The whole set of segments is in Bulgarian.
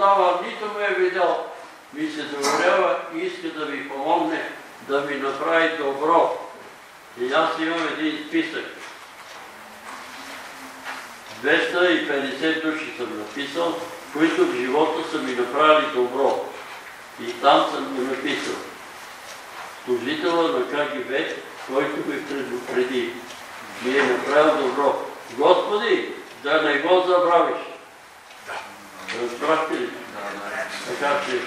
дава, нито ме е видял. Ми се заворява и иска да ми помогне, да ми направи добро. И аз имам един списък. 250 души съм написал, които в живота са ми направили добро. И там съм го написал. Служителя на КГБ, който ми предупреди, ми е направил добро. Господи, да не го забравиш разпратили тогава. Така че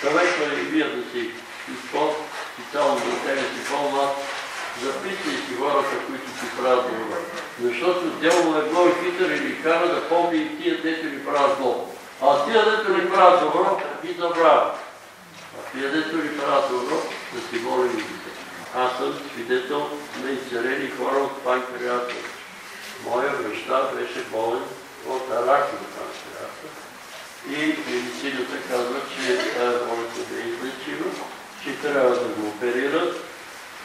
съветва и вие да си използват специално за себе си по-млад, записвайки хората, които ти правят добро. Защото дявол е много хитър и ви кара да помни и тия дето ви правят зло. А тия дето ни правят добро, ги забравят. А тия дето ни правят добро, да си молим и Аз съм свидетел на изцелени хора от панкреатор. Моя баща беше болен от рак на панкреатор. И медицината казва, че това е моята че трябва да го оперират.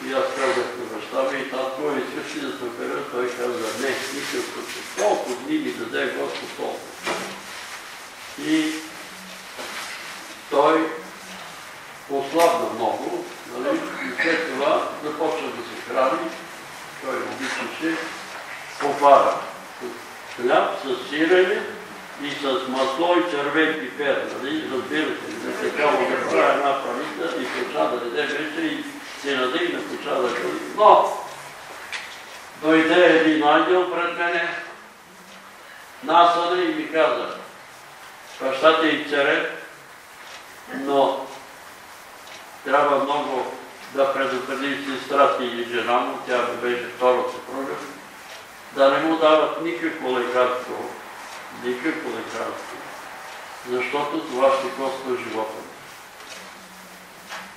И аз казах на баща ми и татко, искаш ли да се оперира? Той каза, не, никакъв случай. Колко дни ми даде Господ толкова. И той послабна много, нали? и след това започва да се храни. Той обичаше повара с хляб, с сирене, и с масло и червен пипер. Нали? Разбирате да така да прави една панита и почна да яде вече и се надигна, почна да ходи. Но дойде един ангел пред мене, насъде и ми каза, бащата и царе, но трябва много да предупреди сестрата или жена му, тя беше втора съпруга, да не му дават никакво лекарство, никакво лекарство, защото това ще коства живота.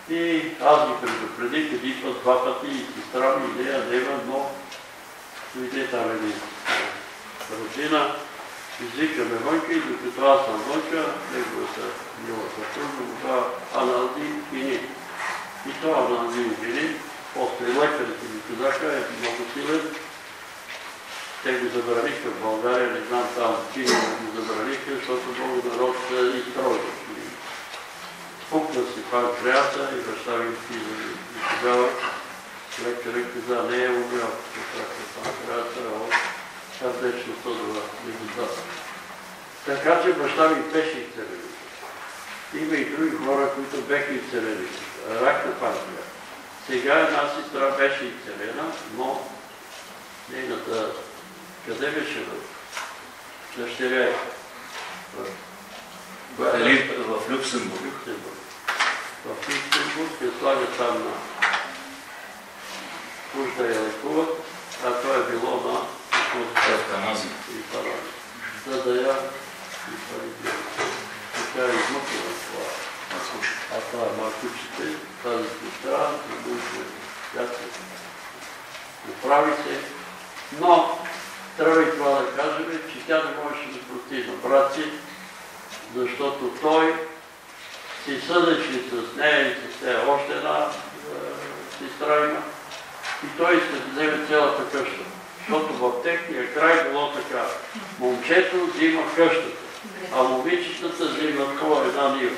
И аз ги предупредих един път, два пъти и сестра ми не я нева, но дойде там един родина, извикаме вънка и докато аз съм вънка, неговата мила съпруга му казва аналдин кини. И това аналдин кини, после лекарите ми казаха, е много силен, те го забраниха в България, не знам там, кини го забраниха, защото много народ се изтройва. Пукна си панкреата и баща ми отиде. И тогава лекарът каза, не е умрял, защото панкреата от сърдечно съдова негодата. Така че баща ми беше изцелен. Има и други хора, които беха изцелени. Рак на панкреата. Сега една сестра беше изцелена, но нейната къде беше в дъщеря е? Дали в Люксембург? Люксембург. В Люксембург я слагат там на уж да я лекуват, а то е било на Евтаназия. и парали. За да я и пари Така е измъкнала това. На случай. А това е малкучите, тази сестра, другите тяхте. Оправи се. Но трябва и това да кажем, че тя не можеше да прости на брат си, защото той си съдеше с нея и с нея още една е, сестра има и той да вземе цялата къща. Защото в техния край било така. Момчето взима къщата, а момичетата взимат по една нива.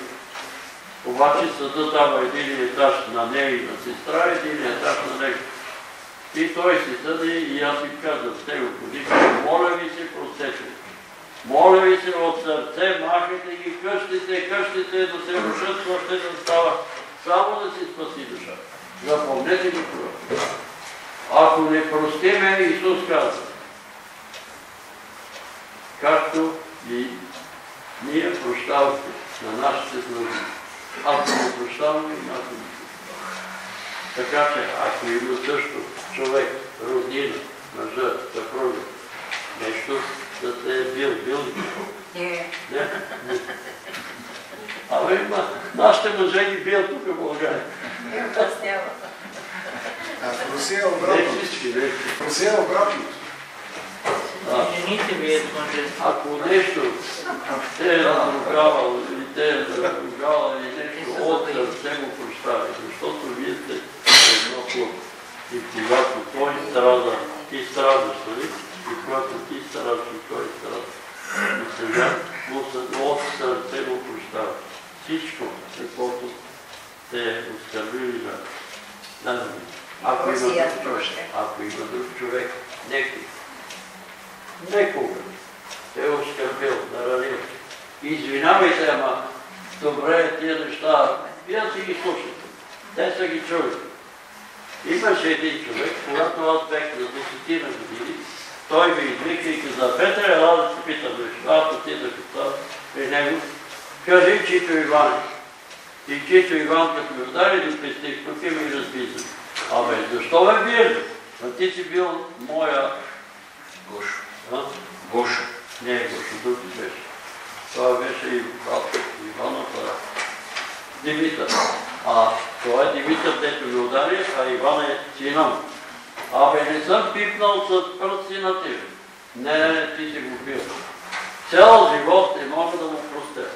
Обаче съда дава един етаж на нея и на сестра, един етаж на него. И той се съди и аз им казах с него, подикам, моля ви се, простете. Моля ви се от сърце, махайте ги къщите, къщите да се рушат, още да става, само да си спаси душа. Запомнете го това. Ако не простиме, Исус казва, както и ние прощаваме на нашите длъжни. Ако не прощаваме, и нас не Така че, ако има също човек, роднина, мъжа, съпруга, нещо да се е бил, бил ли? Не. Не? Не. Абе, има, нашите мъже ги бият тук в България. Не обяснява. А в Русия е Не обратно. всички, не. В Русия е обратно. А, Жените бият мъже. ако нещо те е разругавал или те е разругавал или нещо от сърце му прощавай, защото вие сте клуб. И когато той страда, ти страдаш, нали? И когато ти страдаш, и той страда. И сега му се- от сърце му прощава. Всичко, каквото те е оскърбили на на други. Ако има друг човек, ако има друг човек, некой, некога те е оскърбил, наранил. Извинявайте, ама добре тия неща, вие си ги слушате. Те са ги чули. Имаше един човек, когато аз бех на десетина години, той ми извика и каза, Петре, ела да се питам нещо. Аз отидах при него, кажи Чито Иване. И Чито Иван, като ми удари до пестих, тук и ми разбиса. Абе, защо ме биеш? А ти си бил моя... Гошо. Гошо. Не, Гошо, друг беше. Това беше и брат Иваната Димитър. А това е Димитър, дето ми удари, а Иван е сина. Абе, не съм пипнал с пръст сина ти. Не, ти си го бил. Цял живот не мога да му простя.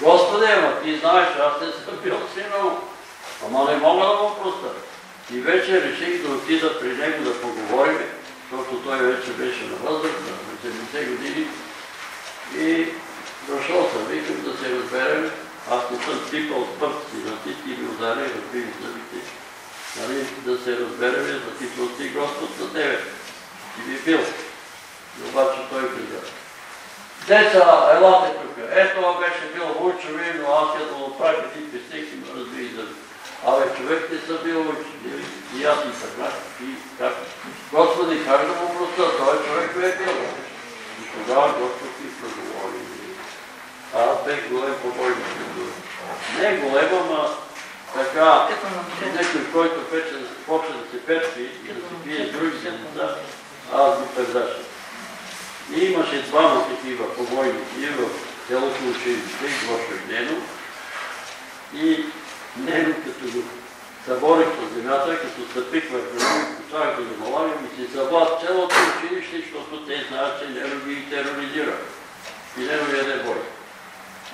Господи, ама ти знаеш, аз не съм бил сина. Ама не мога да му простя. И вече реших да отида при него да поговорим, защото той вече беше на възраст, на 70 години. И дошъл съм, викам да се разберем. Аз не съм пипал пръсти на ти, ти ми удари, разбили зъбите. Нали, да се разберем, да ти Господ за тебе. пил. И обаче той каза, Деца, елате тук. Ето беше бил учеви, но аз като го правих ти пестих и ме разби за Абе, човек не са бил учени. И аз и така. И как? Господи, как да му проста? Той човек ме е бил. И тогава Господ ти проговори. А аз бех голем побойник. Не голем, ама така, някой, който пече, почне да се пече и да се пие с другите деца, аз го предашам. И имаше двама такива побойници в селото училище, и Гошо и Нено като го съборих по земята, като стъпих върху него, да го налагам и си събла цялото училище, защото те знаят, че Нено ги тероризира. И Нено яде бой.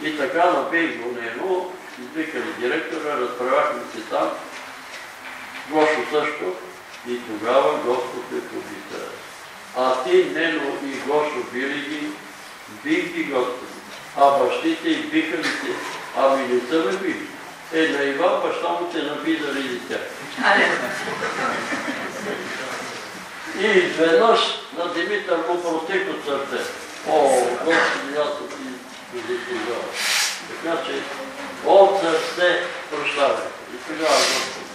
И така напих го Нено, извикали директора, разправяхме се там, Гошо също, и тогава Господ е побита. А ти, Нено и Гошо, били ги, бих ги Господи. А бащите и биха ли те? Ами не са ме били. Е, на Иван баща му те наби заради тях. И изведнъж на Димитър му протекло сърце. О, Господи, аз ти заслужава. Така че от сърце прощавай. И тогава Господ.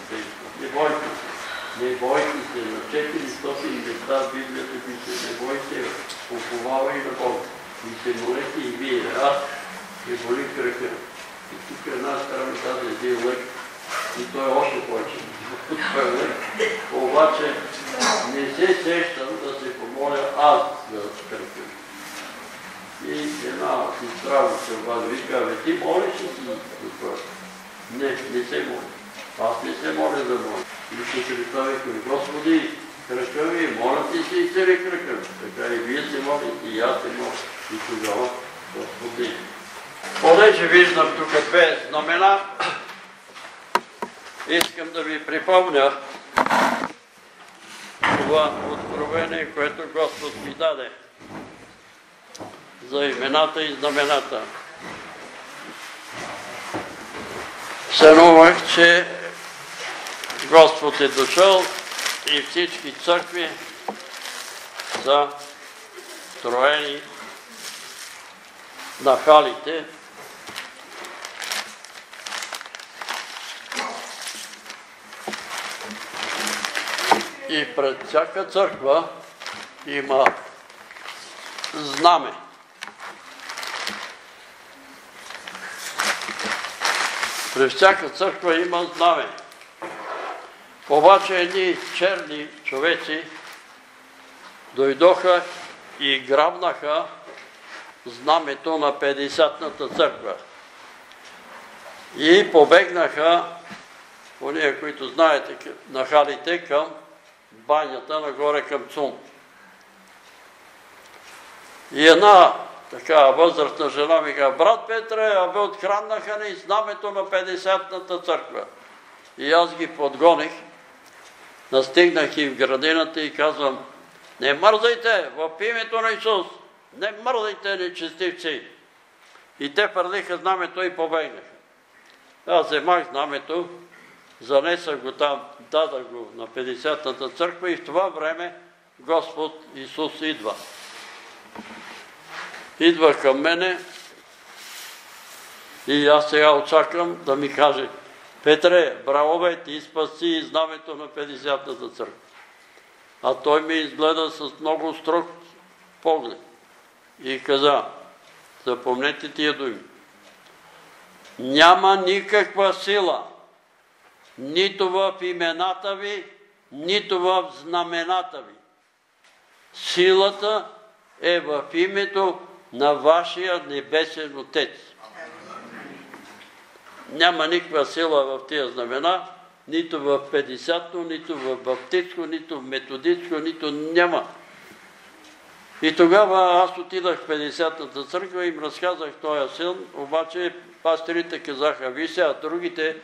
Не бойте се. Не бойте се. На 400 места в Библията пише. Не бойте. Уповавай на Бога. И се молете и вие. Аз не боли кръка. И тук една страна ми даде един лък. И той е още повече. Е. Обаче не се сещам да се помоля аз да кръка. И една му се обади, вика, бе, ти молиш ли си това? Не, не се моля. Аз не се моля за моля. Ще се викаме, Господи, кръка ми, моля ти се и цели кръка ми. Така и вие се молите, и аз се моля. И тогава, Господи. Понеже виждам тук две знамена, искам да ви припомня това откровение, което Господ ми даде за имената и знамената. Сънувах, че Господ е дошъл и всички църкви са строени на халите. И пред всяка църква има знаме. При всяка църква има знаме. Обаче едни черни човеци дойдоха и грабнаха знамето на 50-ната църква. И побегнаха, ония, които знаете, на халите към банята нагоре към Цун. И една така възрастна жена ми каза, брат Петре, абе откраннаха ни знамето на 50-ната църква. И аз ги подгоних, настигнах и в градината и казвам, не мързайте в името на Исус, не мързайте нечестивци. И те пърлиха знамето и побегнаха. Аз вземах знамето, занесах го там, дадах го на 50-та църква и в това време Господ Исус идва. Идва към мене и аз сега очаквам да ми каже Петре, браво бе, ти спаси знамето на 50-та църква. А той ми изгледа с много строг поглед и каза, запомнете тия думи. Няма никаква сила, нито в имената ви, нито в знамената ви. Силата е в името на вашия небесен Отец. Няма никаква сила в тия знамена, нито в 50-то, нито в баптистко, нито в методистко, нито няма. И тогава аз отидах в 50-та църква и им разказах този син, обаче пастирите казаха, ви сега другите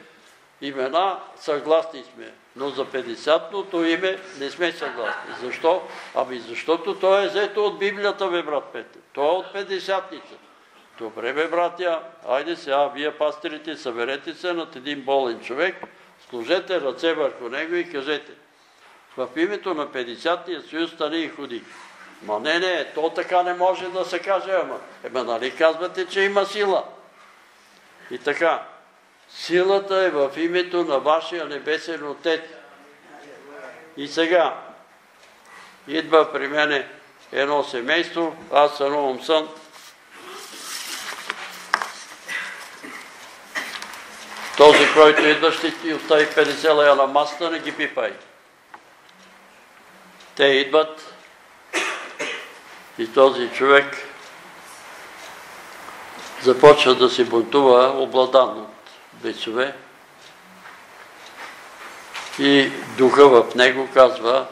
имена съгласни сме, но за 50-ното име не сме съгласни. Защо? Ами защото то е взето от Библията, бе, брат Петър. То е от 50-ница. Добре, бе, братя, айде сега, вие пастирите, съберете се над един болен човек, сложете ръце върху него и кажете, в името на 50-тия съюз стани и ходи. Ма не, не, то така не може да се каже, ама. Ема нали казвате, че има сила? И така, силата е в името на вашия небесен Отец. И сега, идва при мене едно семейство, аз сънувам сън, Този, който идва, ще ти остави 50 лея на масата, не ги пипай. Те идват и този човек започва да се бунтува, обладан от бесове. И духа в него казва,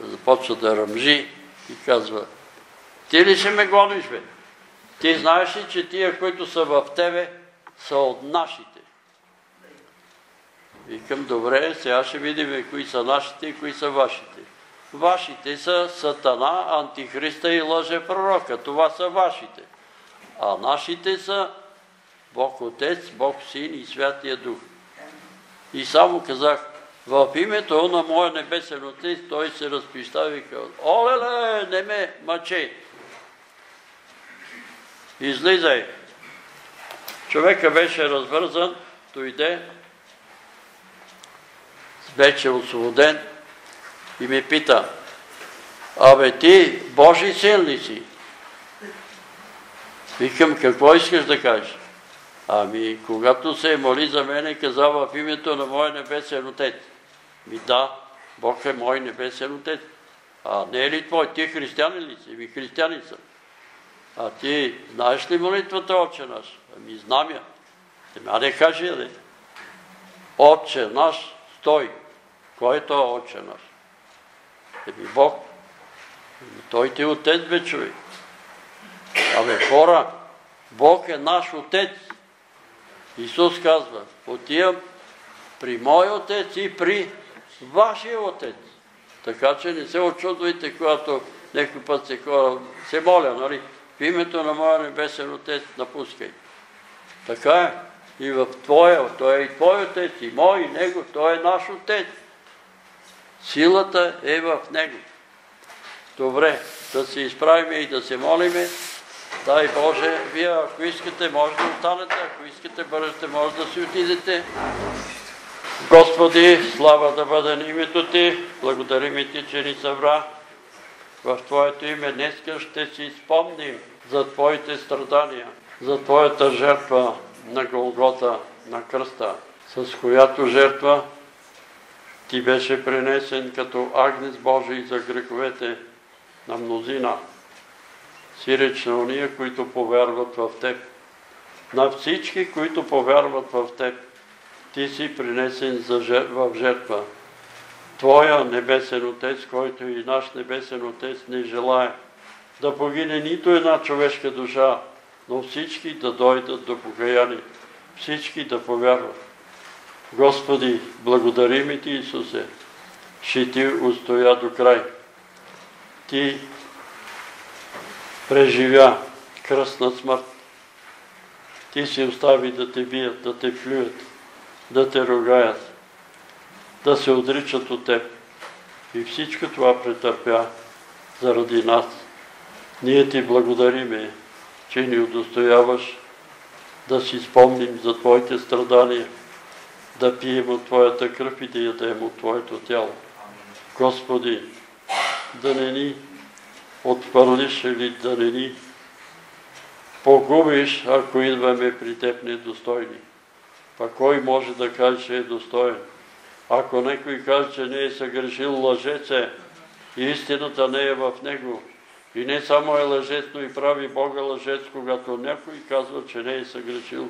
започва да ръмжи и казва, ти ли ще ме гониш, бе? Ти знаеш ли, че тия, които са в тебе, са от нашите? Викам, добре, сега ще видим кои са нашите и кои са вашите. Вашите са Сатана, Антихриста и лъже пророка. Това са вашите. А нашите са Бог Отец, Бог Син и Святия Дух. И само казах, в името на моя небесен Отец, той се разпищави и каза, олеле, не ме мъчей. Излизай. Човека беше развързан, дойде, вече освободен и ми пита, абе ти Божий син ли си? Викам, какво искаш да кажеш? Ами, когато се моли за мене, каза в името на Мой небесен Отец. Ми да, Бог е Мой небесен Отец. А не е ли твой? Ти християнин ли си? Ми християнин съм. А ти знаеш ли молитвата Отче наш? Ами знам я. Ема не кажи, ли? Отче наш, стой. Кой е този Отче наш? Еми Бог. Той ти е отец, бе, човек. Абе, хора, Бог е наш отец. Исус казва, отивам при мой отец и при вашия отец. Така че не се очудвайте, когато някой път се, хора, се моля, нали? В името на моя небесен отец напускай. Така е. И в твоя, той е и твой отец, и мой, и него, той е наш отец. Силата е в него. Добре, да се изправиме и да се молиме. Дай Боже, вие ако искате, може да останете, ако искате, бързате, може да си отидете. Господи, слава да бъде на името Ти, благодарим Ти, че ни събра. В Твоето име днеска ще си спомним за Твоите страдания, за Твоята жертва на Голгота, на кръста, с която жертва ти беше пренесен като агнец Божий за греховете на мнозина. Сиреч на уния, които повярват в Теб. На всички, които повярват в Теб. Ти си принесен в жертва. Твоя небесен Отец, който и наш небесен Отец не желая да погине нито една човешка душа, но всички да дойдат до покаяние, всички да повярват. Господи, благодарим Ти, Исусе, че Ти устоя до край. Ти преживя кръстна смърт. Ти си остави да те бият, да те плюят, да те рогаят, да се отричат от Теб. И всичко това претърпя заради нас. Ние Ти благодариме, че ни удостояваш да си спомним за Твоите страдания, да пием от Твоята кръв и да ядем от Твоето тяло. Господи, да не ни отвърлиш или да не ни погубиш, ако идваме при Теб недостойни. Па кой може да каже, че е достоен? Ако некой каже, че не е съгрешил лъжеце, истината не е в него. И не само е лъжец, но и прави Бога лъжец, когато някой казва, че не е съгрешил.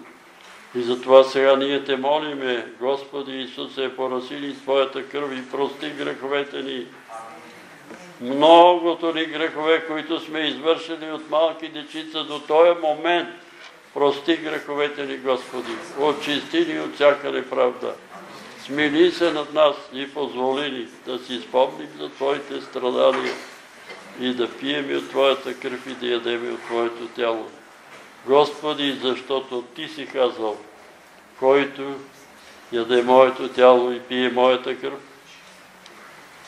И затова сега ние те молиме, Господи Исусе, порасили Твоята кръв и прости греховете ни. Многото ни грехове, които сме извършили от малки дечица до този момент, прости греховете ни, Господи. Очисти ни от всяка неправда. Смили се над нас и позволи ни да си спомним за Твоите страдания и да пием от Твоята кръв и да ядем от Твоето тяло. Господи, защото Ти си казал, който яде моето тяло и пие моята кръв,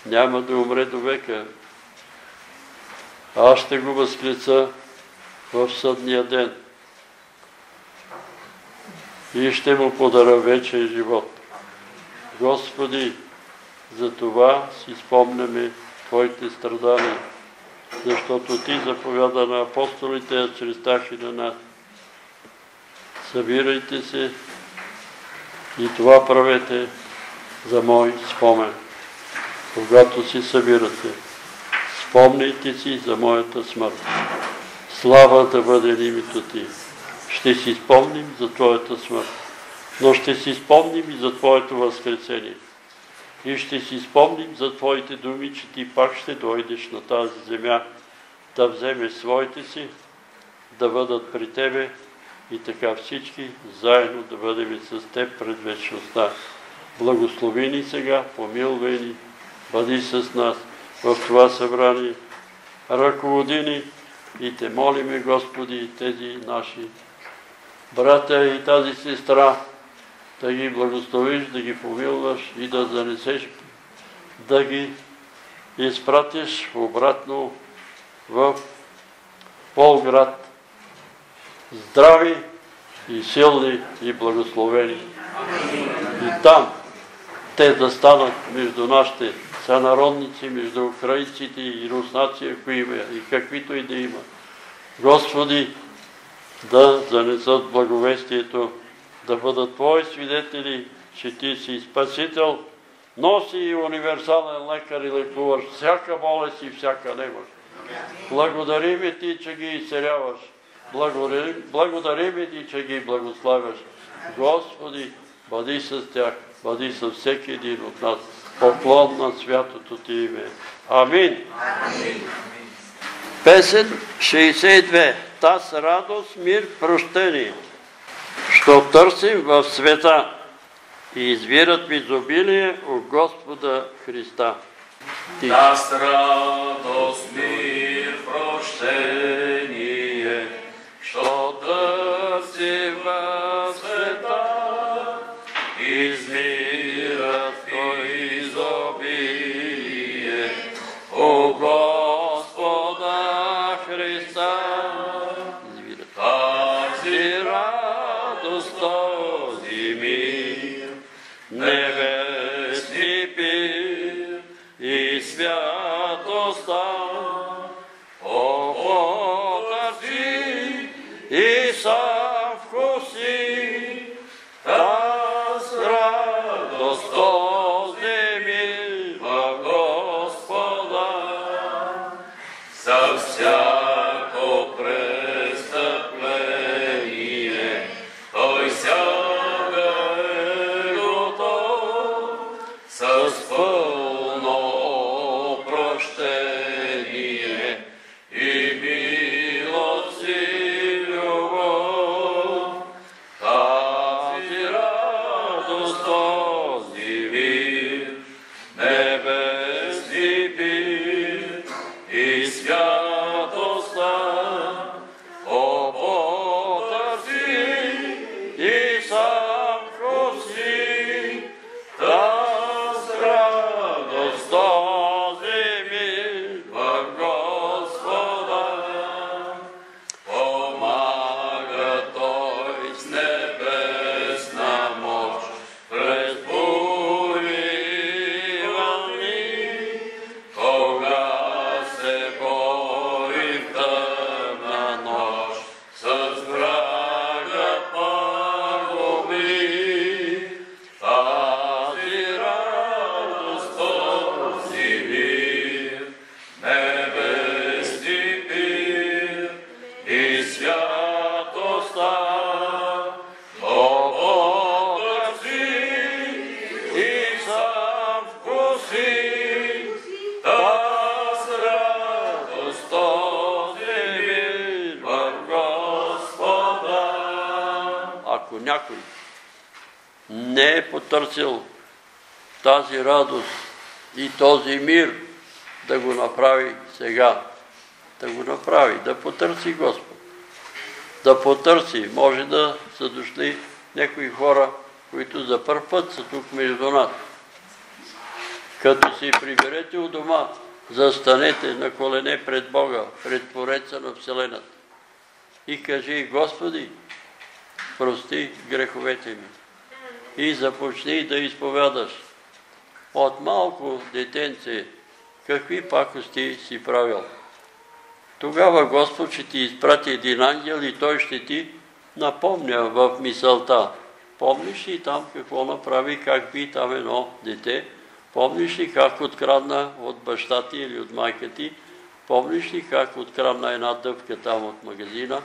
няма да умре до века. Аз ще го възклица в съдния ден и ще му подаря вечен живот. Господи, за това си спомняме Твоите страдания, защото Ти заповяда на апостолите, а чрез тях и на нас. Събирайте се и това правете за мой спомен. Когато си събирате, спомняйте си за моята смърт. Слава да бъде името Ти. Ще си спомним за Твоята смърт, но ще си спомним и за Твоето възкресение. И ще си спомним за Твоите думи, че Ти пак ще дойдеш на тази земя, да вземеш своите си, да бъдат при Тебе и така всички заедно да бъдем с Теб пред вечността. Благослови ни сега, помилвай ни, бъди с нас в това събрание, ръководи ни и Те молиме, Господи, тези наши брата и тази сестра, да ги благословиш, да ги помилваш и да занесеш, да ги изпратиш обратно в Полград, здрави и силни и благословени. И там те да станат между нашите сънародници, между украинците и руснаци, ако има и каквито и да има. Господи, да занесат благовестието, да бъдат Твои свидетели, че Ти си Спасител, носи и универсален лекар и лекуваш всяка болест и всяка немощ. Благодарим Ти, че ги изцеляваш. Благодарим Ти, че ги благославяш. Господи, бъди с тях, бъди с всеки един от нас. Поклон на святото Ти име. Амин. Песен 62. Таз радост, мир, прощение. Що търсим в света и избират в изобилие у Господа Христа. Таз радост, мир, прощение, що търсим в света, измират този мир, да го направи сега. Да го направи, да потърси Господ. Да потърси. Може да са дошли някои хора, които за първ път са тук между нас. Като се приберете у дома, застанете на колене пред Бога, пред Твореца на Вселената и кажи, Господи, прости греховете ми. И започни да изповядаш от малко детенце какви пакости си правил. Тогава Господ ще ти изпрати един ангел и той ще ти напомня в мисълта. Помниш ли там какво направи, как би там едно дете? Помниш ли как открадна от баща ти или от майка ти? Помниш ли как открадна една дъвка там от магазина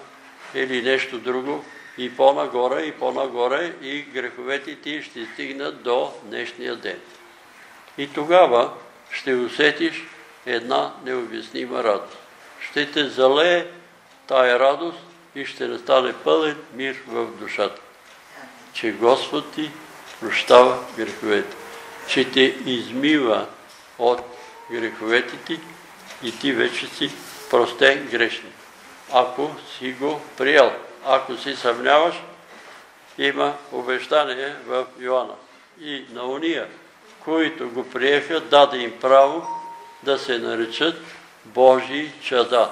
или нещо друго? И по-нагоре, и по-нагоре, и греховете ти ще стигнат до днешния ден. И тогава ще усетиш една необяснима радост. Ще те залее тая радост и ще настане пълен мир в душата. Че Господ ти прощава греховете. Че те измива от греховете ти и ти вече си простен грешник. Ако си го приел, ако си съмняваш, има обещание в Йоанна. И на уния, които го приеха, даде им право да се наречат Божии чада,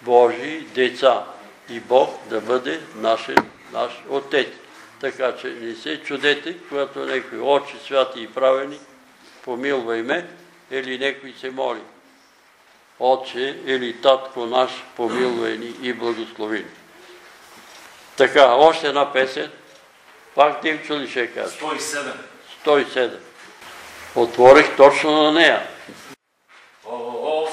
Божии деца и Бог да бъде нашен, наш Отец. Така че не се чудете, когато някой очи святи и правени, помилвай ме, или някой се моли. Отче или татко наш, помилвай ни и благослови ни. Така, още една песен. Пак Димчо ли ще каже? 107. 107. Отворих точно на нея. О,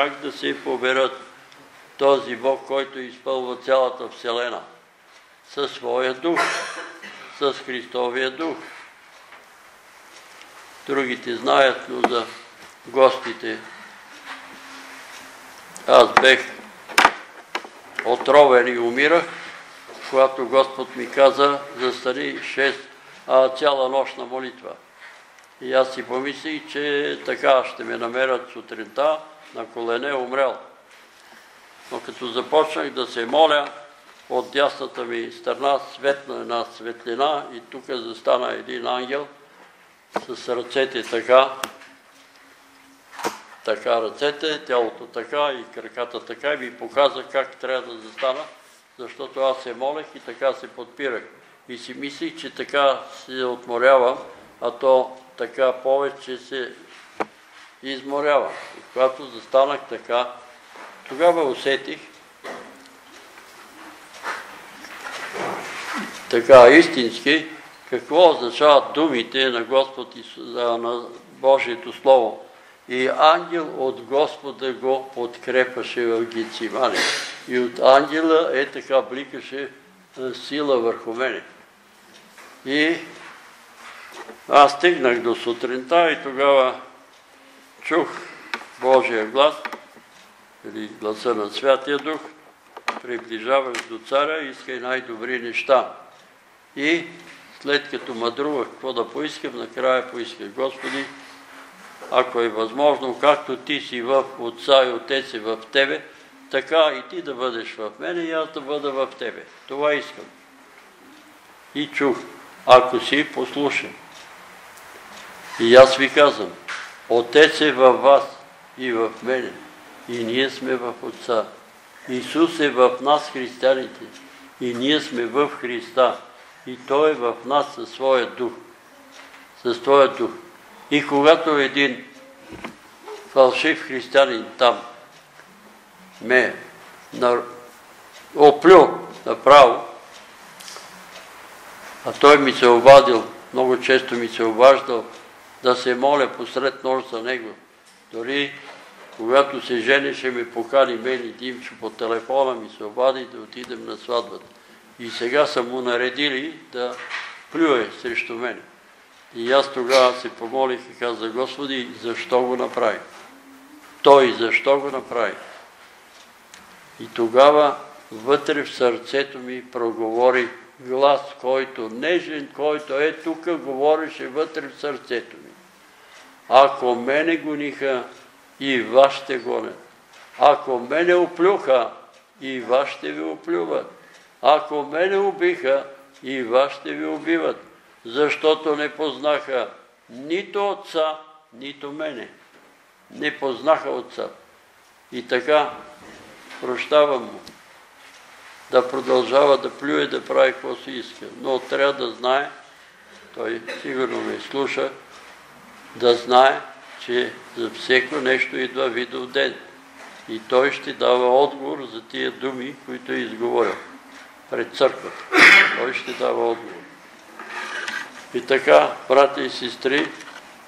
как да се поберат този Бог, който изпълва цялата Вселена, със своя Дух, с Христовия Дух. Другите знаят, но за гостите аз бех отровен и умирах, когато Господ ми каза, застани 6, а, цяла нощна молитва. И аз си помислих, че така ще ме намерят сутринта на колене умрел. Но като започнах да се моля, от дясната ми страна светна една светлина и тук застана един ангел с ръцете така, така ръцете, тялото така и краката така и ми показа как трябва да застана, защото аз се молех и така се подпирах. И си мислих, че така се отморявам, а то така повече се изморява. И когато застанах така, тогава усетих така истински какво означават думите на Господ и на Божието Слово. И ангел от Господа го подкрепаше в Гицимане. И от ангела е така бликаше сила върху мене. И аз стигнах до сутринта и тогава чух Божия глас, или гласа на Святия Дух, приближавах до царя, искай най-добри неща. И след като мъдрувах какво да поискам, накрая поисках Господи, ако е възможно, както ти си в Отца и Отец е в Тебе, така и ти да бъдеш в мене и аз да бъда в Тебе. Това искам. И чух, ако си послушен. И аз ви казвам, Отец е във вас и в мене. И ние сме в Отца. Исус е в нас, християните. И ние сме в Христа. И Той е в нас със своя дух. Със своя дух. И когато един фалшив християнин там ме оплю направо, а той ми се обадил, много често ми се обаждал, да се моля посред нощ за него. Дори когато се женеше, ме покани мен и Димчо по телефона ми се обади да отидем на сватбата. И сега са му наредили да плюе срещу мене. И аз тогава се помолих и каза, Господи, защо го направи? Той защо го направи? И тогава вътре в сърцето ми проговори глас, който нежен, който е тук, говореше вътре в сърцето ми. Ако мене гониха, и вас ще гонят. Ако мене оплюха, и вас ще ви оплюват. Ако мене убиха, и вас ще ви убиват, защото не познаха нито отца, нито мене. Не познаха отца. И така, прощавам му. Да продължава да плюе, да прави какво си иска. Но трябва да знае, той сигурно ме слуша, да знае, че за всеко нещо идва видов ден. И той ще дава отговор за тия думи, които е изговорил пред църквата. Той ще дава отговор. И така, брати и сестри,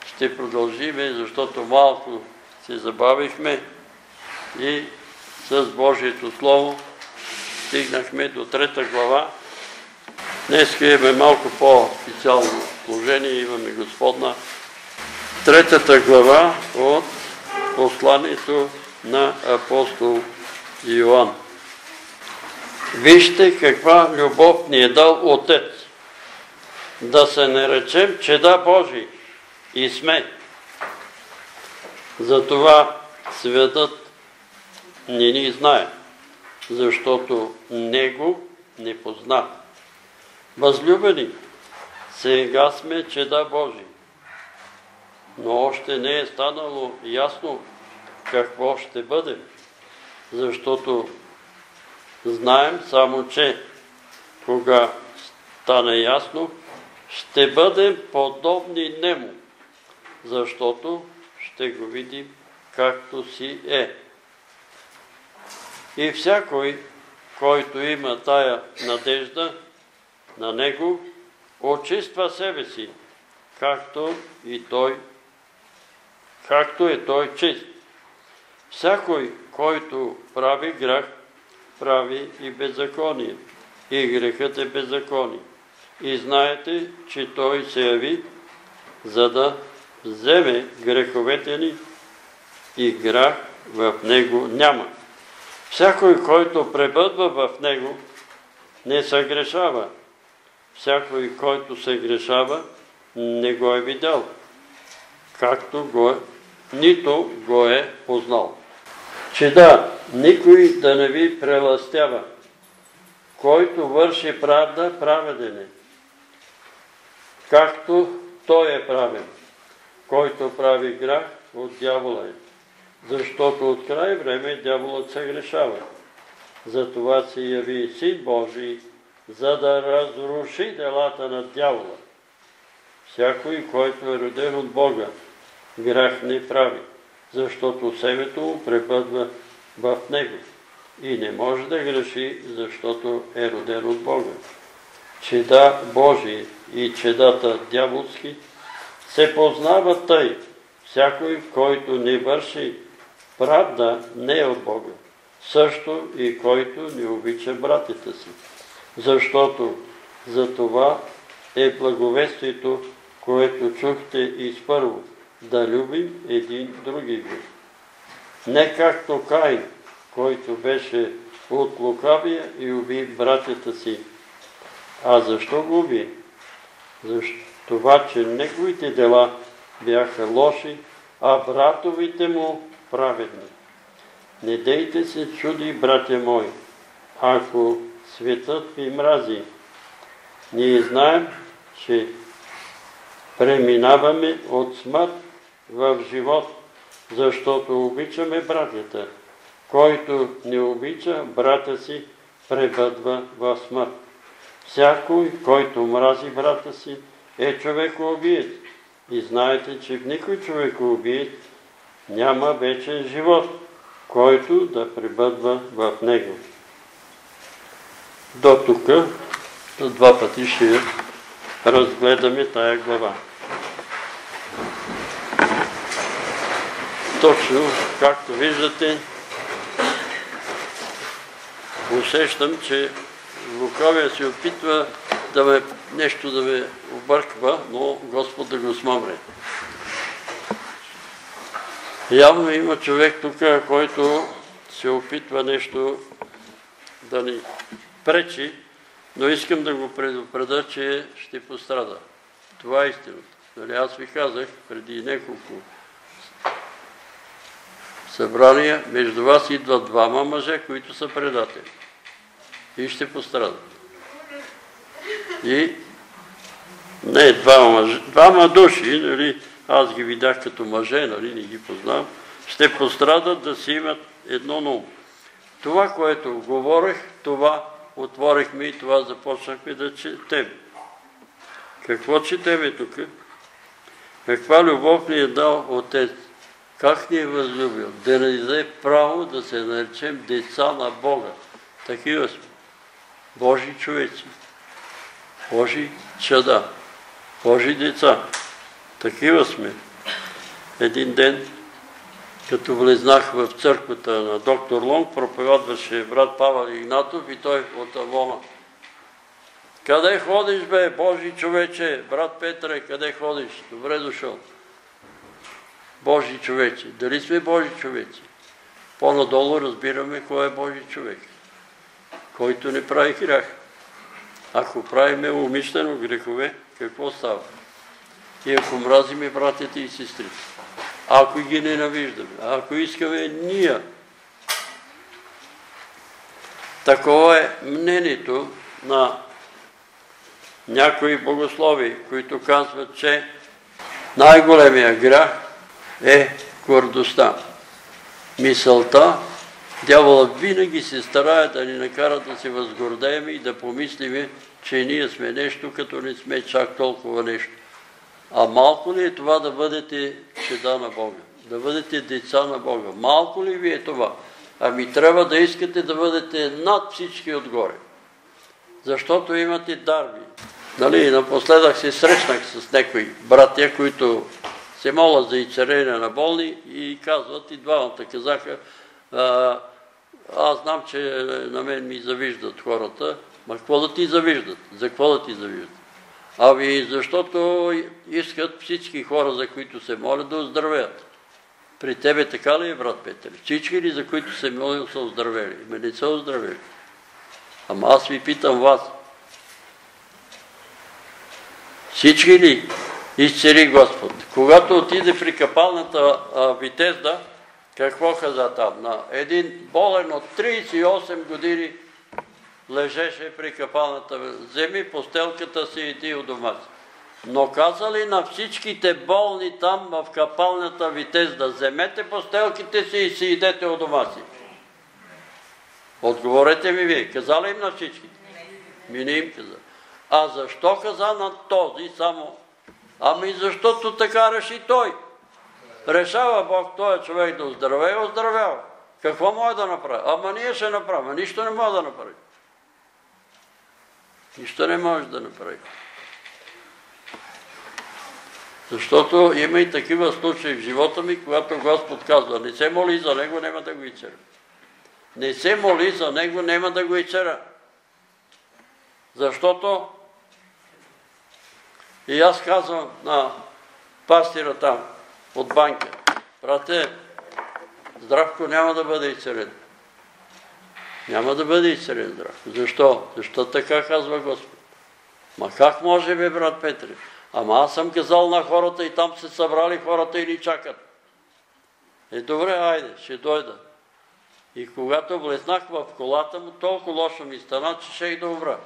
ще продължиме, защото малко се забавихме и с Божието Слово стигнахме до трета глава. Днес имаме малко по-специално положение, имаме Господна третата глава от посланието на апостол Иоанн. Вижте каква любов ни е дал Отец. Да се наречем чеда Божи и сме. Затова светът не ни знае, защото Него не позна. Възлюбени, сега сме чеда Божи но още не е станало ясно какво ще бъде, защото знаем само, че кога стане ясно, ще бъдем подобни нему, защото ще го видим както си е. И всякой, който има тая надежда на него, очиства себе си, както и той както е той чист. Всякой, който прави грях, прави и беззаконие. И грехът е беззаконие. И знаете, че той се яви, за да вземе греховете ни и грях в него няма. Всякой, който пребъдва в него, не се грешава. Всякой, който се грешава, не го е видял както го е, нито го е познал. Че да, никой да не ви преластява. Който върши правда, праведен е. Както той е правен. Който прави грях, от дявола е. Защото от край време дяволът се грешава. Затова се яви Син Божий, за да разруши делата на дявола. Всякой, който е роден от Бога, грях не прави, защото семето му препъдва в него и не може да греши, защото е роден от Бога. Чеда Божии и чедата дяволски се познават тъй. Всякой, който не върши правда, не е от Бога. Също и който не обича братите си. Защото за това е благовестието, което чухте изпърво, да любим един други ви. Не както Каин, който беше от лукавия и уби братята си. А защо го уби? Това, че неговите дела бяха лоши, а братовите му праведни. Не дейте се чуди, братя мои, ако светът ви мрази. Ние знаем, че преминаваме от смърт в живот, защото обичаме братята. Който не обича брата си, пребъдва в смърт. Всякой, който мрази брата си, е човекоубиец. И знаете, че в никой човекоубиец няма вечен живот, който да пребъдва в него. До тук два пъти ще разгледаме тая глава. Точно, както виждате, усещам, че лукавия се опитва да ме, нещо да ме обърква, но Господ да го смамре. Явно има човек тук, който се опитва нещо да ни пречи, но искам да го предупреда, че ще пострада. Това е истината. Нали, аз ви казах преди няколко събрания, между вас идват двама мъже, които са предатели. И ще пострадат. И не двама, мъже, двама души, нали, аз ги видях като мъже, нали, не ги познавам, ще пострадат да си имат едно на Това, което говорех, това отворихме и това започнахме да четем. Какво четеме тук? Каква любов ни е дал Отец? Как ни е възлюбил? Да ни даде право да се наречем деца на Бога. Такива сме. Божи човеци. Божи чада. Божи деца. Такива сме. Един ден, като влезнах в църквата на доктор Лонг, проповядваше брат Павел Игнатов и той от Авона. Къде ходиш, бе, Божи човече? Брат Петре, къде ходиш? Добре дошъл. Божи човече. Дали сме Божи човече? По-надолу разбираме кой е Божи човек. Който не прави грях. Ако правиме умишлено грехове, какво става? И ако мразиме братите и сестрите, ако ги ненавиждаме, ако искаме ние, такова е мнението на някои богослови, които казват, че най-големия грях е гордостта. Мисълта, дяволът винаги се старае да ни накара да се възгордеем и да помислиме, че ние сме нещо, като не сме чак толкова нещо. А малко ли е това да бъдете чеда на Бога? Да бъдете деца на Бога? Малко ли ви е това? Ами трябва да искате да бъдете над всички отгоре. Защото имате дарби. Нали, напоследък се срещнах с някои братя, които се молят за изцерение на болни и казват, и двамата казаха, аз знам, че на мен ми завиждат хората, ма какво да ти завиждат? За какво да ти завиждат? Ами защото искат всички хора, за които се молят, да оздравеят. При тебе така ли е, брат Петър? Всички ли, за които се молят, са оздравели? Ме не са оздравели. Ама аз ви питам вас. Всички ли изцели Господ. Когато отиде при капалната Витезда, какво каза там? На един болен от 38 години лежеше при капалната. Вземи постелката си и иди у дома си. Но каза ли на всичките болни там в капалната Витезда, вземете постелките си и си идете у дома си? Отговорете ми вие. Каза ли им на всички? Ми не им каза. А защо каза на този само? Ами защото така реши той. Решава Бог този човек да оздравее, оздравява. Какво може да направи? Ама ние ще направим. Нищо не може да направи. Нищо не може да направи. Защото има и такива случаи в живота ми, когато Господ казва, не се моли за него, няма да го изцера. Не се моли за него, няма да го изцера. Защото и аз казвам на пастира там, от банка, брате, Здравко няма да бъде изцелен. Няма да бъде изцелен Здравко. Защо? Защо така казва Господ? Ма как може бе, брат Петре? Ама аз съм казал на хората и там се събрали хората и ни чакат. Е, добре, айде, ще дойда. И когато влезнах в колата му, толкова лошо ми стана, че ще и да умра.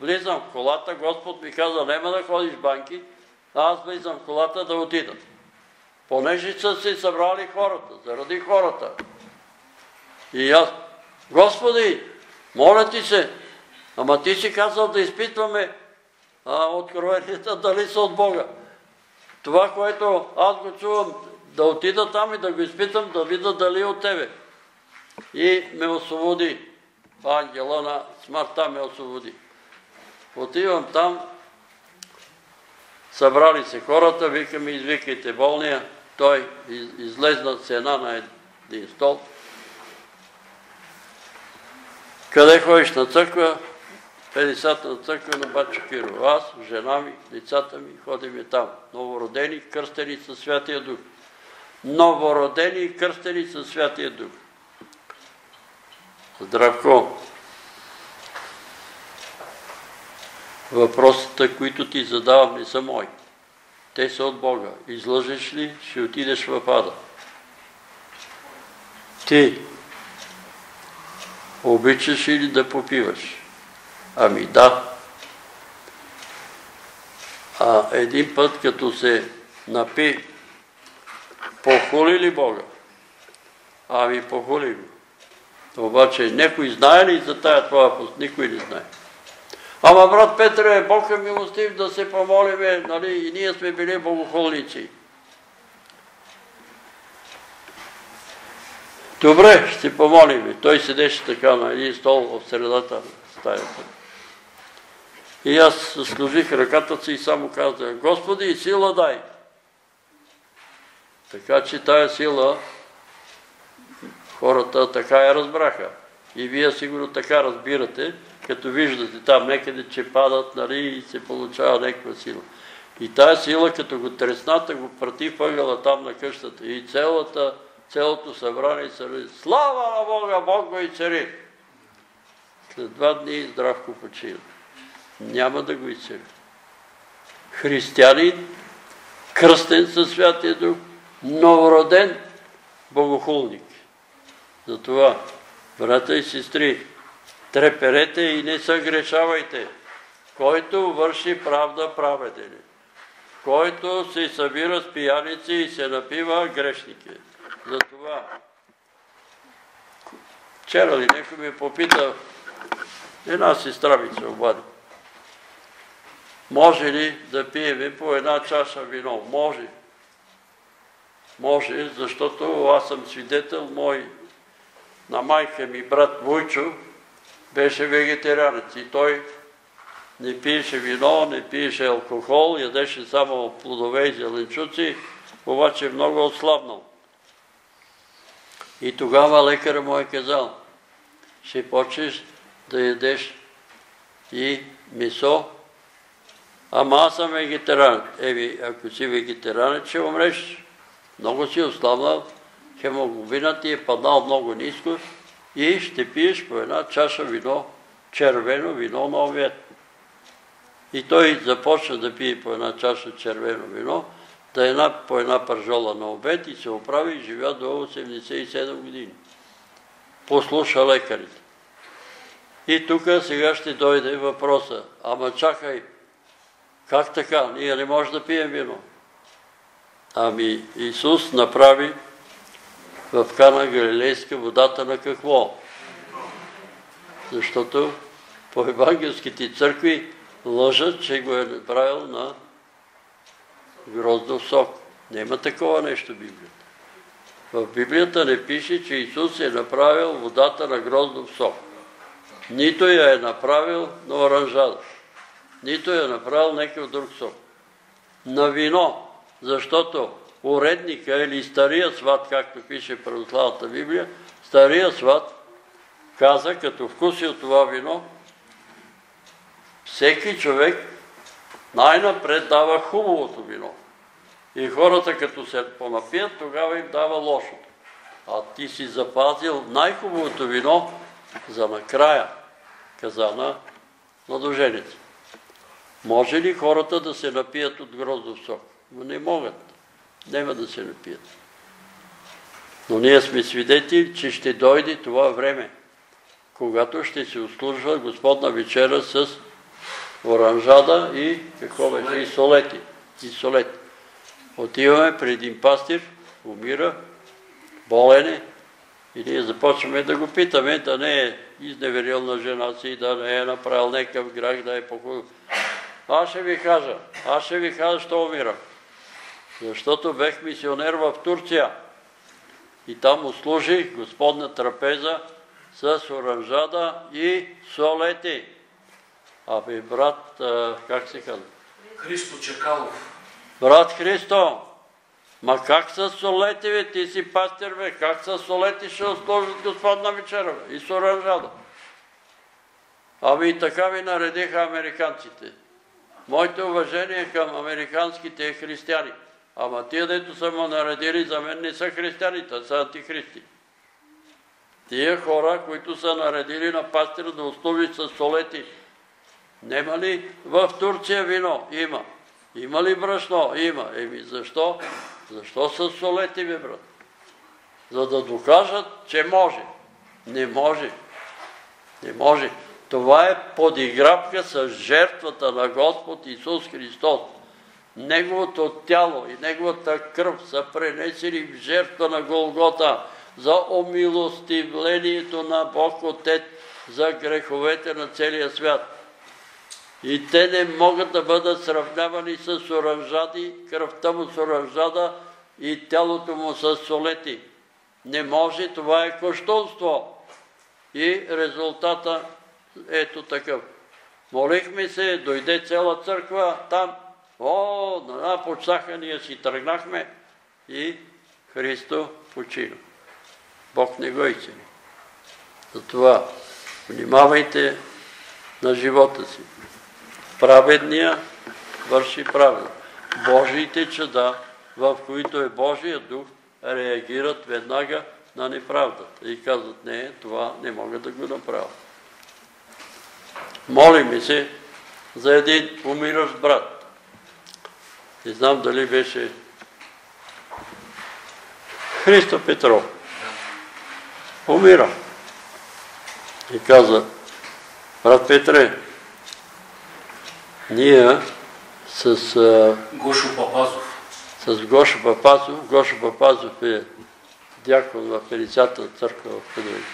Влизам в колата, Господ ми каза, няма да ходиш банки, а аз влизам в колата да отида. Понеже са се събрали хората, заради хората. И аз, Господи, моля ти се, ама ти си казал да изпитваме а, откровенията дали са от Бога. Това, което аз го чувам, да отида там и да го изпитам, да видя дали е от Тебе. И ме освободи. Ангела на смъртта ме освободи. Отивам там, събрали се хората, викаме, извикайте болния. Той излезна цена на един стол. Къде ходиш на църква? 50 на църква на Бачо Киро. Аз, жена ми, децата ми, ходиме там. Новородени, кръстени със Святия Дух. Новородени и кръстени със Святия Дух. Здравко! Въпросите, които ти задавам, не са мои. Те са от Бога. Излъжеш ли, ще отидеш в ада. Ти обичаш ли да попиваш? Ами да. А един път, като се напи, похули ли Бога? Ами похули го. Обаче някой знае ли за тая твоя пост? Никой не знае. Ама брат Петре, Бог е милостив да се помолиме, нали, и ние сме били богохолници. Добре, ще помолиме. Той седеше така на един стол в средата на стаята. И аз служих ръката си и само казах, Господи, сила дай. Така че тая сила хората така я разбраха. И вие сигурно така разбирате, като виждате там некъде, че падат, нали, и се получава някаква сила. И тая сила, като го тресната, го прати въгъла там на къщата. И цялата, цялото събрание се Слава на Бога, Бог го и цари! След два дни здравко почина. Няма да го изцели. Християнин, кръстен със Святия Дух, новороден богохулник. Затова, брата и сестри, треперете и не съгрешавайте. Който върши правда, праведен Който се събира с пияници и се напива, грешники. Затова, вчера ли някой ми попита, една сестра ми се обади. Може ли да пиеме по една чаша вино? Може. Може, защото аз съм свидетел, мой на майка ми брат Войчо беше вегетарианец и той не пиеше вино, не пиеше алкохол, ядеше само плодове и зеленчуци, обаче много отслабнал. И тогава лекарът му е казал, ще почнеш да ядеш и месо, ама аз съм вегетарианец. Еви, ако си вегетарианец, ще умреш. Много си ослабнал, хемоглобинът ти е паднал много ниско и ще пиеш по една чаша вино, червено вино на обед. И той започна да пие по една чаша червено вино, да една по една пържола на обед и се оправи и живя до 87 години. Послуша лекарите. И тук сега ще дойде въпроса. Ама чакай, как така? Ние не можем да пием вино. Ами Исус направи в Кана Галилейска водата на какво? Защото по евангелските църкви лъжат, че го е направил на гроздов сок. Нема такова нещо в Библията. В Библията не пише, че Исус е направил водата на гроздов сок. Нито я е направил на оранжада. Нито я е направил някакъв друг сок. На вино, защото уредника или стария сват, както пише православната Библия, стария сват каза, като вкуси от това вино, всеки човек най-напред дава хубавото вино. И хората като се понапият, тогава им дава лошото. А ти си запазил най-хубавото вино за накрая, каза на младоженица. Може ли хората да се напият от гроздов сок? Но не могат. Нема да се напият. Но ние сме свидетели, че ще дойде това време, когато ще се услужва Господна вечера с оранжада и какво беше? И солети. И солети. Отиваме при един пастир, умира, болен е, и ние започваме да го питаме, да не е изневерил на жена си, да не е направил някакъв грах, да е покой. Аз ще ви кажа, аз ще ви кажа, що умирам. Защото бех мисионер в Турция и там услужих Господна трапеза с оранжада и солети. Абе, брат, как се казва? Христо Чекалов. Брат Христо, ма как са солети, бе? Ти си пастир, бе. Как са солети ще услужат Господна вечера, бе? И с оранжада. Ами и така ви наредиха американците. Моите уважение към американските християни. Ама тия, дето са му наредили, за мен не са християни, те са антихристи. Тия хора, които са наредили на пастира да услуги с солети, нема ли в Турция вино? Има. Има ли брашно? Има. Еми защо? Защо са солети, бе, брат? За да докажат, че може. Не може. Не може. Това е подигравка с жертвата на Господ Исус Христос. Неговото тяло и Неговата кръв са пренесени в жертва на Голгота за омилостивлението на Бог Отец за греховете на целия свят. И те не могат да бъдат сравнявани с оранжади, кръвта му с оранжада и тялото му с солети. Не може, това е кощунство. И резултата ето такъв. Молихме се, дойде цяла църква там. О, на почаха ние си тръгнахме и Христо почина. Бог не го изцели. Затова внимавайте на живота си. Праведния върши праведно. Божиите чада, в които е Божия дух, реагират веднага на неправдата и казват, не, това не мога да го направя. Молиме се за един умиращ брат. Не знам дали беше Христо Петров. Умира. И каза, брат Петре, ние с... Гошо Папазов. С Гошо Папазов. Гошо Папазов е дякон в Пелицата църква в Кадовик.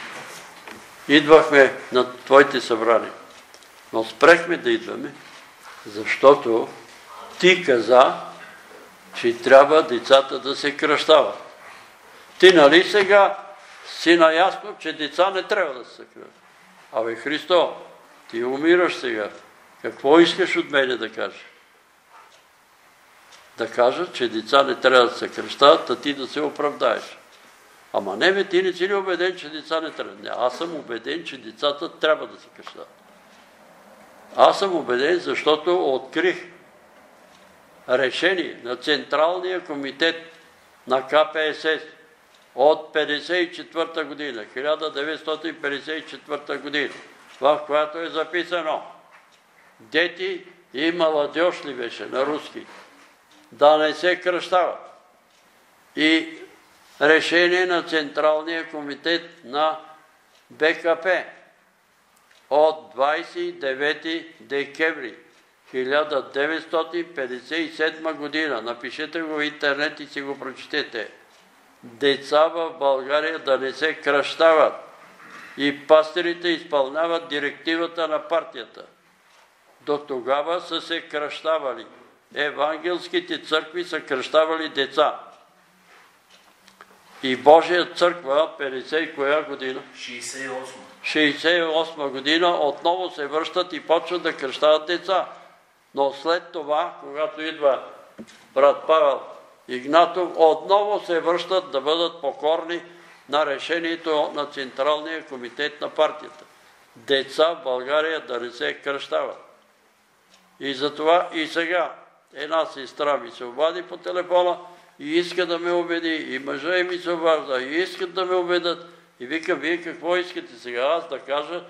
Идвахме на твоите събрания. Но спрехме да идваме, защото ти каза, че трябва децата да се кръщават. Ти нали сега си наясно, че деца не трябва да се кръщават? Абе Христо, ти умираш сега. Какво искаш от мене да кажеш? Да кажа, че деца не трябва да се кръщават, а ти да се оправдаеш. Ама не, бе, ти не си ли убеден, че деца не трябва? Не, аз съм убеден, че децата трябва да се кръщават. Аз съм убеден, защото открих решение на Централния комитет на КПСС от 1954 година, 1954 година, в която е записано дети и младеж ли беше на руски, да не се кръщават. И решение на Централния комитет на БКП от 29 декември 1957 година. Напишете го в интернет и си го прочетете. Деца в България да не се кръщават и пастирите изпълняват директивата на партията. До тогава са се кръщавали. Евангелските църкви са кръщавали деца. И Божия църква, 50 и коя година? 68. 68 година отново се връщат и почват да кръщават деца. Но след това, когато идва брат Павел Игнатов, отново се връщат да бъдат покорни на решението на Централния комитет на партията. Деца в България да не се кръщават. И затова и сега една сестра ми се обади по телефона и иска да ме убеди, и мъжа ми се обажда, и искат да ме убедат. И вика, вие какво искате сега? Аз да кажа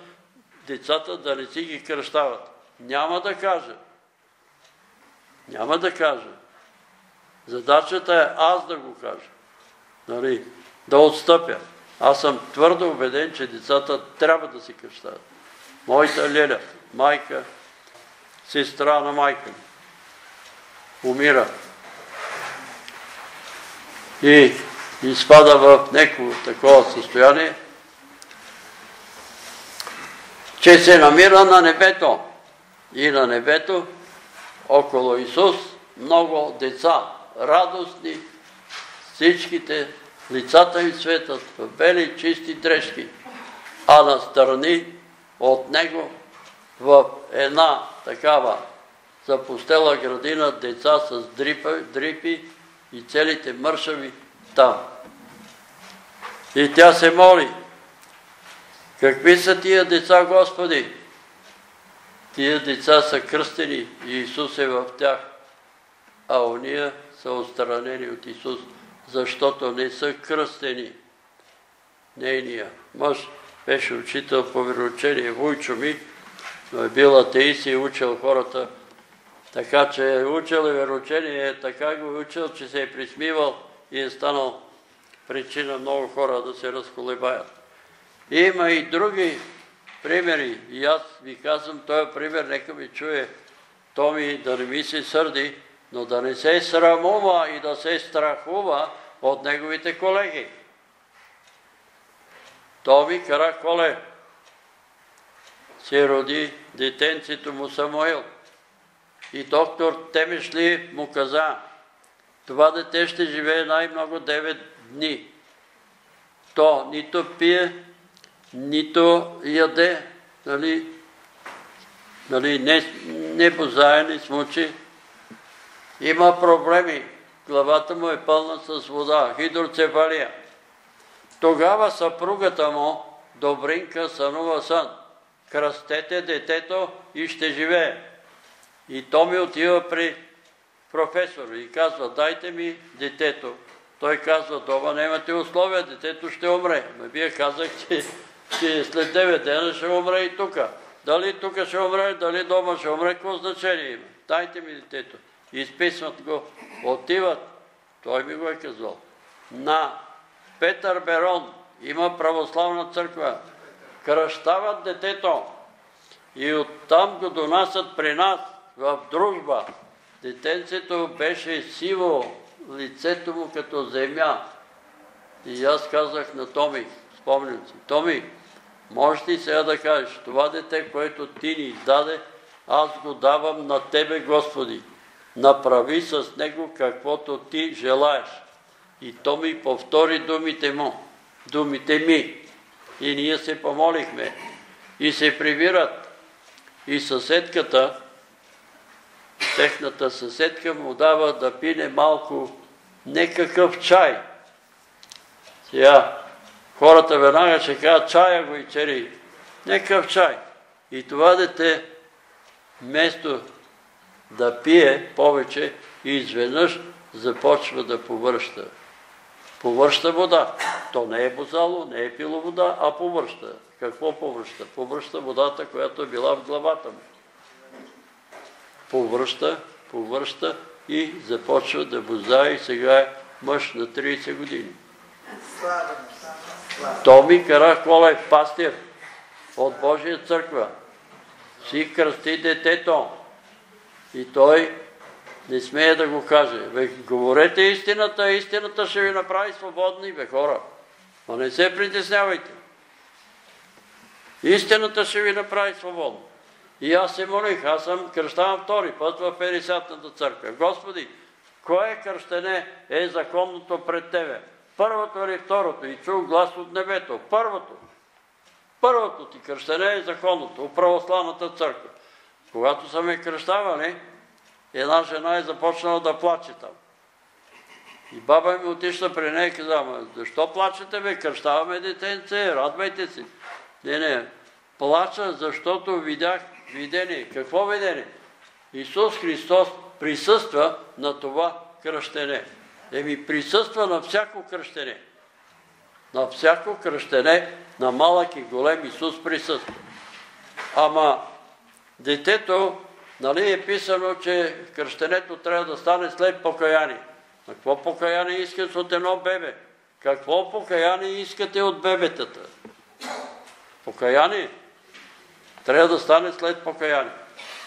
децата да не си ги кръщават. Няма да кажа. Няма да кажа. Задачата е аз да го кажа. Нали? Да отстъпя. Аз съм твърдо убеден, че децата трябва да си кръщават. Моята Леля, майка, сестра на майка ми, умира. И изпада в неко такова състояние, че се намира на небето. И на небето, около Исус, много деца, радостни, всичките лицата им светат в бели чисти дрежки, а на страни от него в една такава запустела градина деца с дрипи и целите мършави там. И тя се моли. Какви са тия деца, Господи? Тия деца са кръстени и Исус е в тях, а уния са отстранени от Исус, защото не са кръстени. Нейния мъж беше учител по вероучение Вуйчо ми, е бил атеист и е учил хората така, че е учил и вероучение, така го е учил, че се е присмивал и е станал причина много хора да се разколебаят. Има и други примери. И аз ви казвам, този пример, нека ми чуе Томи да не ми се сърди, но да не се срамува и да се страхува от неговите колеги. Томи Караколе се роди детенцето му Самуил. И доктор Темешли му каза, това дете ще живее най-много 9 дни. То нито пие, нито яде, нали, нали, не, не бозае, не смучи. Има проблеми. Главата му е пълна с вода, хидроцефалия. Тогава съпругата му, Добринка, сънува сън. Кръстете детето и ще живее. И то ми отива при професор и казва, дайте ми детето. Той казва, дома нямате условия, детето ще умре. Ме вие казахте, че след 9 дена ще умре и тука. Дали тук ще умре, дали дома ще умре, какво значение има? Дайте ми детето. Изписват го, отиват, той ми го е казал, на Петър Берон, има православна църква, кръщават детето и оттам го донасят при нас в дружба. Детенцето беше сиво, лицето му като земя. И аз казах на Томи, спомням си, Томи, можеш ли сега да кажеш, това дете, което ти ни даде, аз го давам на Тебе, Господи. Направи с него каквото ти желаеш. И то ми повтори думите му, думите ми. И ние се помолихме. И се прибират. И съседката, техната съседка му дава да пине малко некакъв чай. Сега, хората веднага ще кажат, чая го и цери. Некакъв чай. И това дете, вместо да пие повече, изведнъж започва да повръща. Повръща вода. То не е бозало, не е пило вода, а повръща. Какво повръща? Повръща водата, която е била в главата му. повръща, повръща и започва да бозае и сега е мъж на 30 години. Томи Караколев, пастир от Божия църква, си кръсти детето. И той не смее да го каже. Бе, говорете истината, истината ще ви направи свободни, бе хора. Но не се притеснявайте. Истината ще ви направи свободно. И аз се молих, аз съм кръщаван втори път в 50-та църква. Господи, кое кръщене е законното пред Тебе? Първото или второто? И чух глас от небето. Първото. Първото ти кръщене е законното, в православната църква. Когато са ме кръщавали, една жена е започнала да плаче там. И баба ми отишла при нея и каза, защо плачете бе, кръщаваме детенце, радвайте се. Не, не, плача, защото видях видение. Какво видение? Исус Христос присъства на това кръщене. Еми присъства на всяко кръщене. На всяко кръщене, на малък и голем Исус присъства. Ама детето, нали е писано, че кръщенето трябва да стане след покаяние. На какво покаяние искат от едно бебе? Какво покаяние искате от бебетата? Покаяние трябва да стане след покаяние.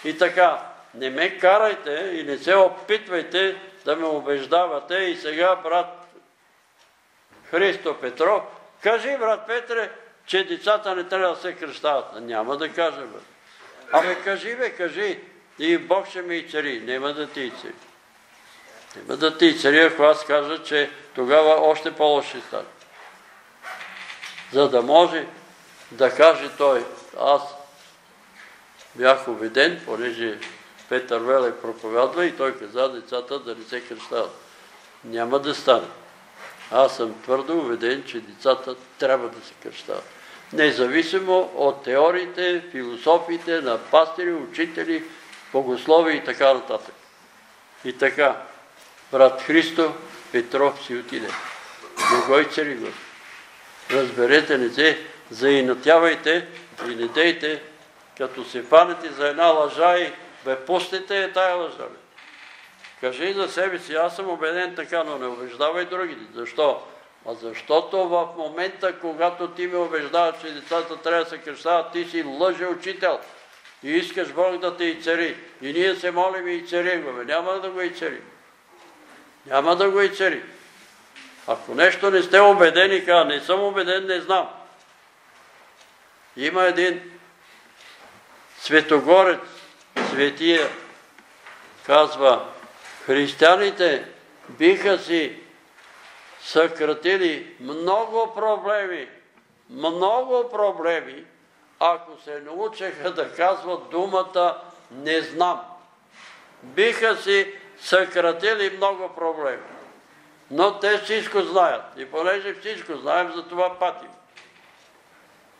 И така, не ме карайте и не се опитвайте да ме убеждавате и сега брат Христо Петро, кажи брат Петре, че децата не трябва да се кръщават. Няма да кажа, бе. Абе кажи, бе, кажи. И Бог ще ме и цари. Нема да ти и цари. Нема да ти и цари, ако аз кажа, че тогава още по-лоши стане. За да може да каже той, аз бях убеден, понеже Петър Веле проповядва и той каза децата да не се кръщават. Няма да стане. Аз съм твърдо убеден, че децата трябва да се кръщават. Независимо от теориите, философиите на пастири, учители, богослови и така нататък. И така, брат Христо Петров си отиде. Не го и цари го. Разберете, не се заинатявайте и не дейте, като се фанете за една лъжа и бе пустите е тая лъжа. Кажи за себе си, аз съм убеден така, но не убеждавай другите. Защо? А защото в момента, когато ти ме убеждаваш, че децата трябва да се кръщават, ти си лъже учител и искаш Бог да те и цари. И ние се молим и царим го. Няма да го и цари. Няма да го и цари. Ако нещо не сте убедени, каза, не съм убеден, не знам. Има един светогорец, светия, казва, християните биха си съкратили много проблеми, много проблеми, ако се научеха да казват думата не знам. Биха си съкратили много проблеми. Но те всичко знаят. И понеже всичко знаем, за това патим.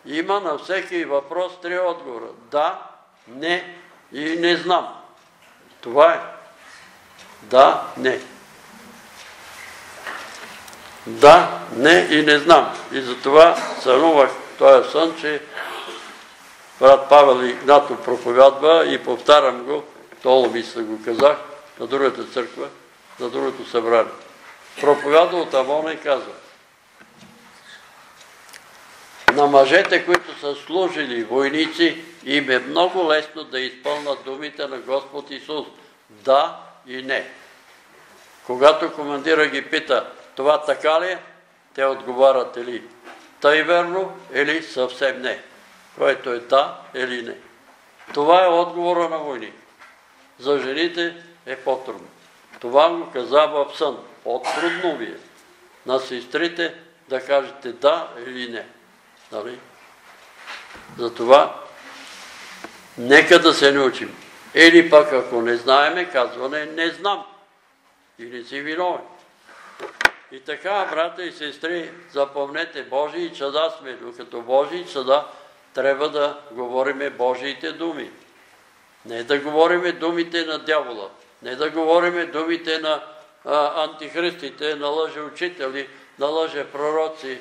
Има на всеки въпрос три отговора. Да, не и не знам. Това е. Да, не. Да, не и не знам. И затова сънувах този сън, че брат Павел Игнатов проповядва и повтарям го, толу ми се го казах, на другата църква, на другото събрание. Проповядва от Амона и казва, на мъжете, които са служили войници, им е много лесно да изпълнат думите на Господ Исус. Да и не. Когато командира ги пита, това така ли е? Те отговарят или тъй верно, или съвсем не. Което е да или не. Това е отговора на войни. За жените е по-трудно. Това го каза в сън. По-трудно ви е на сестрите да кажете да или не. Нали? Затова нека да се научим. Или пък ако не знаеме, казване не знам. Или си виновен. И така, брата и сестри, запомнете, Божии чада сме, докато Божии чада трябва да говориме Божиите думи. Не да говориме думите на дявола, не да говориме думите на а, антихристите, на лъжеучители, на лъжепророци,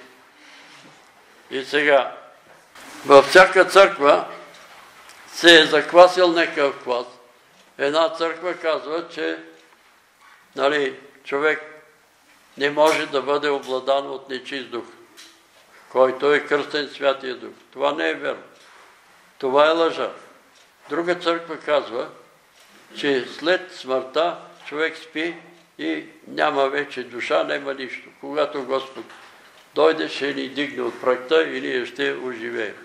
и сега, във всяка църква се е заквасил някакъв квас една църква казва, че нали, човек не може да бъде обладан от нечист дух, който е кръстен Святия Дух. Това не е верно. Това е лъжа. Друга църква казва, че след смъртта човек спи и няма вече душа, няма нищо. Когато Господ дойде, ще ни дигне от практа и ние ще оживеем.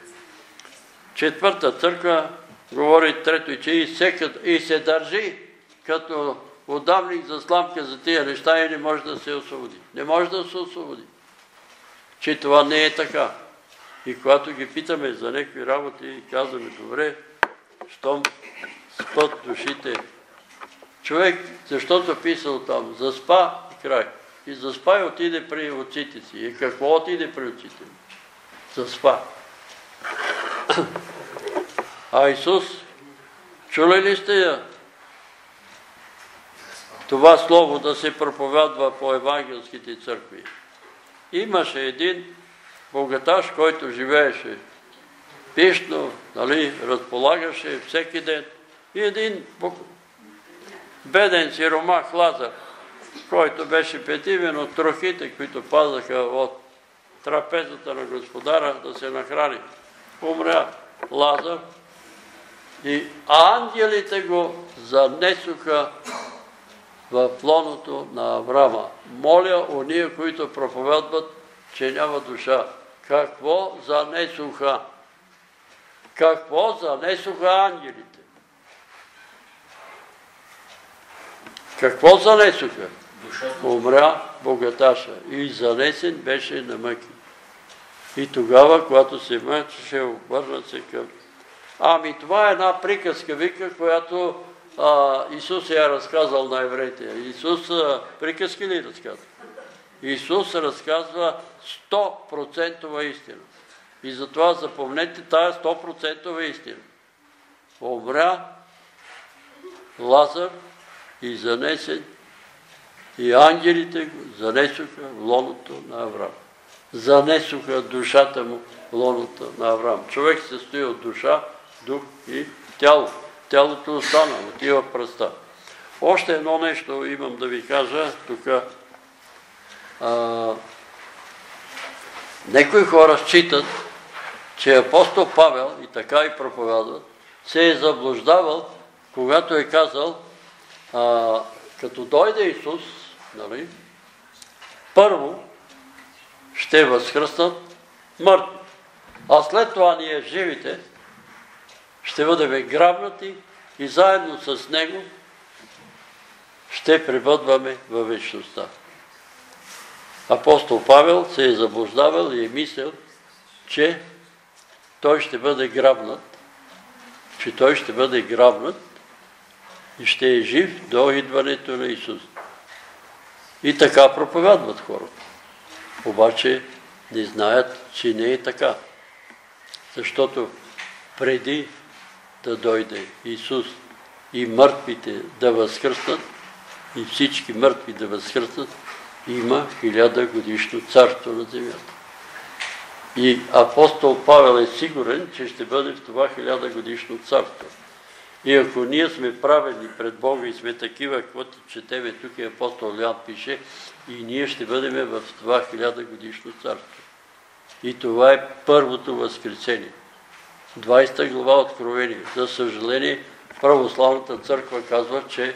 Четвърта църква говори трето, че и се, и се държи като отдавник за сламка за тия неща и не може да се освободи. Не може да се освободи. Че това не е така. И когато ги питаме за някакви работи, казваме, добре, щом спът душите. Човек, защото писал там, заспа и край. И заспа и отиде при отците си. И какво отиде при отците? Заспа. А Исус, чули ли сте я? Това слово да се проповядва по евангелските църкви. Имаше един богаташ, който живееше пишно, нали, разполагаше всеки ден. И един беден сиромах Лазар, който беше петивен от трохите, които пазаха от трапезата на господара да се нахрани. Умря Лазар и ангелите го занесоха в лоното на Аврама. Моля уния, които проповядват, че няма душа. Какво занесоха? Какво занесоха ангелите? Какво занесоха? Умря богаташа и занесен беше на мъки. И тогава, когато се мъчеше, обърна се към... Ами това е една приказка, вика, която а, Исус е разказал на евреите. Исус а, приказки ли разказва? Исус разказва 100% истина. И затова запомнете тая 100% истина. Умря Лазар и занесен и ангелите го занесоха в лоното на Авраам. Занесоха душата му в лоното на Авраам. Човек се стои от душа, дух и тяло. Тялото остана, отива в пръста. Още едно нещо имам да ви кажа. Тук некои хора считат, че апостол Павел, и така и проповядва, се е заблуждавал, когато е казал, като дойде Исус, нали, първо ще възкръснат мъртви, а след това ние живите ще бъдем грабнати и заедно с Него ще пребъдваме във вечността. Апостол Павел се е заблуждавал и е мислил, че той ще бъде грабнат, че той ще бъде грабнат и ще е жив до идването на Исус. И така проповядват хората. Обаче не знаят, че не е така. Защото преди да дойде Исус и мъртвите да възкръснат, и всички мъртви да възкръснат, има хиляда годишно царство на земята. И апостол Павел е сигурен, че ще бъде в това хиляда годишно царство. И ако ние сме правени пред Бога и сме такива, каквото четеме тук и апостол Лян пише, и ние ще бъдем в това хиляда годишно царство. И това е първото възкресение. 20 глава Откровение. За съжаление, православната църква казва, че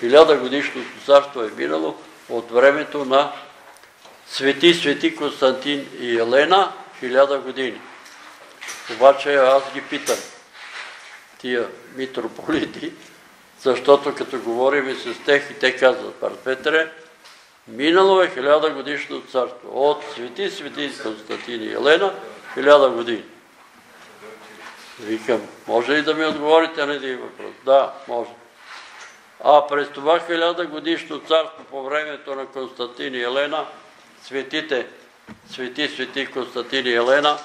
хиляда годишното царство е минало от времето на свети свети Константин и Елена хиляда години. Обаче аз ги питам, тия митрополити, защото като говорим с тех и те казват, Пар Петре, минало е хиляда годишно царство. От свети свети Константин и Елена хиляда години. Викам, може ли да ми отговорите на един въпрос? Да, може. А през това хиляда годишно царство по времето на Константин и Елена, светите, свети, свети Константин и Елена,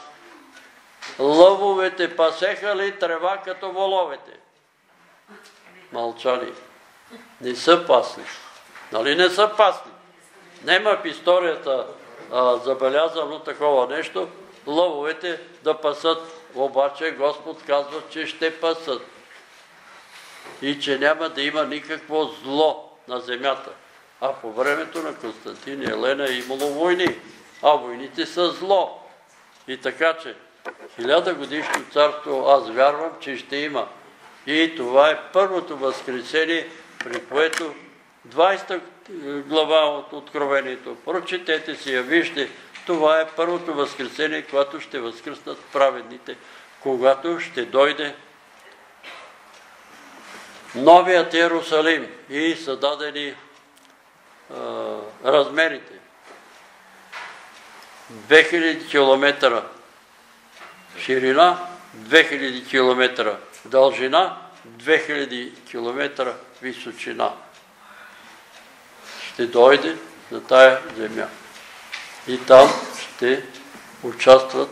лъвовете пасеха ли трева като воловете? Мълчали. Не са пасли. Нали не са пасли? Нема в историята забелязано такова нещо, лъвовете да пасат. Обаче Господ казва, че ще пасат. и че няма да има никакво зло на земята. А по времето на Константин и Елена е имало войни, а войните са зло. И така че, хиляда годишно царство аз вярвам, че ще има. И това е първото възкресение, при което 20 глава от Откровението. Прочетете си я, вижте, това е първото възкресение, когато ще възкръснат праведните, когато ще дойде новият Иерусалим и са дадени а, размерите. 2000 км ширина, 2000 км дължина, 2000 км височина. Ще дойде на тая земя. И там ще участват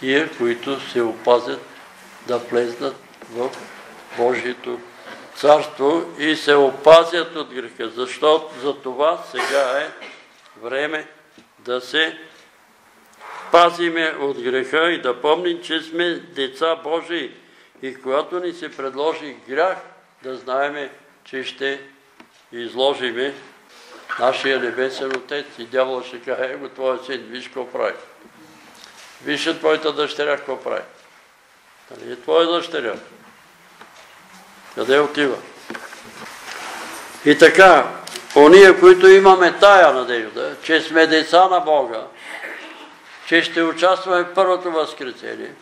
тия, които се опазят да влезнат в Божието царство и се опазят от греха. Защото за това сега е време да се пазиме от греха и да помним, че сме деца Божии. И когато ни се предложи грях, да знаеме, че ще изложиме нашия небесен Отец. И дявол ще каже, его, твоя син, виж какво прави. Виж твоята дъщеря какво прави. Нали е твоя дъщеря? Къде отива? И така, ония, които имаме тая надежда, че сме деца на Бога, че ще участваме в първото възкресение,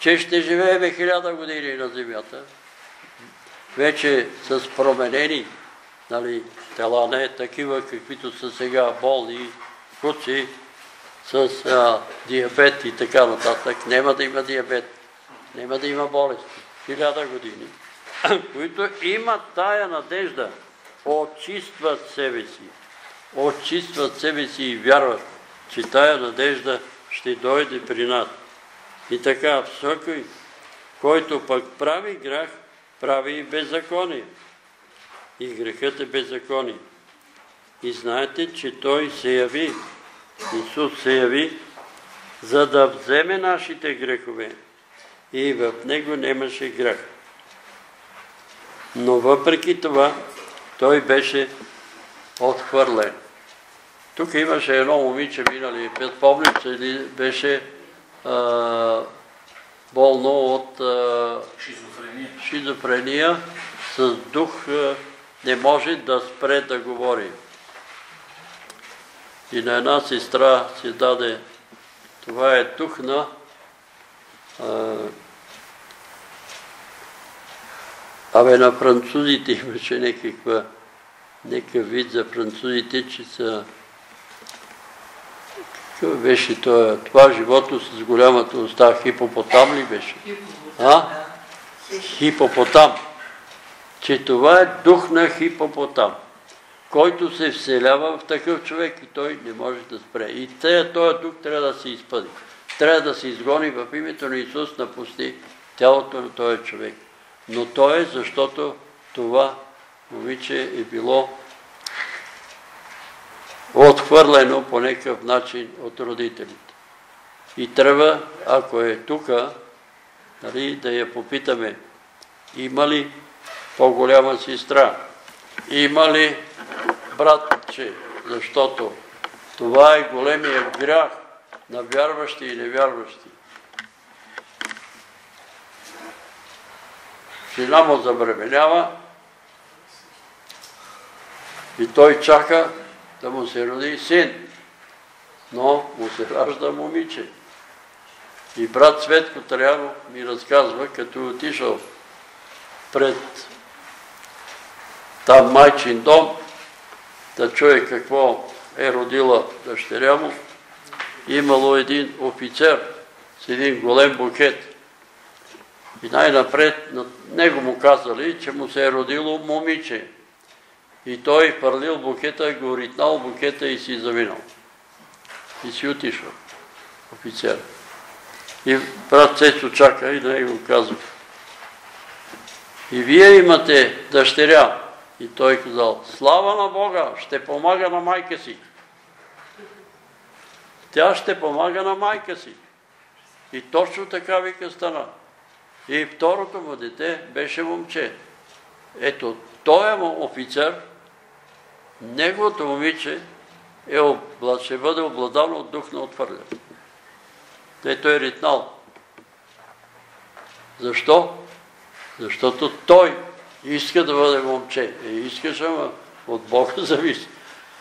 че ще живеем хиляда години на земята, вече с променени нали, тела, не такива, каквито са сега болни, куци, с а, диабет и така нататък. Няма да има диабет, няма да има болести. Хиляда години, които имат тая надежда, очистват себе си. Очистват себе си и вярват, че тая надежда ще дойде при нас. И така, всеки, който пък прави грях, прави и беззаконие. И грехът е беззаконие. И знаете, че Той се яви, Исус се яви, за да вземе нашите грехове. И в Него нямаше грех. Но въпреки това, Той беше отхвърлен. Тук имаше едно момиче минали пет помните ли беше а, болно от а, Шизофрения. шизофрения, с дух а, не може да спре да говори. И на една сестра се даде, това е дух на а, Абе, на французите имаше някаква, някакъв вид за французите, че са какъв беше това, това живото с голямата уста? Хипопотам ли беше? А? Хипопотам. Че това е дух на хипопотам, който се вселява в такъв човек и той не може да спре. И този дух трябва да се изпъди. Трябва да се изгони в името на Исус напусти тялото на този човек. Но то е, защото това момиче е било отхвърлено по някакъв начин от родителите. И трябва, ако е тука, нали, да я попитаме, има ли по-голяма сестра? Има ли братче? Защото това е големия грях на вярващи и невярващи. Жена му забременява и той чака да му се роди син, но му се ражда момиче. И брат Светко Трянов ми разказва, като отишъл пред там майчин дом, да чуе какво е родила дъщеря му, имало един офицер с един голем букет. И най-напред на него му казали, че му се е родило момиче. И той фърлил букета, го ритнал букета и си заминал. И си отишъл офицер. И брат Цецо чака и него казва. И вие имате дъщеря. И той казал, слава на Бога, ще помага на майка си. Тя ще помага на майка си. И точно така вика стана. И второто му дете беше момче. ето, той е офицер, неговото момиче е, ще бъде обладано от дух на отвърляне. Ето е ритнал. Защо? Защото той иска да бъде момче. Е, искаш, ама от Бога зависи.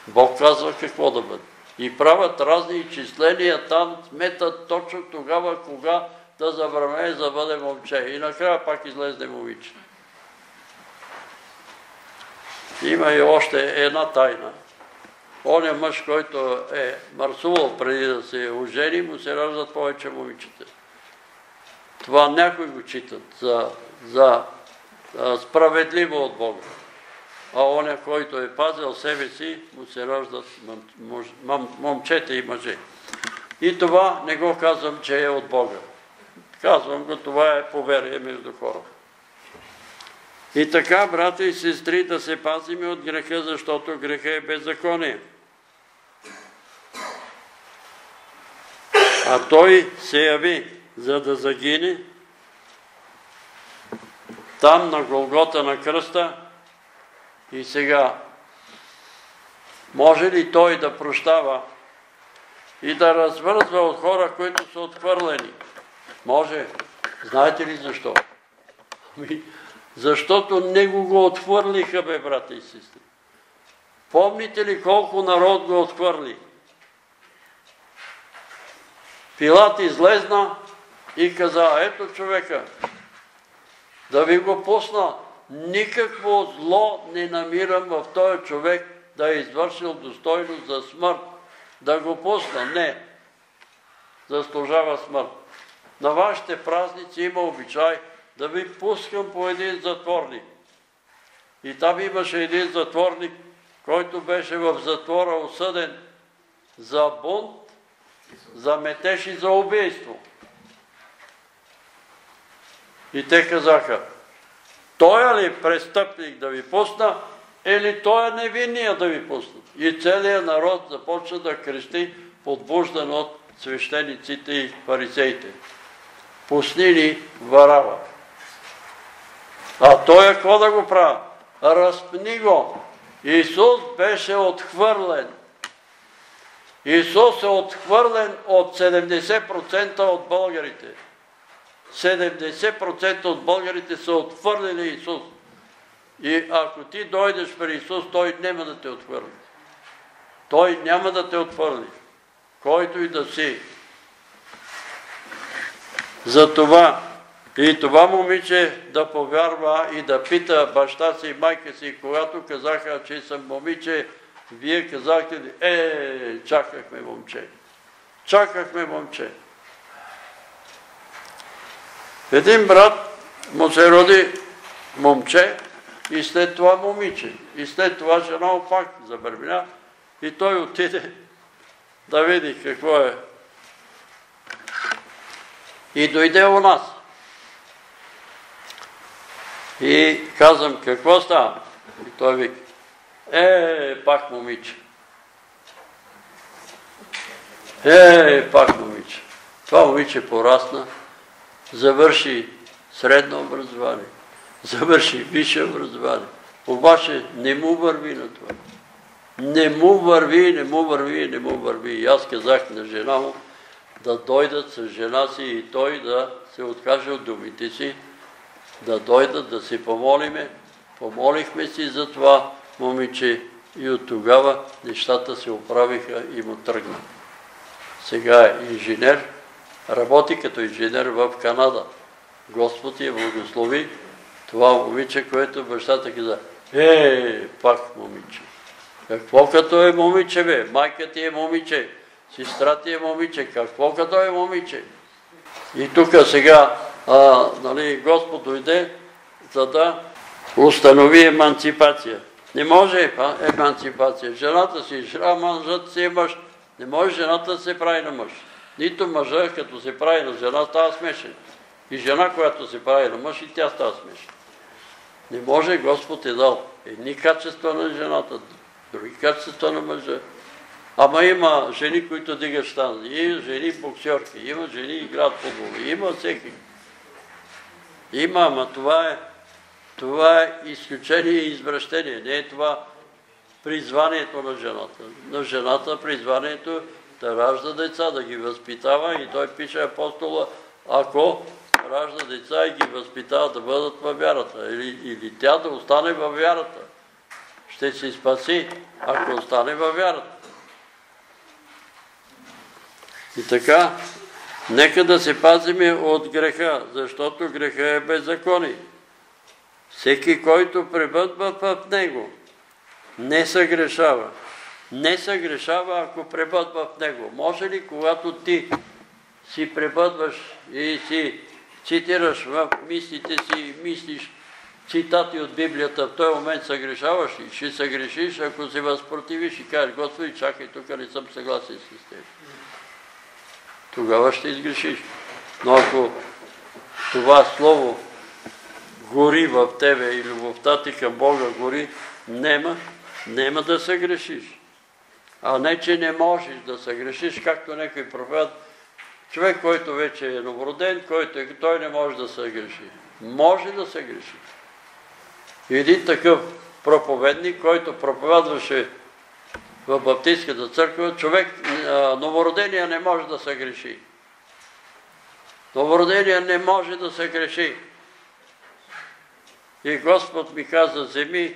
Бог казва какво да бъде. И правят разни изчисления там, сметат точно тогава, кога да забраме за да бъде момче. И накрая пак излезне момиче. Има и още една тайна. Оня мъж, който е марсувал преди да се ожени, му се раждат повече момичета. Това някои го читат за, за справедливо от Бога. А оня, който е пазил себе си, му се раждат момчета и мъже. И това не го казвам, че е от Бога. Казвам го, това е поверие между хората. И така, брата и сестри, да се пазиме от греха, защото греха е беззаконие. А той се яви, за да загине там на Голгота на кръста и сега може ли той да прощава и да развързва от хора, които са отхвърлени? Може. Знаете ли защо? Ами, защото него го отхвърлиха, бе, брата и сестри. Помните ли колко народ го отхвърли? Пилат излезна и каза, ето човека, да ви го пусна. Никакво зло не намирам в този човек да е извършил достойно за смърт. Да го пусна. Не. Заслужава смърт. На вашите празници има обичай да ви пускам по един затворник. И там имаше един затворник, който беше в затвора осъден за бунт, за метеж и за убийство. И те казаха, той е ли престъпник да ви пусна, или той е невинния да ви пусна. И целият народ започна да крещи, подбуждан от свещениците и фарисеите. Пусни ни варава. А той е какво да го прави? Разпни го. Исус беше отхвърлен. Исус е отхвърлен от 70% от българите. 70% от българите са отхвърлили Исус. И ако ти дойдеш при Исус, Той няма да те отхвърли. Той няма да те отхвърли. Който и да си. Затова и това момиче да повярва и да пита баща си и майка си, когато казаха, че съм момиче, вие казахте е, чакахме момче. Чакахме момче. Един брат му се роди момче и след това момиче. И след това жена опак забърбина и той отиде да види какво е. И дойде у нас. И казвам, какво става? И той вика, е, пак момиче. Е, пак момиче. Това момиче порасна, завърши средно образование, завърши висше образование. Обаче не му върви на това. Не му върви, не му върви, не му върви. И аз казах на жена му да дойдат с жена си и той да се откаже от думите си, да дойдат да си помолиме. Помолихме си за това момиче и от тогава нещата се оправиха и му тръгна. Сега е инженер, работи като инженер в Канада. Господ я благослови това момиче, което бащата каза, е, пак момиче. Какво като е момиче, бе? Майка ти е момиче, сестра ти е момиче, какво като е момиче? И тук сега а, нали, Господ дойде, за да установи еманципация. Не може еманципация. Жената си жена, мъжът си е мъж. Не може жената да се прави на мъж. Нито мъжа, като се прави на жена, става смешен. И жена, която се прави на мъж, и тя става смешна. Не може Господ е дал едни качества на жената, други качества на мъжа. Ама има жени, които дигат штанзи, има жени боксерки, има жени играят футбол, има всеки. Има, ама това е Това е изключение и извращение. Не е това призванието на жената. На жената призванието да ражда деца, да ги възпитава и той пише апостола, ако ражда деца и ги възпитава да бъдат във вярата. Или, или тя да остане във вярата. Ще се спаси, ако остане във вярата. И така, нека да се пазиме от греха, защото греха е беззаконие. Всеки, който пребъдва в него, не съгрешава. Не съгрешава, ако пребъдва в него. Може ли, когато ти си пребъдваш и си цитираш в мислите си, мислиш цитати от Библията, в този момент съгрешаваш ли? Ще съгрешиш, ако се възпротивиш и кажеш, Господи, чакай, тук не съм съгласен с теб. Тогава ще изгрешиш. Но ако това слово гори в тебе и любовта ти към Бога гори, нема, нема да се грешиш. А не, че не можеш да се грешиш, както някой проповед, човек, който вече е новороден, който е, той не може да се греши. Може да се греши. Един такъв проповедник, който проповядваше в Баптистската църква, човек, новородения не може да се греши. Новородения не може да се греши. И Господ ми каза, вземи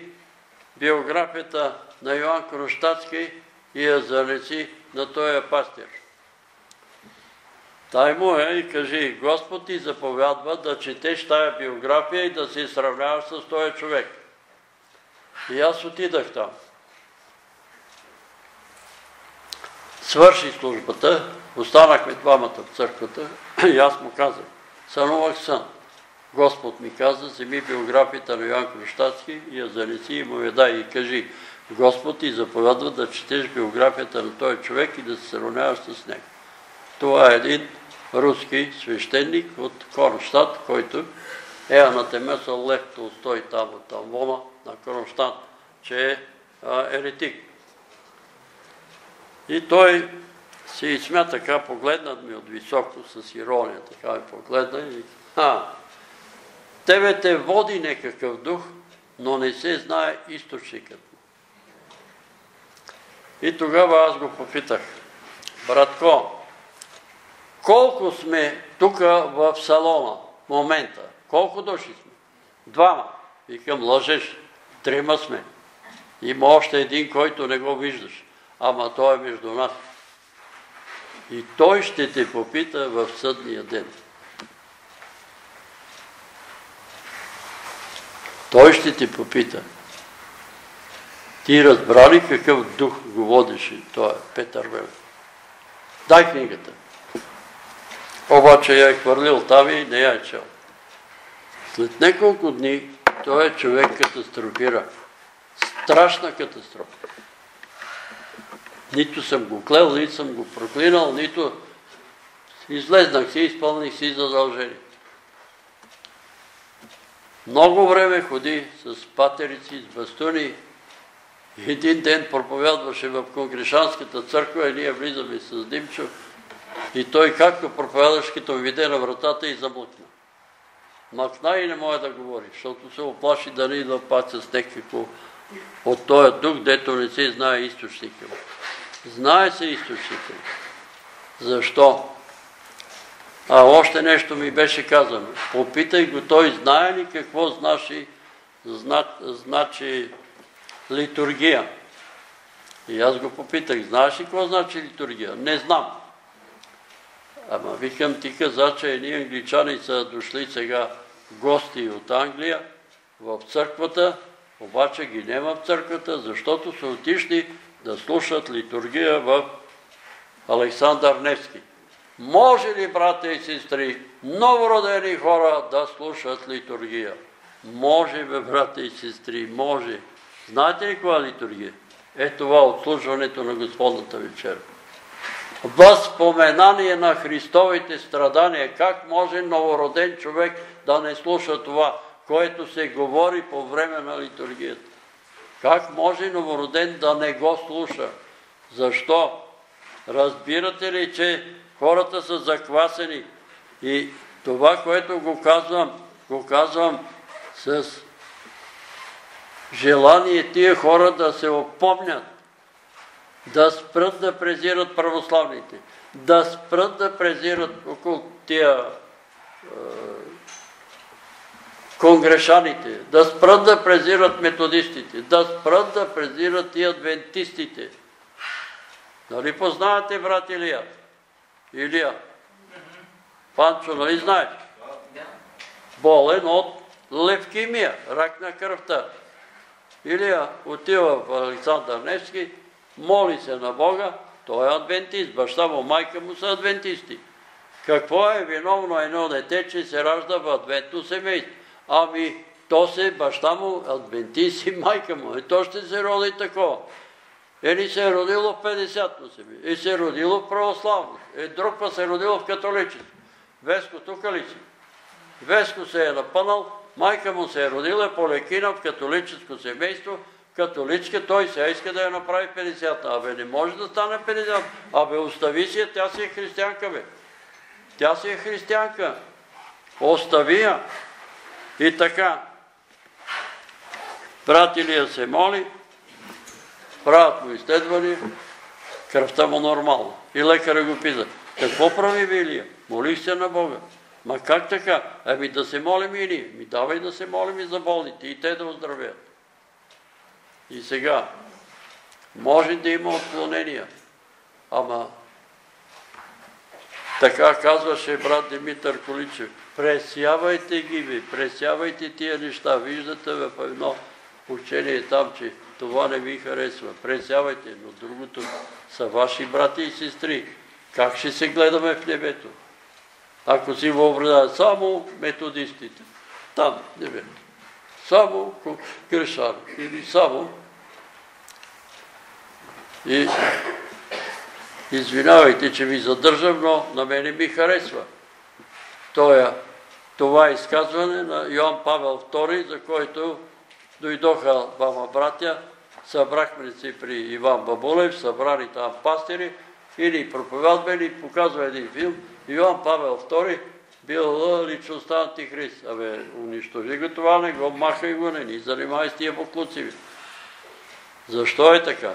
биографията на Йоанн Кронштадтски и я занеси на този пастир. Тай му е и кажи, Господ ти заповядва да четеш тая биография и да се сравняваш с този човек. И аз отидах там. Свърши службата, останахме двамата в църквата и аз му казах, сънувах сън. Господ ми каза, вземи биографията на Йоан Крещацки и я занеси и му я дай и кажи, Господ ти заповядва да четеш биографията на този човек и да се сравняваш с него. Това е един руски свещеник от Кронштадт, който е анатемесал Лев Толстой там от Амвона на Кронштадт, че е еретик. И той се изсмя така, погледна ми от високо с ирония, така ми погледна и а, тебе те води некакъв дух, но не се знае източникът. И тогава аз го попитах, братко, колко сме тук в салона в момента? Колко души сме? Двама. Викам, лъжеш. Трима сме. Има още един, който не го виждаш. Ама той е между нас. И той ще те попита в съдния ден. Той ще те попита. Ти разбра ли какъв дух го водеше той Петър Велев? Дай книгата. Обаче я е хвърлил там и не я е чел. След няколко дни той човек катастрофира. Страшна катастрофа. Нито съм го клел, нито съм го проклинал, нито излезнах си, изпълних си задължение. Много време ходи с патерици, с бастуни. Един ден проповядваше в Конгрешанската църква и ние влизаме с Димчо. И той както проповядваше, като виде на вратата и замлъкна. Мъкна и не може да говори, защото се оплаши да не идва пак с някакво от този дух, дето не се знае източника. Знае се източника. Защо? А още нещо ми беше казано. Попитай го, той знае ли какво значи, значи литургия? И аз го попитах, знаеш ли какво значи литургия? Не знам. Ама викам, ти каза, че едни англичани са дошли сега гости от Англия в църквата, обаче ги няма в църквата, защото са отишли да слушат литургия в Александър Невски. Може ли, брата и сестри, новородени хора да слушат литургия? Може, бе, брата и сестри, може. Знаете ли коя литургия? Е това отслужването на Господната вечера. Възпоменание на Христовите страдания. Как може новороден човек да не слуша това, което се говори по време на литургията? Как може новороден да не го слуша? Защо? Разбирате ли, че хората са заквасени и това, което го казвам, го казвам с желание тия хора да се опомнят, да спрат да презират православните, да спрат да презират около тия е, конгрешаните, да спрат да презират методистите, да спрат да презират и адвентистите. Нали познавате брат Илия? Илия. Панчо, нали знаеш? Болен от левкемия, рак на кръвта. Илия отива в Александър Невски, моли се на Бога, той е адвентист, баща му, майка му са адвентисти. Какво е виновно едно дете, че се ражда в адвентно семейство? Ами, то се баща му, адвентист и майка му. И то ще се роди такова. Или се е родило в 50-то семейство, и се е родило в православно, и друг па се е родило в католичество. Веско тук ли си? Веско се е напънал, майка му се е родила по лекина в католическо семейство, католичка, той се иска да я направи 50 Абе, не може да стане 50 Абе, остави си я, тя си е християнка, бе. Тя си е християнка. Остави я. И така. Брат Илия се моли, правят му изследвания, кръвта му нормална. И лекаря го пита, какво прави ви Илия? Молих се на Бога. Ма как така? Ами да се молим и ние. Ми давай да се молим и за болните, и те да оздравят. И сега, може да има отклонения, ама така казваше брат Димитър Количев, пресявайте ги ви, пресявайте тия неща. Виждате в едно учение там, че това не ви харесва. Пресявайте, но другото са ваши брати и сестри. Как ще се гледаме в небето? Ако си въобразяват само методистите, там небето. Само грешар или само и извинявайте, че ви задържам, но на мене ми харесва. Тоя, това изказване на Йоан Павел II, за който дойдоха двама братя, събрахме се при Иван Бабулев, събрани там пастири, или проповядва, или показва един филм. Йоан Павел II бил личността антихрист. Абе, унищожи го това, не го махай го, не ни занимай с тия поклуци. Защо е така?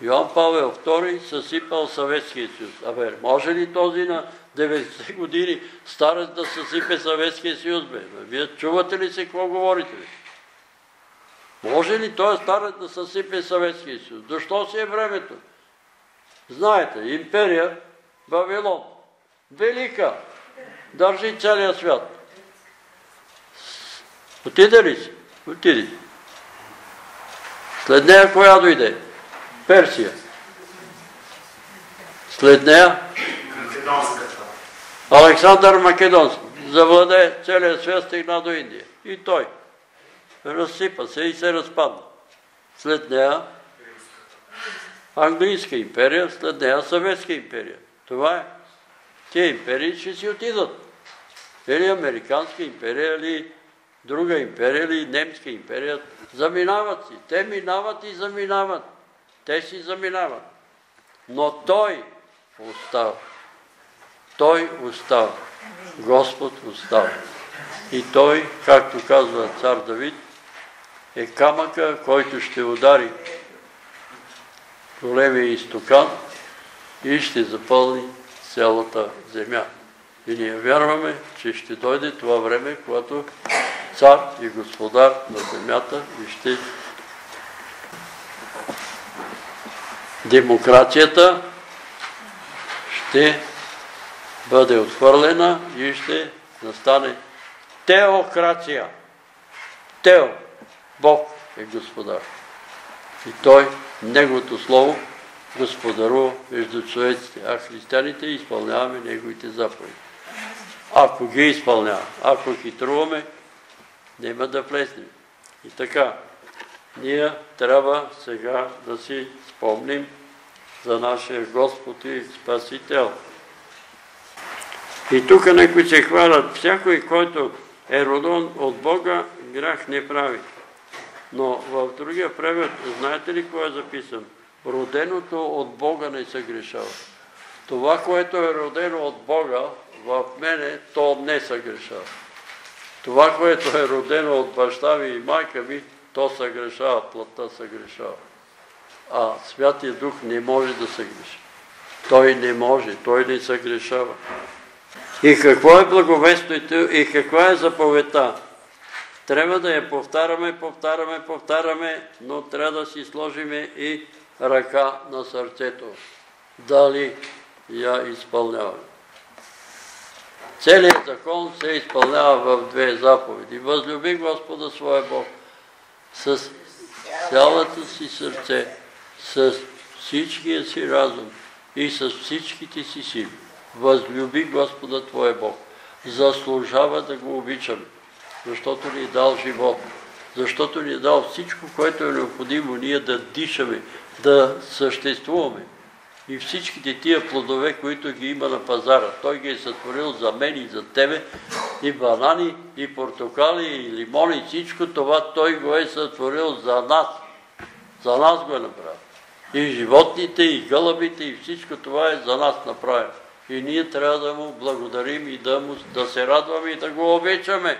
Йоан Павел II съсипал Съветския съюз. Абе, може ли този на 90 години старост да съсипе Съветския съюз, бе? Вие чувате ли се какво говорите? Бе? Може ли той старост да съсипе Съветския съюз? Защо си е времето? Знаете, империя Вавилон. Велика. Държи целия свят. Отиде ли си? Отиде. След нея коя дойде? Персия. След нея Александър Македонски. Завладе целия свят, стигна до Индия. И той. Разсипа се и се разпадна. След нея Английска империя, след нея Съветска империя. Това е. Те империи ще си отидат. Или Американска империя, или друга империя, или Немска империя. Заминават си. Те минават и заминават. Те си заминават. Но Той остава. Той остава. Господ остава. И Той, както казва цар Давид, е камъка, който ще удари големия изтокан и ще запълни цялата земя. И ние вярваме, че ще дойде това време, когато цар и господар на земята и ще демокрацията ще бъде отхвърлена и ще настане теокрация. Тео, Бог е господар. И Той, Неговото Слово, господарува между човеците, а християните изпълняваме Неговите заповеди. Ако ги изпълняваме, ако хитруваме, няма да влезнем. И така, ние трябва сега да си спомним за нашия Господ и Спасител. И тук некои се хвалят, всякой, който е родон от Бога, грях не прави. Но в другия превод, знаете ли кое е записано? Роденото от Бога не се грешава. Това, което е родено от Бога, в мене, то не се грешава. Това, което е родено от баща ми и майка ми, то съгрешава, плътта съгрешава. А Святия Дух не може да се греши. Той не може, той не съгрешава. И какво е благовестието и каква е заповедта? Трябва да я повтаряме, повтаряме, повтаряме, но трябва да си сложиме и ръка на сърцето. Дали я изпълняваме. Целият закон се изпълнява в две заповеди. Възлюби Господа своя Бог с цялата си сърце, с всичкия си разум и с всичките си сили. Възлюби Господа Твоя Бог. Заслужава да го обичаме, защото ни е дал живот, защото ни е дал всичко, което е необходимо ние да дишаме, да съществуваме. И всичките тия плодове, които ги има на пазара, той ги е сътворил за мен и за тебе, и банани, и портокали, и лимони, всичко това той го е сътворил за нас. За нас го е направил. И животните, и гълъбите, и всичко това е за нас направено. И ние трябва да му благодарим и да, му, да се радваме и да го обичаме.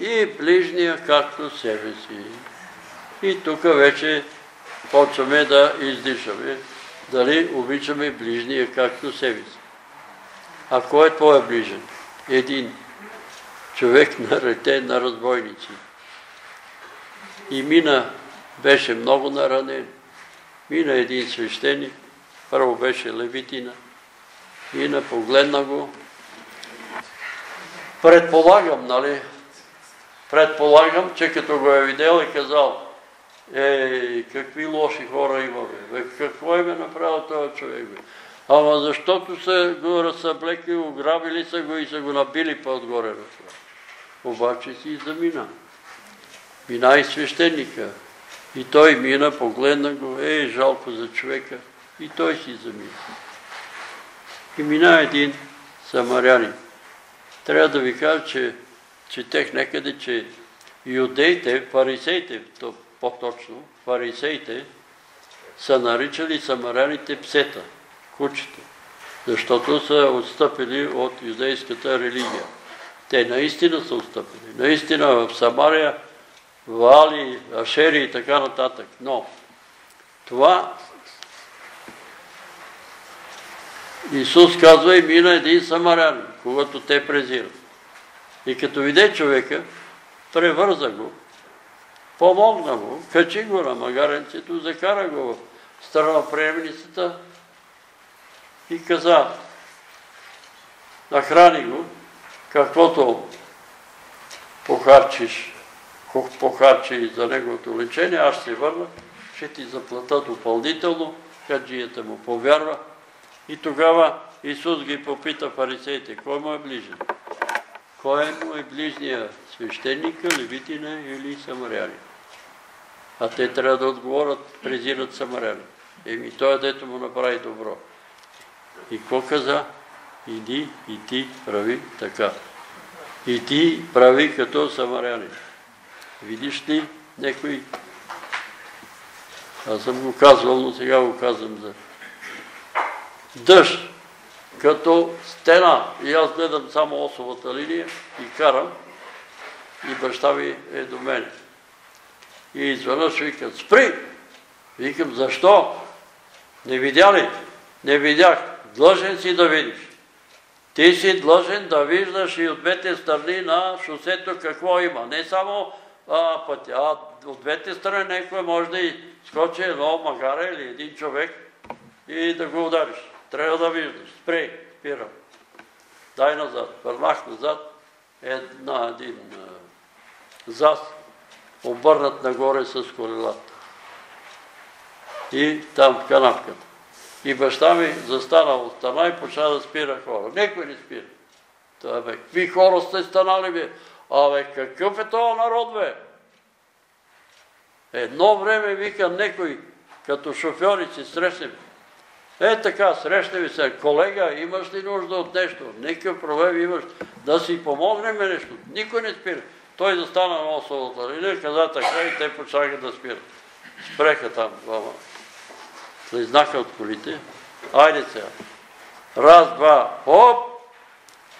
И ближния както себе си. И тук вече почваме да издишаме. Дали обичаме ближния както себе си. А кой е твоя ближен? Един човек наретен на разбойници. И мина, беше много наранен. Мина един свещеник, първо беше левитина, мина, погледна го. Предполагам, нали? Предполагам, че като го е видел и казал, е, какви лоши хора имаме. Какво им е направил този човек? Бе? Ама защото са го разсъблекли, ограбили са го и са го набили по-отгоре на това. Обаче си замина. Мина и свещеника. И той мина, погледна го, е, жалко за човека. И той си замина. И мина един самарянин. Трябва да ви кажа, че четех некъде, че юдеите, фарисеите, по-точно, фарисеите са наричали самаряните псета, кучета, защото са отстъпили от юдейската религия. Те наистина са отстъпили. Наистина в Самария, Вали, Ашери и така нататък. Но това Исус казва и мина един самарян, когато те презират. И като виде човека, превърза го, помогна му, качи го на магаренцето, закара го в страна приемницата и каза, нахрани го, каквото похарчиш, похарчи за неговото лечение, аз ще върна, ще ти заплата допълнително, хаджията му повярва. И тогава Исус ги попита фарисеите, кой му е ближен? Кой му е ближния? Свещеника, левитина или самаряни? А те трябва да отговорят, презират самаряни. Еми, той е дето му направи добро. И какво каза? Иди и ти прави така. И ти прави като самарянин. Видиш ли некои... Аз съм го казвал, но сега го казвам за дъжд, като стена. И аз гледам само осовата линия и карам. И баща ми е до мене. И изведнъж викат, спри! Викам, защо? Не видя ли? Не видях. Длъжен си да видиш. Ти си длъжен да виждаш и от двете страни на шосето какво има. Не само а, пътя, а от двете страни някой може да изскочи едно магара или един човек и да го удариш. Трябва да виждаш. Спрей, спирам. Дай назад. Върнах назад. Една, един зас, обърнат нагоре с колелата. И там в канавката. И баща ми застана от страна и почна да спира хора. Некой не спира. Това бе, какви хора сте станали бе? Абе, какъв е този народ бе? Едно време вика некой, като шофьори си срещнем. Е така, срещаме се, колега, имаш ли нужда от нещо? Никакъв проблем имаш да си помогнем нещо. Никой не спира. Той застана на осовата линия, каза така и те почнаха да спират. Спреха там двама. Слизнаха от колите. Айде сега. Раз, два, хоп!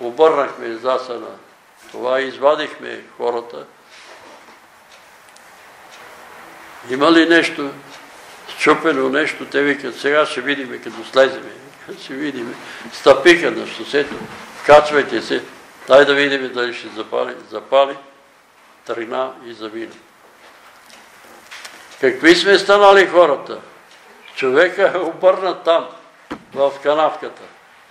Обърнахме засана. Това извадихме хората. Има ли нещо щупено нещо? Те викат, сега ще видим, като слеземе. Ще видим. Стъпиха на шосето, качвайте се, дай да видим дали ще запали. Запали, тръгна и замина. Какви сме станали хората? Човека е обърнат там, в канавката.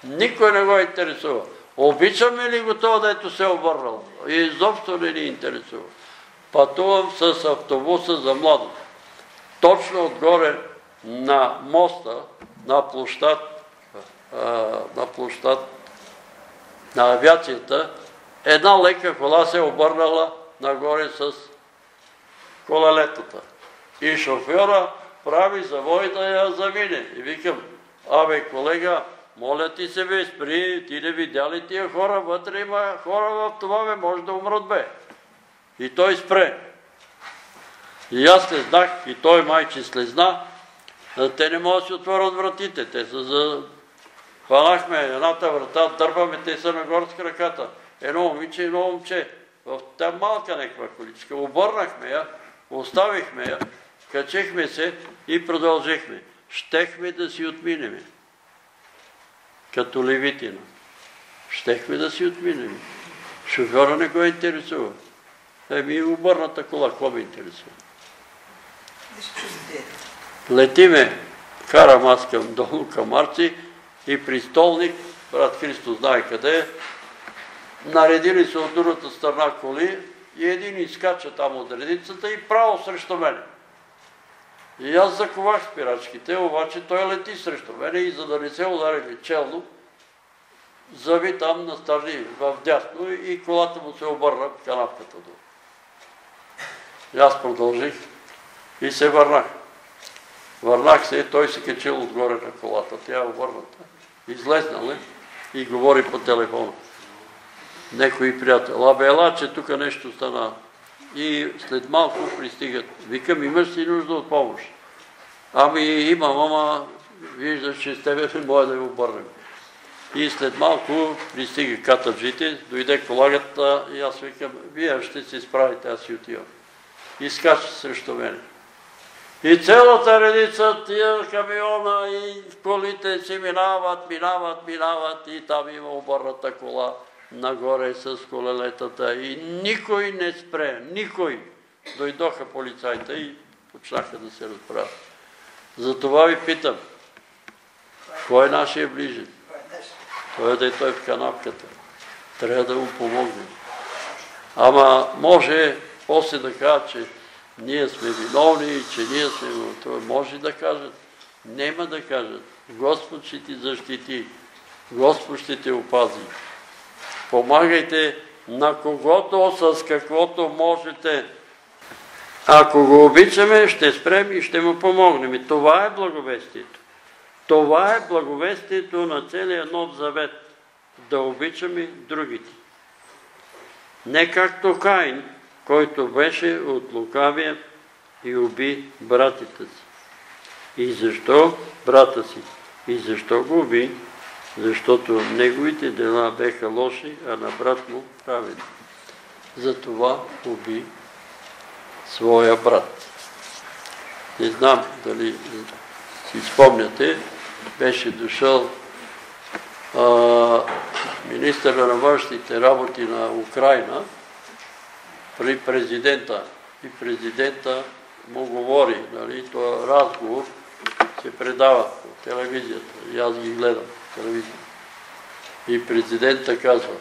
Никой не го интересува. Обичаме ли го това, дето се е обърнал? И изобщо не ни интересува. Пътувам с автобуса за младост. Точно отгоре на моста, на площад, на площад на авиацията, една лека кола се е обърнала нагоре с колелетата. И шофьора прави завой да я замине. И викам, абе колега, моля ти се бе, спри, ти не видя ли тия хора, вътре има хора в това, бе, може да умрат бе. И той спре. И аз слезнах, и той майче слезна, те не могат да си отворят вратите, те са за... Хванахме едната врата, дърпаме, те са нагоре с краката. Едно момиче, едно момче. В тази малка някаква количка. Обърнахме я, оставихме я, качихме се и продължихме. Щехме да си отминеме. Като левитина. Щехме да си отминеме. Шофьора не го интересува. Еми обърната кола, какво ме интересува? Летиме, карам аз към долу, към Арци и при столник, брат Христо знае къде е, наредили се от другата страна коли и един изкача там от редицата и право срещу мене. И аз заковах спирачките, обаче той лети срещу мене и за да не се удари челно, зави там на страни, в дясно и колата му се обърна в канавката долу. И аз продължих и се върнах. Върнах се и той се качил отгоре на колата. Тя е обърната. Излезнал е и говори по телефона. Некой приятел. Абе, ела, че тук нещо стана. И след малко пристигат. Викам, имаш ли нужда от помощ? Ами имам, ама виждаш, че с тебе не може да ви обърнем. И след малко пристига катаджите, дойде колагата и аз викам, вие ще се справите, аз си отивам. И скача срещу мене. И цялата редица тия камиона и колите си минават, минават, минават и там има обърната кола нагоре с колелетата и никой не спре, никой. Дойдоха полицайите и почнаха да се разправят. Затова ви питам, кой е нашия ближен? Той е да е той в канапката. Трябва да му помогнем. Ама може после да кажа, че ние сме виновни, че ние сме... Това може да кажат. Нема да кажат. Господ ще ти защити. Господ ще те опази. Помагайте на когото, с каквото можете. Ако го обичаме, ще спрем и ще му помогнем. Това е благовестието. Това е благовестието на целия нов завет. Да обичаме другите. Не както Каин, който беше от лукавия и уби братите си. И защо брата си? И защо го уби? Защото неговите дела беха лоши, а на брат му праведни. Затова уби своя брат. Не знам дали си спомняте, беше дошъл министъра на външните работи на Украина при президента. И президента му говори, нали, това разговор се предава по телевизията. И аз ги гледам телевизията. И президента казва,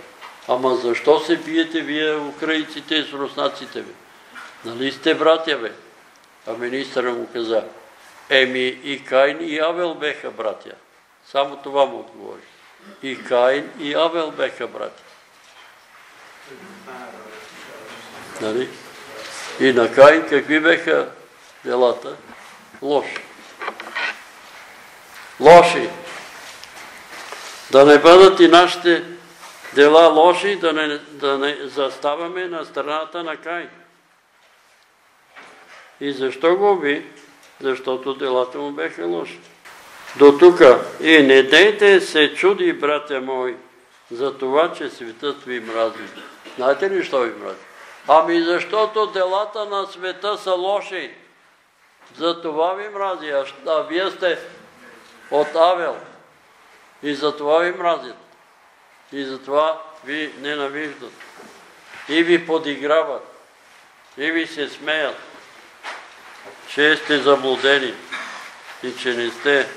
ама защо се биете вие украинците с руснаците ви? Нали сте братя бе? А министъра му каза, еми и Кайн и Авел беха братя. Само това му отговори. И Кайн и Авел беха братя. Нали? И на Каин какви беха делата? Лоши. Лоши. Да не бъдат и нашите дела лоши, да не, да не заставаме на страната на Каин. И защо го уби? Защото делата му беха лоши. До тук. И не дейте се чуди, братя мои, за това, че светът ви мрази. Знаете ли, що ви мрази? Ами защото делата на света са лоши. За това ви мрази, а вие сте от Авел. И за това ви мразят. И за това ви ненавиждат. И ви подиграват. И ви се смеят, че сте заблудени и че не сте,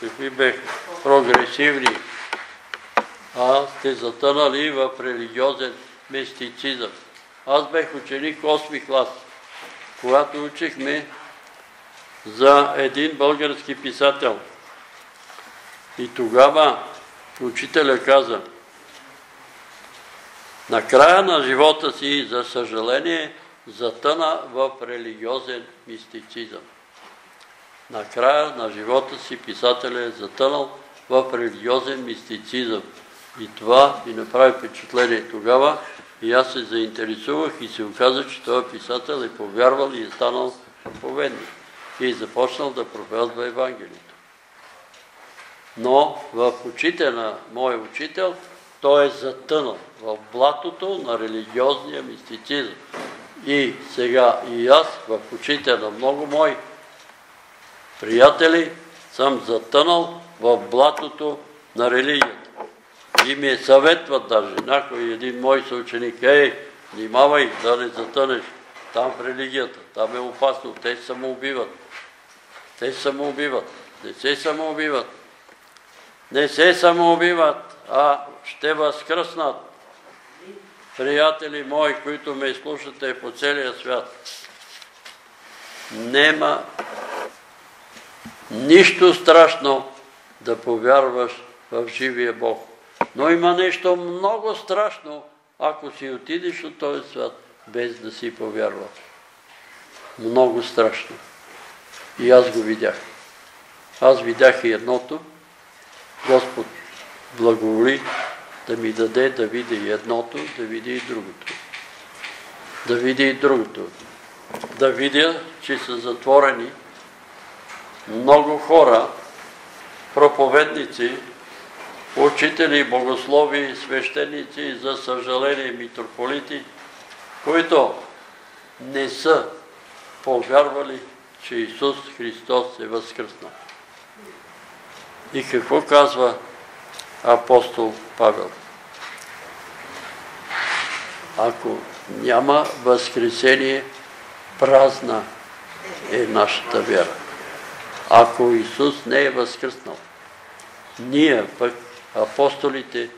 какви бех, прогресивни, а сте затънали в религиозен мистицизъм. Аз бех ученик 8 клас, когато учихме за един български писател. И тогава учителя каза, на края на живота си, за съжаление, затъна в религиозен мистицизъм. На края на живота си писателя е затънал в религиозен мистицизъм. И това ми направи впечатление тогава. И аз се заинтересувах и се оказа, че този писател е повярвал и е станал проповедник. И е започнал да проповядва Евангелието. Но в очите на моя учител той е затънал в блатото на религиозния мистицизъм. И сега и аз в очите на много мои приятели съм затънал в блатото на религията. И ми съветват даже някой един мой съученик, ей, внимавай да не затънеш там в религията, там е опасно, те се самоубиват. Те се самоубиват, не се самоубиват. Не се самоубиват, а ще възкръснат. Приятели мои, които ме слушате по целия свят, нема нищо страшно да повярваш в живия Бог. Но има нещо много страшно, ако си отидеш от този свят, без да си повярваш. Много страшно. И аз го видях. Аз видях и едното. Господ благоволи да ми даде да види и едното, да види и другото. Да види и другото. Да видя, че са затворени много хора, проповедници, учители, богослови, свещеници, за съжаление митрополити, които не са повярвали, че Исус Христос е възкръснал. И какво казва апостол Павел? Ако няма възкресение, празна е нашата вяра. Ако Исус не е възкръснал, ние пък апостолите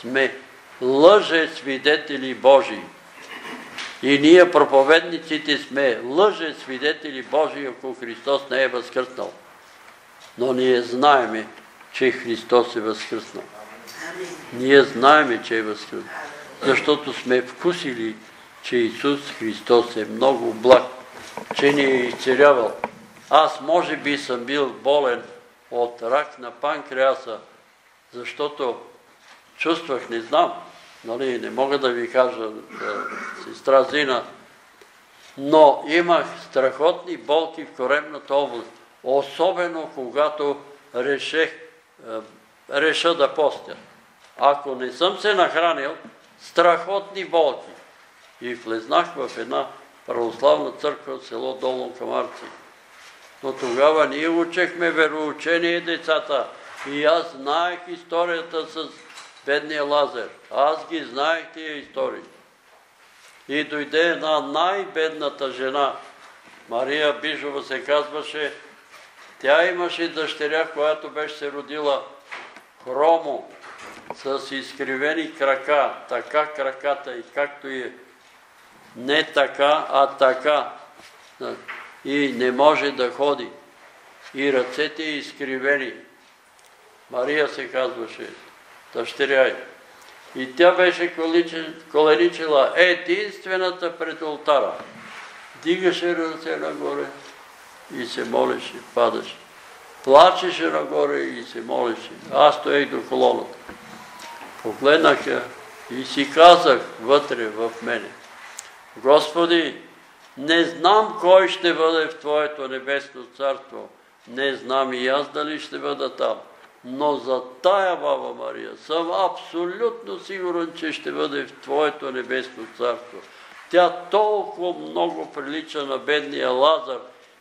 сме лъже свидетели Божии. И ние проповедниците сме лъже свидетели Божии, ако Христос не е възкръснал. Но ние знаеме, че Христос е възкръснал. Ние знаеме, че е възкръснал. Защото сме вкусили, че Исус Христос е много благ, че ни е изцелявал. Аз може би съм бил болен от рак на панкреаса, защото чувствах, не знам, нали, не мога да ви кажа, сестра Зина, но имах страхотни болки в коремната област, особено когато решех, реша да постя. Ако не съм се нахранил, страхотни болки. И влезнах в една православна църква в село Долно Камарци. Но тогава ние учехме вероучение децата. И аз знаех историята с бедния Лазар. Аз ги знаех тия истории. И дойде една най-бедната жена, Мария Бижова се казваше, тя имаше дъщеря, която беше се родила хромо, с изкривени крака, така краката и както е не така, а така. И не може да ходи. И ръцете изкривени. Мария се казваше, дъщеря е. И тя беше коленичила единствената пред ултара. Дигаше ръце нагоре и се молеше, падаше. Плачеше нагоре и се молеше. Аз стоех до колоната. Погледнах я и си казах вътре в мене. Господи, не знам кой ще бъде в Твоето небесно царство. Не знам и аз дали ще бъда там. Но за тая баба Мария съм абсолютно сигурен, че ще бъде в Твоето небесно царство. Тя толкова много прилича на бедния Лазар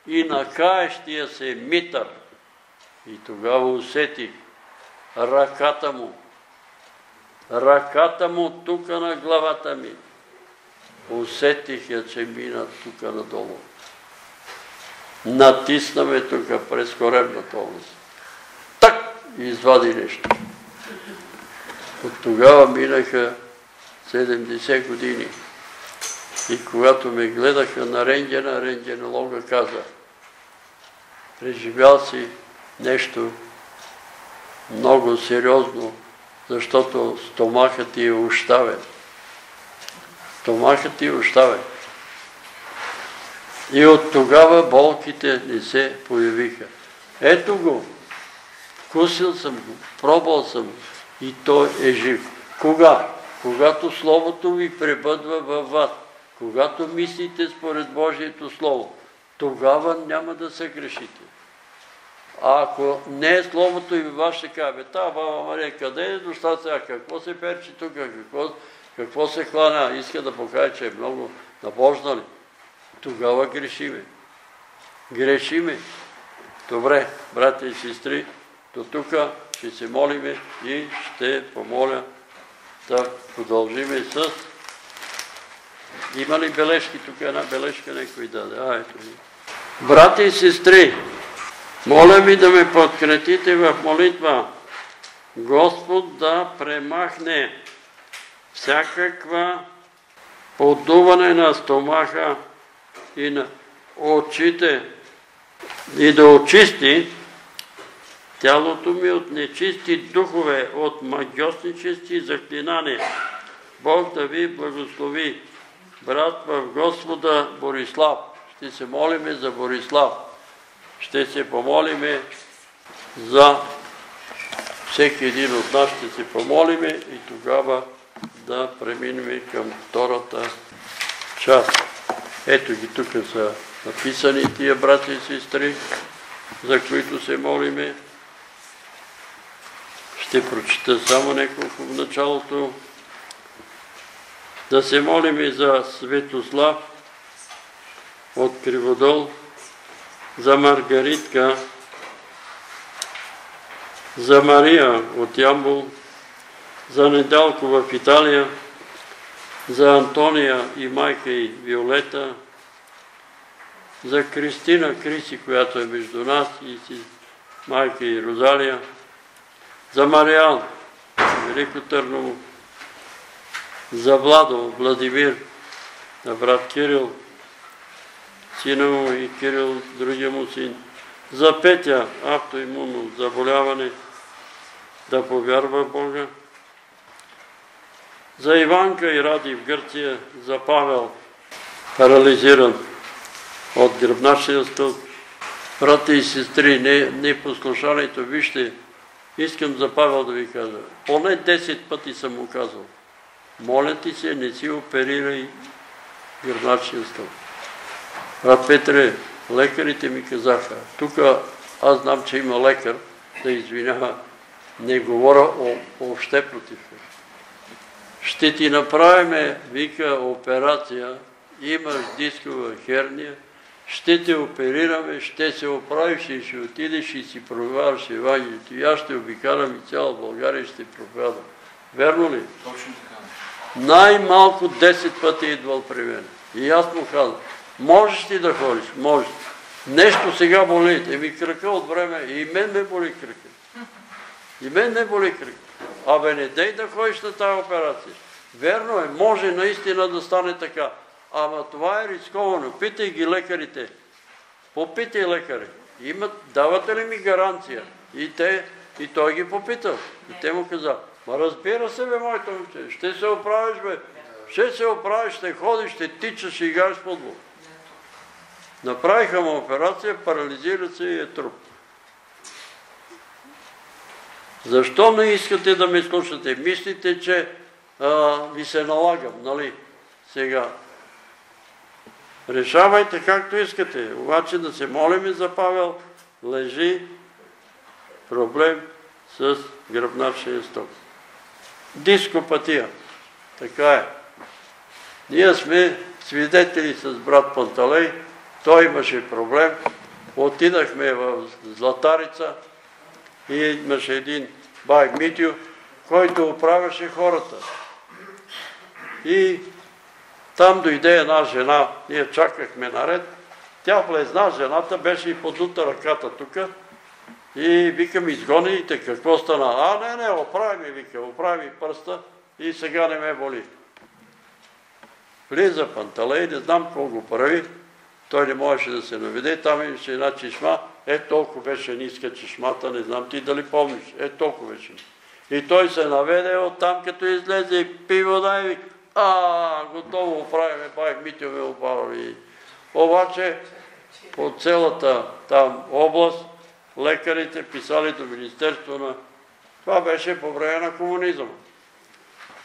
и на каещия се Митър. И тогава усетих ръката му. Ръката му тук на главата ми. Усетих я, че мина тук надолу. Натиснаме тук през коребната област. Так! Извади нещо. От тогава минаха 70 години. И когато ме гледаха на рентгена, рентгенолога каза, преживял си нещо много сериозно, защото стомахът ти е оставен. Стомахът ти е оставен. И от тогава болките не се появиха. Ето го. Вкусил съм го, пробвал съм го и той е жив. Кога? Когато Словото ви пребъдва във вас, когато мислите според Божието Слово, тогава няма да се грешите. А ако не е Словото и вас ще каже, та баба Мария, къде е дошла сега, какво се перчи тук, какво, какво се хлана, иска да покаже, че е много набожна ли? Тогава грешиме. Грешиме. Добре, брати и сестри, до тук ще се молиме и ще помоля да продължиме с... Има ли бележки? Тук една бележка някой даде. А, ето. Брати и сестри, моля ви да ме подкрепите в молитва. Господ да премахне всякаква подуване на стомаха и на очите и да очисти тялото ми от нечисти духове, от магиоснически заклинания. Бог да ви благослови. Брат в Господа Борислав. Ще се молиме за Борислав. Ще се помолиме за всеки един от нас. Ще се помолиме и тогава да преминем към втората част. Ето ги тук са написани тия брати и сестри, за които се молиме. Ще прочита само няколко в началото. Да се молиме за Светослав от Криводол, за Маргаритка, за Мария от Ямбол, за Недалко в Италия, за Антония и майка и Виолета, за Кристина Криси, която е между нас и си майка и Розалия, за Мариан, Велико Търново, за Владо, Владимир, на брат Кирил, сина му и Кирил, другия му син, за Петя, автоимунно заболяване, да повярва Бога, за Иванка и Ради в Гърция, за Павел, парализиран от гръбначния стълб. Брати и сестри, не, не вижте, искам за Павел да ви кажа. Поне 10 пъти съм му казал. Моля ти се, не си оперирай гръбначния стълб. Брат Петре, лекарите ми казаха, тук аз знам, че има лекар, да извинява, не говоря още против ще ти направиме, вика, операция, имаш дискова херния, ще те оперираме, ще се оправиш и ще отидеш и си проповядаш Евангелието. И аз ще обикалям и цяла България ще проповядам. Верно ли? Точно така. Най-малко 10 пъти е идвал при мен. И аз му казвам, можеш ли да ходиш? Можеш. Нещо сега боли. Еми крака от време. И мен ме боли крака. И мен не боли крака. Абе, не дей да ходиш на тази операция. Верно е, може наистина да стане така. Ама това е рисковано. Питай ги лекарите. Попитай лекари. Имат, давате ли ми гаранция? И те, и той ги попитал. И те му каза, ма разбира се, бе, моето момче, ще се оправиш, бе. Ще се оправиш, ще ходиш, ще тичаш и играеш футбол. Направиха му операция, парализира се и е труп. Защо не искате да ме слушате? Мислите, че ви се налагам, нали? Сега. Решавайте както искате. Обаче да се молиме за Павел, лежи проблем с гръбначния сток. Дископатия. Така е. Ние сме свидетели с брат Панталей. Той имаше проблем. Отидахме в Златарица и имаше един бай Митю, който оправяше хората. И там дойде една жена, ние чакахме наред. Тя влезна, жената беше и подута ръката тук. И викам, изгоните, какво стана? А, не, не, оправи вика, оправи пръста и сега не ме боли. Влиза Панталей, не знам какво го прави. Той не можеше да се наведе, там имаше една чешма, е толкова беше ниска чешмата, не знам ти дали помниш, е толкова беше. И той се наведе от там, като излезе и пи вода и вика, а, готово оправиме, бай Митио ме оправи. Обаче, по цялата там област, лекарите писали до Министерство на... Това беше по време на комунизъм.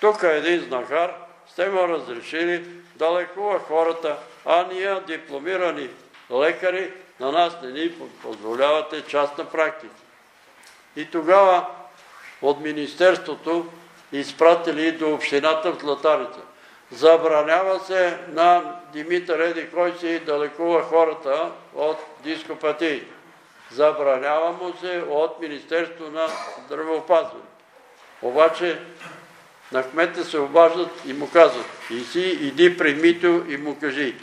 Тук е един знахар, сте му разрешили да лекува хората, а ние, дипломирани лекари, на нас не ни позволявате частна практика. И тогава от Министерството изпратили до общината в Златарица. Забранява се на Димитър Еди кой си да лекува хората от дископатии. Забранява му се от Министерство на здравеопазване. Обаче на кмета се обаждат и му казват, и си, иди при Мито и му кажи,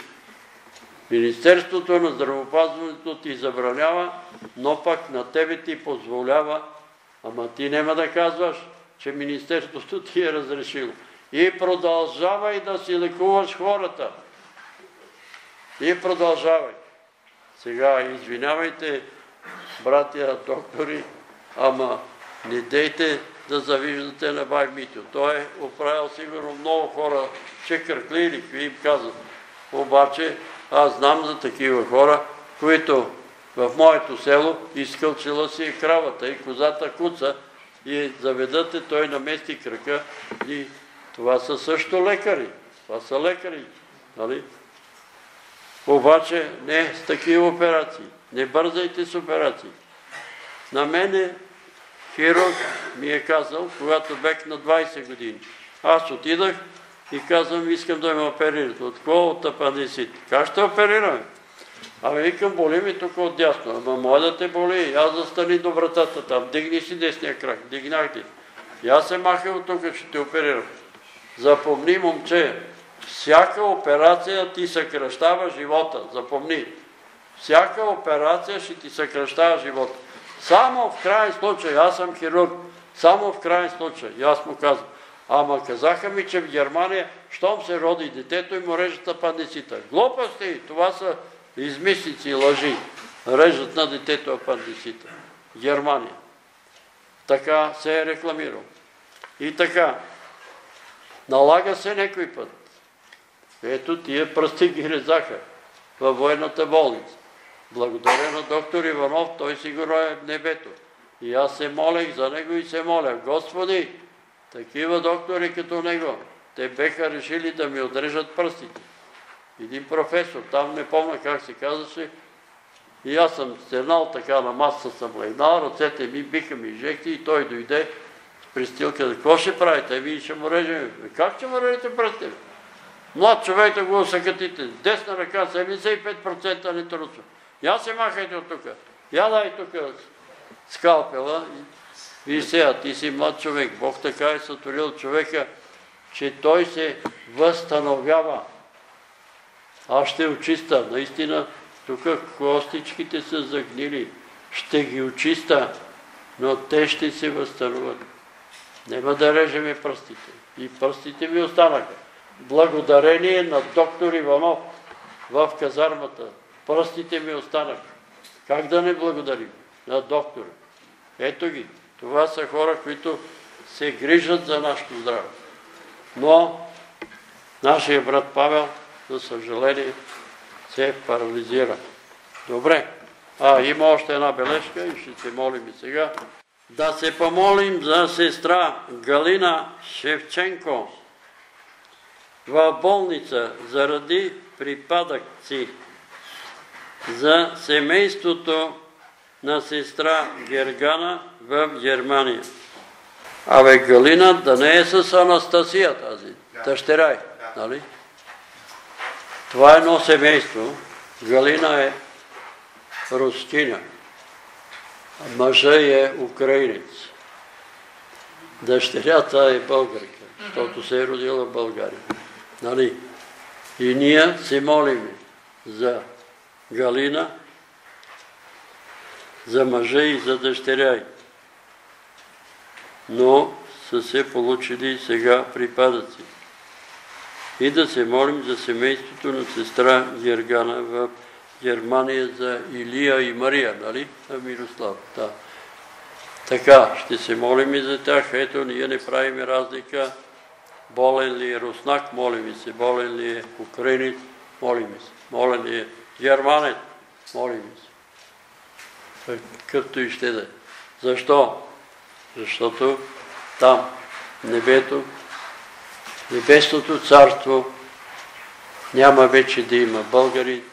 Министерството на здравеопазването ти забранява, но пък на тебе ти позволява, ама ти няма да казваш, че Министерството ти е разрешило. И продължавай да си лекуваш хората. И продължавай. Сега извинявайте, братя доктори, ама не дейте да завиждате на бай. Той е оправил сигурно много хора, че кърклили, какви им казват. Обаче аз знам за такива хора, които в моето село изкълчила си и кравата и козата куца и заведате, той намести крака и това са също лекари. Това са лекари. Нали? Обаче не с такива операции. Не бързайте с операции. На мене хирург ми е казал, когато бех на 20 години. Аз отидах и казвам, искам да ме оперират. От какво? От апандисит. Как ще оперираме? Ами викам, боли ми тук от дясно. Ама може да те боли. Аз застани до вратата там. Дигни си десния крак. Дигнах ти. И аз се махам от тук, ще те оперирам. Запомни, момче, всяка операция ти съкръщава живота. Запомни. Всяка операция ще ти съкръщава живота. Само в крайен случай, аз съм хирург, само в крайен случай. И аз му казвам, ама казаха ми, че в Германия, щом се роди детето и му режат апандисита. Глупости, това са измислици и лъжи. Режат на детето апандисита. Германия. Така се е рекламирал. И така, налага се някой път. Ето тия пръсти ги резаха във военната болница. Благодаря на доктор Иванов, той сигурно е в небето. И аз се молех за него и се моля. Господи, такива доктори като него, те беха решили да ми отрежат пръстите. Един професор, там не помня как се казваше, и аз съм седнал така на масата съм легнал, ръцете ми биха ми жехти и той дойде с пристилка. Какво ще правите? Вие ще му режем. Как ще му режете пръстите? Млад човек да го усъкатите. Десна ръка 75% не трусва. Я се махайте от тук. Я дай тук скалпела. И сега, ти си млад човек. Бог така е сътворил човека, че той се възстановява. Аз ще очиста. Наистина, тук костичките са загнили. Ще ги очиста, но те ще се възстановят. Нема да режеме пръстите. И пръстите ми останаха. Благодарение на доктор Иванов в казармата. Пръстите ми останаха. Как да не благодарим на доктора? Ето ги. Това са хора, които се грижат за нашето здраве. Но нашия брат Павел, за съжаление, се парализира. Добре. А, има още една бележка и ще се молим и сега. Да се помолим за сестра Галина Шевченко в болница заради припадъци за семейството на сестра Гергана в Германия. Абе, Галина да не е с Анастасия тази, дъщеря нали? Това е едно семейство. Галина е рускиня. Мъжа е украинец. Дъщерята е българка, защото се е родила в България. Нали? И ние се молим за Галина, за мъжа и за дъщеря й. Но са се получили сега припадъци. И да се молим за семейството на сестра Гергана в Германия за Илия и Мария, нали? На Мирослав. Да. Така, ще се молим и за тях. Ето, ние не правим разлика. Болен ли е руснак, молим се. Болен ли е украинец, молим се. Болен ли е германец, молим се. Какъвто и ще да е. Защо? Защото там, небето, небесното царство няма вече да има българи,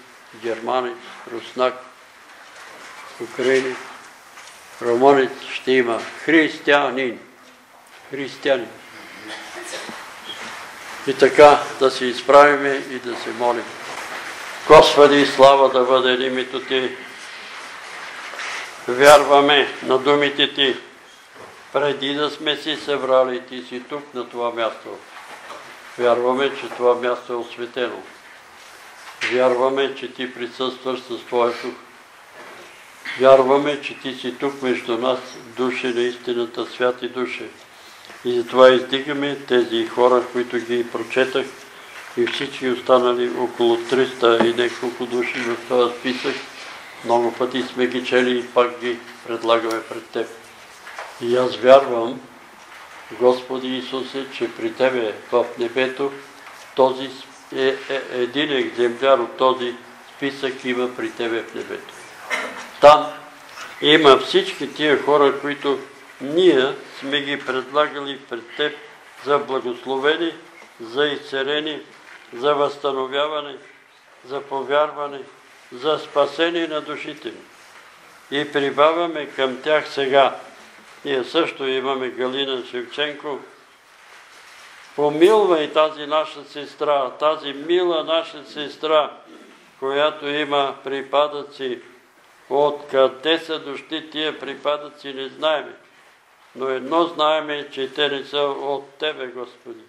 германец, руснак, украинец, романец, ще има християнин. Християнин. И така да се изправиме и да се молим. Господи, слава да бъде името Ти. Вярваме на думите Ти. Преди да сме си събрали, Ти си тук на това място. Вярваме, че това място е осветено. Вярваме, че Ти присъстваш с Твоя дух. Вярваме, че Ти си тук между нас, души на истината, святи души. И затова издигаме тези хора, които ги прочетах и всички останали около 300 и няколко души в този списък. Много пъти сме ги чели и пак ги предлагаме пред Теб. И аз вярвам, Господи Исусе, че при Тебе в небето този е, е, един екземпляр от този списък има при Тебе в небето. Там има всички тия хора, които ние сме ги предлагали пред Теб за благословени, за изцерени, за възстановяване, за повярване, за спасение на душите ни. И прибавяме към тях сега. Ние също имаме Галина Шевченко. Помилвай тази наша сестра, тази мила наша сестра, която има припадъци. Откъде са дошли тия припадъци, не знаеме. Но едно знаеме, че те не са от Тебе, Господи.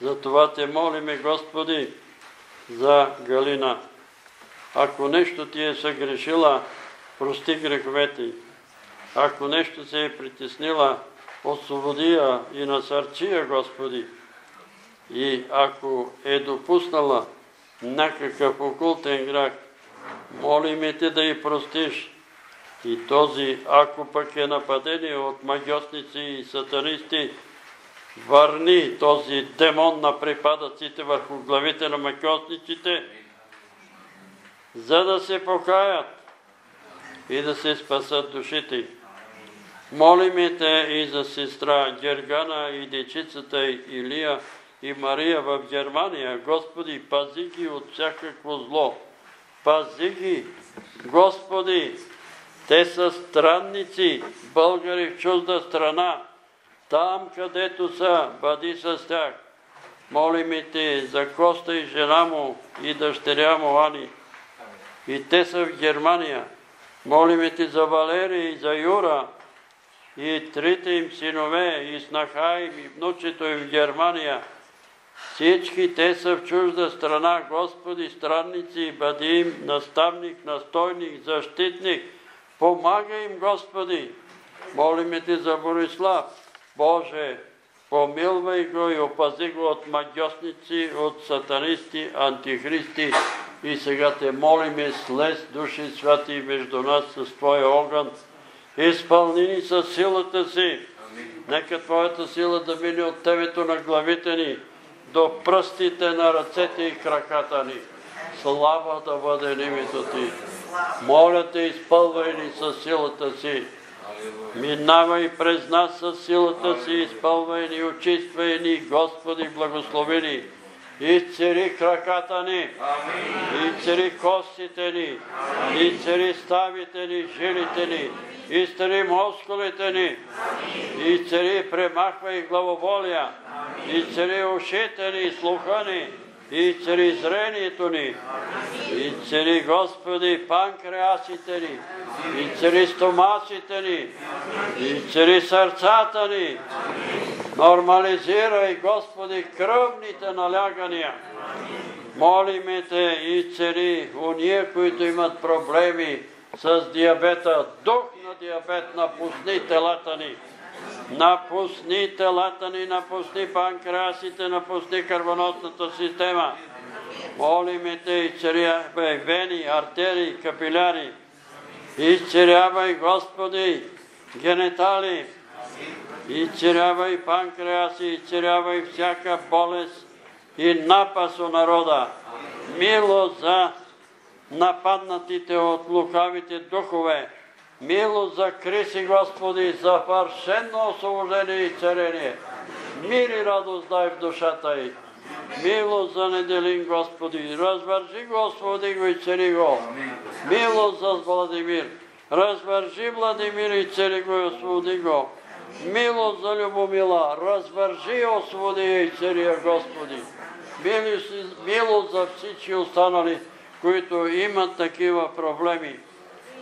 Затова те молиме, Господи, за Галина. Ако нещо ти е съгрешила, прости греховете. Ако нещо се е притеснила, освободи я и насърчи я, Господи. И ако е допуснала някакъв окултен грях, молиме те да й простиш. И този, ако пък е нападение от магиосници и сатанисти, върни този демон на припадъците върху главите на магиосниците, за да се покаят и да се спасат душите. Молиме те и за сестра Гергана и дечицата Илия и Мария в Германия. Господи, пази ги от всякакво зло. Пази ги, Господи, те са странници, българи в чужда страна. Там, където са, бъди с тях. Молиме те за Коста и жена му и дъщеря му Ани. И те са в Германия. Молиме те за Валерия и за Юра и трите им синове и снаха им и внучето им в Германия. Всички те са в чужда страна, Господи, странници, бъди им наставник, настойник, защитник. Помагай им, Господи. Молиме Ти за Борислав. Боже, помилвай го и опази го от магиосници, от сатанисти, антихристи. И сега те молиме, слез души святи между нас с Твоя огън. Изпълни ни със силата си. Нека Твоята сила да мине от Тебето на главите ни до пръстите на ръцете и краката ни. Слава да бъде името Ти. Моля Те, изпълвай ни със силата си. Минавай през нас със силата си, изпълвай ни, очиствай ни, Господи, благослови ни. Изцери краката ни, изцери костите ни, изцери ставите ни, жилите ни, изцери мускулите ни, изцери премахвай главоболия, изцери ушите ни, слуха ни, и цари зрението ни, и цари Господи панкреасите ни, и цари стомасите ни, и цари сърцата ни. Нормализирай, Господи, кръвните налягания. Молиме Те и цари, уния, които имат проблеми с диабета, дух на диабет, напусни телата ни. Напусни телата ни, напусни панкреасите, напусни кръвоносната система. Молиме Те, изцерявай вени, артерии, капиляри. Изцерявай, Господи, генетали. Изцерявай панкреаси, изцерявай всяка болест и напас у народа. Милост за нападнатите от лукавите духове. Милост за Криси, Господи, вършено освобождение и царение. Мир и радост дай в душата й. Милост за неделин, Господи. Развържи, Господи, го и цари го. Милост за Владимир. Развържи Владимир и цари го и освободи го. Милост за Любомила. Развържи и освободи и цария, Господи. Милост за всички останали, които имат такива проблеми.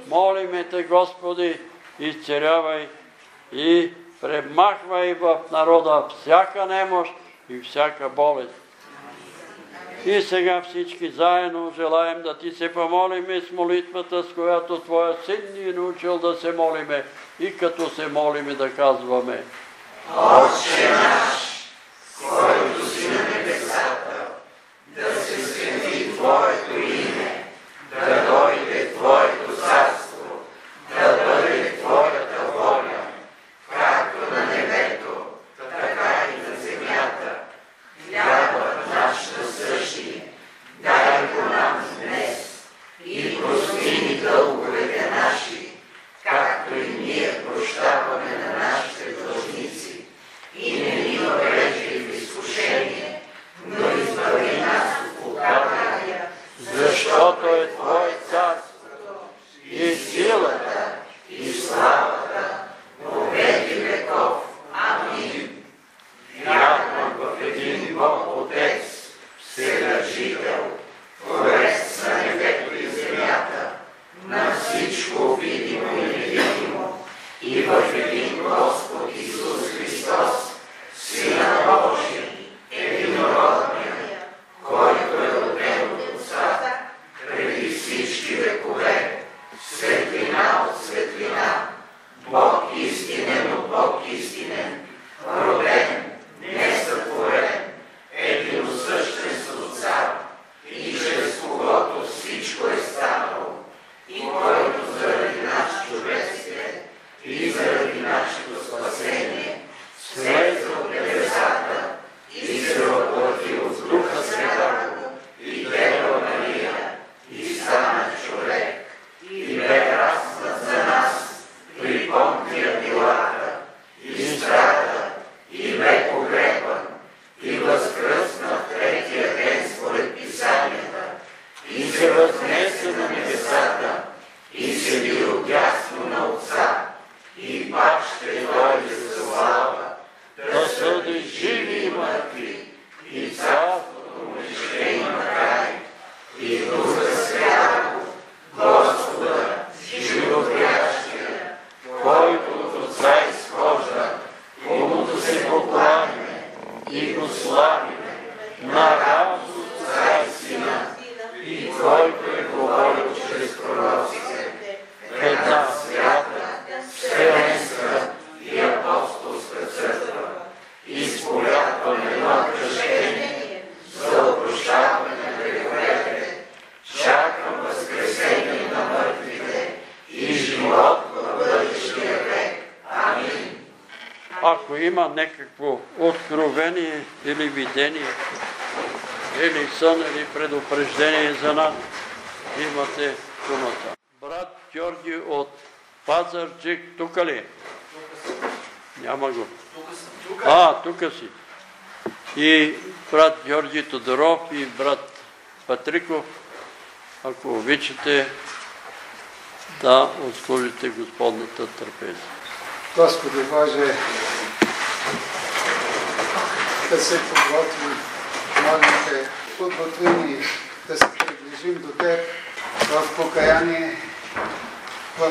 Молиме Те, Господи, изцерявай и премахвай в народа всяка немощ и всяка болест. И сега всички заедно желаем да Ти се помолиме с молитвата, с която Твоя син ни е научил да се молиме и като се молиме да казваме. Отче наш, Тодоров и брат Патриков, ако обичате да отслужите Господната търпение. Господи Боже, да се подготви, молим Те, да се приближим до Теб в покаяние, в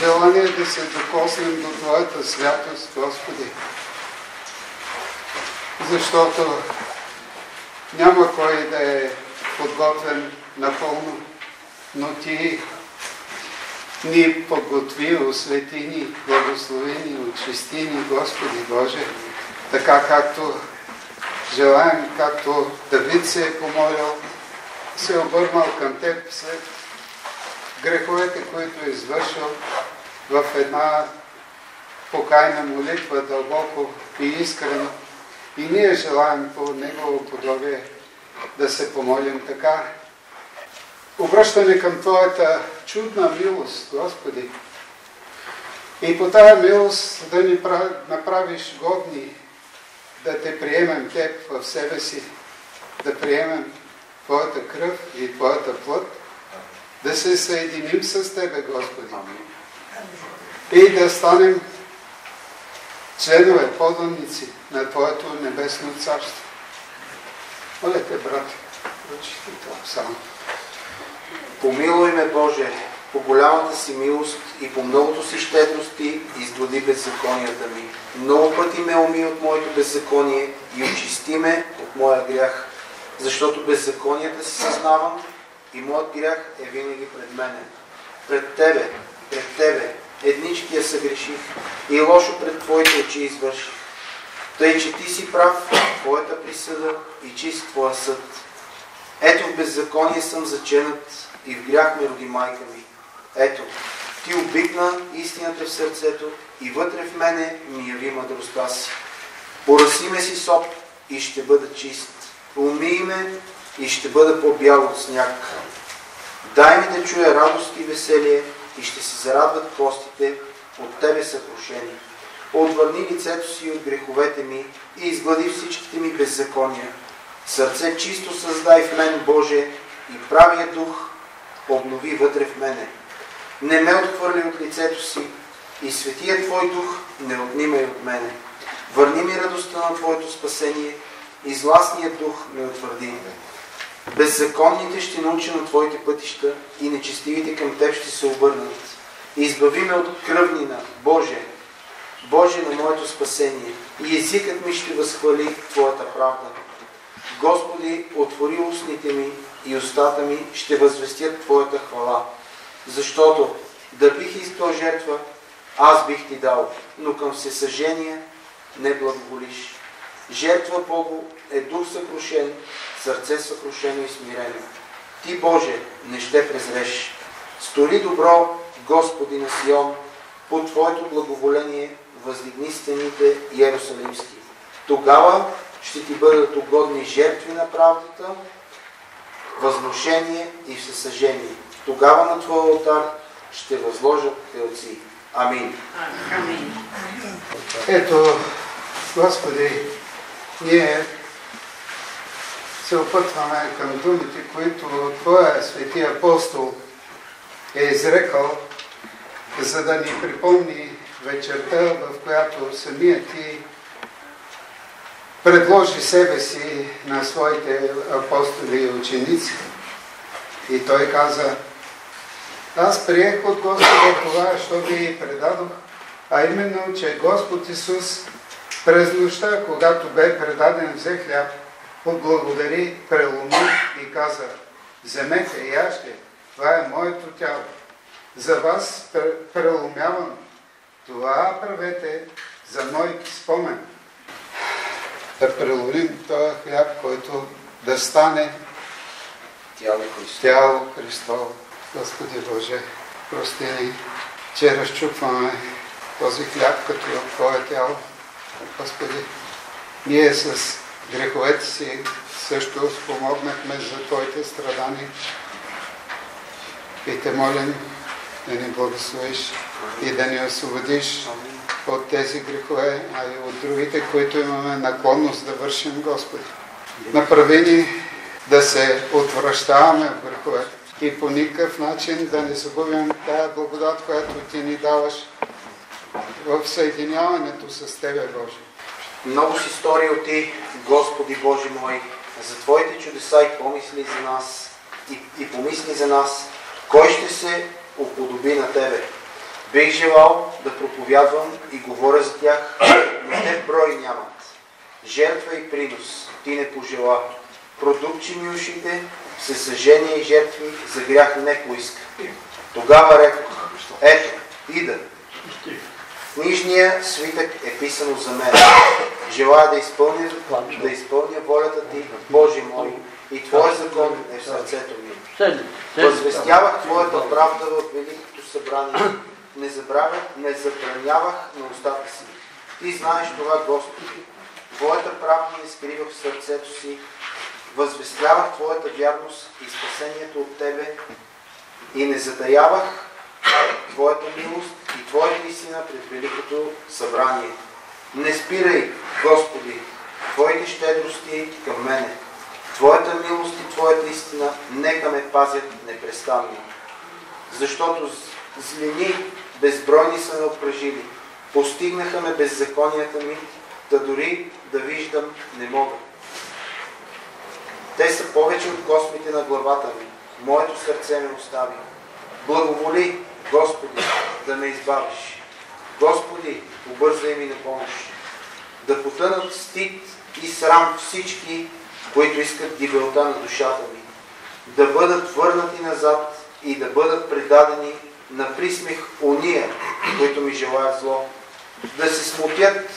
желание да се докоснем до Твоята святост, Господи. Защото няма кой да е подготвен напълно, но Ти ни подготви, освети ни, благослови ни, очисти ни, Господи Боже, така както желаем, както Давид се е помолил, се е обърнал към Теб след греховете, които е извършил в една покайна молитва, дълбоко и искрено. И ние желаем по Негово подобие да се помолим така. Обръщане към Твоята чудна милост, Господи. И по тая милост да ни направиш годни да Те приемем Теб в себе си, да приемем Твоята кръв и Твоята плът, да се съединим с Тебе, Господи. И да станем членове, поданници на Твоето небесно царство. Моля те, брат, това само. Помилуй ме, Боже, по голямата си милост и по многото си щедрости изглади беззаконията ми. Много пъти ме уми от моето беззаконие и очисти ме от моя грях, защото беззаконията си съзнавам и моят грях е винаги пред мене. Пред Тебе, пред Тебе, еднички я съгреших и лошо пред Твоите очи извърших. Тъй, че Ти си прав Твоята присъда и чист Твоя съд. Ето в беззаконие съм заченат и в грях ме роди майка ми. Ето, ти обикна истината в сърцето и вътре в мене ми яви мъдростта си. Пораси ме си соп и ще бъда чист. Умий ме и ще бъда по-бял от сняг. Дай ми да чуя радост и веселие и ще се зарадват костите от Тебе съкрушени. Отвърни лицето си от греховете ми и изглади всичките ми беззакония. Сърце чисто създай в мен, Боже, и правия дух обнови вътре в мене. Не ме отхвърли от лицето си и светия Твой дух не отнимай от мене. Върни ми радостта на Твоето спасение и зластният дух ме утвърди. Беззаконните ще научи на Твоите пътища и нечестивите към Теб ще се обърнат. Избави ме от кръвнина, Боже, Боже на моето спасение и езикът ми ще възхвали Твоята правда. Господи, отвори устните ми и устата ми ще възвестят Твоята хвала. Защото да бих искал жертва, аз бих ти дал, но към всесъжение не благоволиш. Жертва Богу е дух съкрушен, сърце съкрушено и смирено. Ти, Боже, не ще презреш. Стори добро, Господи на Сион, по Твоето благоволение въздигни стените Иерусалимски. Тогава ще ти бъдат угодни жертви на правдата, възношение и всесъжение. Тогава на Твоя алтар ще възложат телци. Амин. Амин. Ето, Господи, ние се опътваме към думите, които Твоя свети апостол е изрекал, за да ни припомни вечерта, в която самият Ти предложи себе си на своите апостоли и ученици. И той каза, аз приех от Господа това, що ви предадох, а именно, че Господ Исус през нощта, когато бе предаден, взе хляб, поблагодари, преломи и каза, вземете и яще, това е моето тяло. За вас преломявам, това правете за мой спомен да преловим този хляб, който да стане Тяло Христо. тяло Христово. Господи Боже, прости ни, че разчупваме този хляб като Твое тяло. Господи, ние с греховете си също спомогнахме за Твоите страдания. И те молим да ни благословиш и да ни освободиш от тези грехове, а и от другите, които имаме наклонност да вършим, Господи. Направи ни да се отвръщаваме в греховете и по никакъв начин да не загубим тая благодат, която Ти ни даваш в съединяването с Тебе, Боже. Много си сторил Ти, Господи Боже мой, за Твоите чудеса и помисли за нас, и, и помисли за нас, кой ще се уподоби на Тебе? Бих желал да проповядвам и говоря за тях, но те брой нямат. Жертва и принос ти не пожела. Продукчи ми ушите, всесъжения и жертви за грях не поиска. Тогава рекох, ето, ида. В книжния свитък е писано за мен. Желая да изпълня, да изпълня волята ти, Боже мой, и Твой закон е в сърцето ми. Възвестявах Твоята правда в Великото събрание. Не, забравях, не забранявах на устата си. Ти знаеш това, Господи. Твоята правда не скрива в сърцето си. Възвестявах Твоята вярност и спасението от Тебе и не затаявах Твоята милост и Твоята истина пред Великото събрание. Не спирай, Господи, Твоите щедрости към мене. Твоята милост и Твоята истина нека ме пазят непрестанно. Защото злини безбройни са ме обкръжили. Постигнаха ме беззаконията ми, да дори да виждам не мога. Те са повече от космите на главата ми. Моето сърце ме остави. Благоволи, Господи, да ме избавиш. Господи, обързай ми на помощ. Да потънат стид и срам всички, които искат гибелта на душата ми. Да бъдат върнати назад и да бъдат предадени на присмех уния, които ми желаят зло. Да се смутят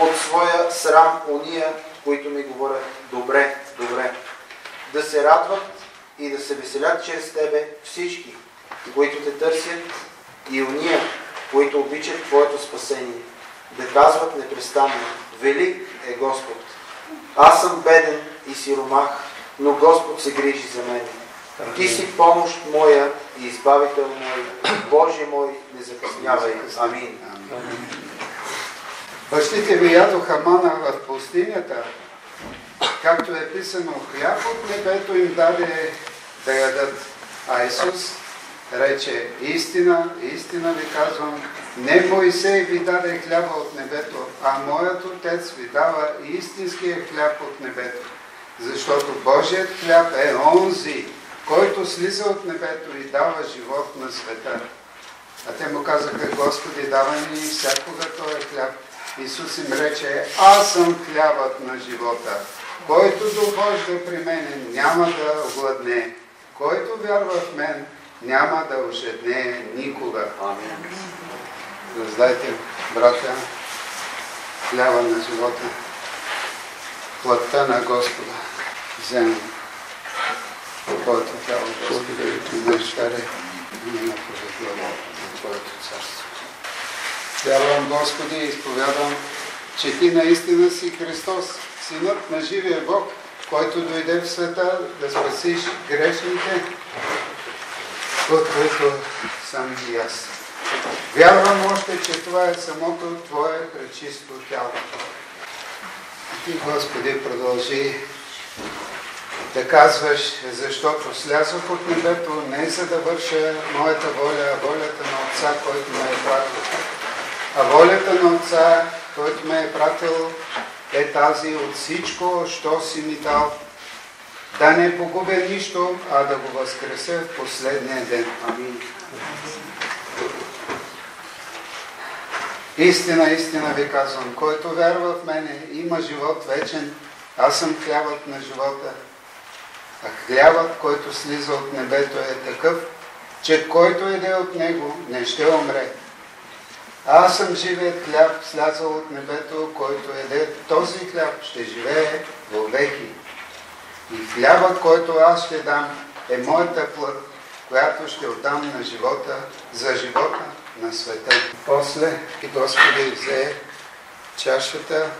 от своя срам уния, които ми говорят добре, добре. Да се радват и да се веселят чрез Тебе всички, които те търсят и уния, които обичат Твоето спасение. Да казват непрестанно, Велик е Господ. Аз съм беден и сиромах, но Господ се грижи за мен. Ти си помощ моя и избавител мой. Боже мой, не закъснявай. Амин. Бащите ви ядоха мана в пустинята, както е писано, хляб от небето им даде да ядат. А Исус рече, истина, истина ви казвам, не Моисей ви даде хляба от небето, а моят Отец ви дава истинския хляб от небето. Защото Божият хляб е онзи, който слиза от небето и дава живот на света. А те му казаха, Господи, давай ни всякога този хляб. Исус им рече, аз съм хлябът на живота. Който дохожда при мене, няма да огладне. Който вярва в мен, няма да ожедне никога. Амин. Раздайте, братя, хляба на живота, плътта на Господа. Вземем Твоето тяло, Господи, и наш шаре, и на продадлава на Твоето царство. Вярвам, Господи, и изповядвам, че Ти наистина си Христос, Синът на живия Бог, който дойде в света да спасиш грешните, от които съм и аз. Вярвам още, че това е самото Твое пречисто тяло. И Ти, Господи, продължи да казваш, защото слязох от небето не за да върша моята воля, а волята на Отца, който ме е пратил. А волята на Отца, който ме е пратил, е тази от всичко, що си ми дал. Да не погубя нищо, а да го възкреся в последния ден. Амин. Истина, истина ви казвам, който вярва в мене, има живот вечен. Аз съм хлябът на живота. А хлябът, който слиза от небето е такъв, че който еде от него, не ще умре. Аз съм живият хляб, слязал от небето, който еде този хляб, ще живее веки. И хлябът, който аз ще дам, е моята плът, която ще отдам на живота, за живота на света. После и Господи взе чашата,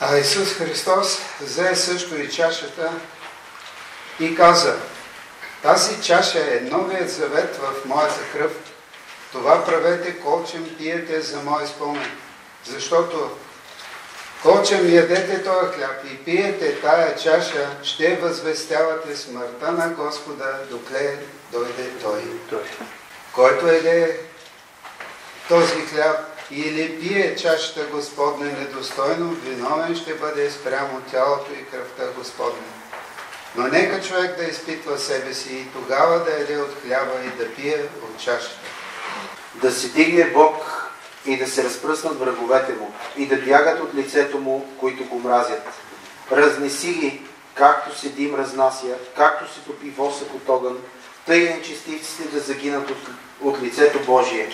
а Исус Христос взе също и чашата и каза, тази чаша е новият завет в моята кръв. Това правете, колчем пиете за мой спомен. Защото колчем ядете този хляб и пиете тая чаша, ще възвестявате смъртта на Господа, докле дойде Той. Който еде този хляб или пие чашата Господне недостойно, виновен ще бъде спрямо тялото и кръвта Господне. Но нека човек да изпитва себе си и тогава да яде от хляба и да пие от чашата. Да се дигне Бог и да се разпръснат враговете му и да бягат от лицето му, които го мразят. Разнеси ги, както се дим разнася, както се топи восък от огън, тъй нечестивците да загинат от, от лицето Божие,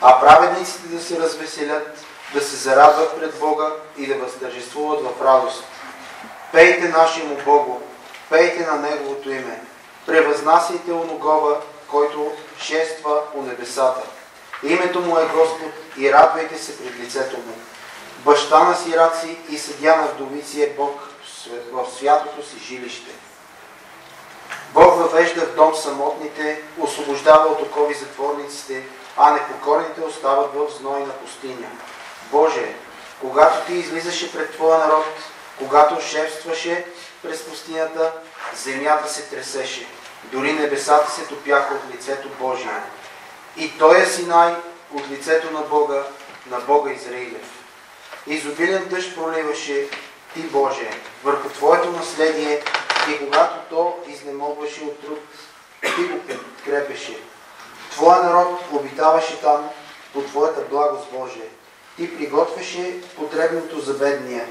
а праведниците да се развеселят, да се зарадват пред Бога и да възтържествуват в радост. Пейте нашему Богу, пейте на Неговото име, превъзнасяйте оногова, който шества по небесата. Името му е Господ и радвайте се пред лицето му. Баща на сираци и съдя на вдовици е Бог в святото си жилище. Бог въвежда в дом самотните, освобождава от окови затворниците, а непокорните остават в знойна пустиня. Боже, когато Ти излизаше пред Твоя народ, когато шефстваше през пустинята, земята се тресеше. Дори небесата се топяха от лицето Божие. И Той е Синай от лицето на Бога, на Бога Израилев. Изобилен дъжд проливаше Ти, Боже, върху Твоето наследие и когато то изнемогваше от труд, Ти го подкрепеше. Твоя народ обитаваше там по Твоята благост, Боже. Ти приготвяше потребното за бедния.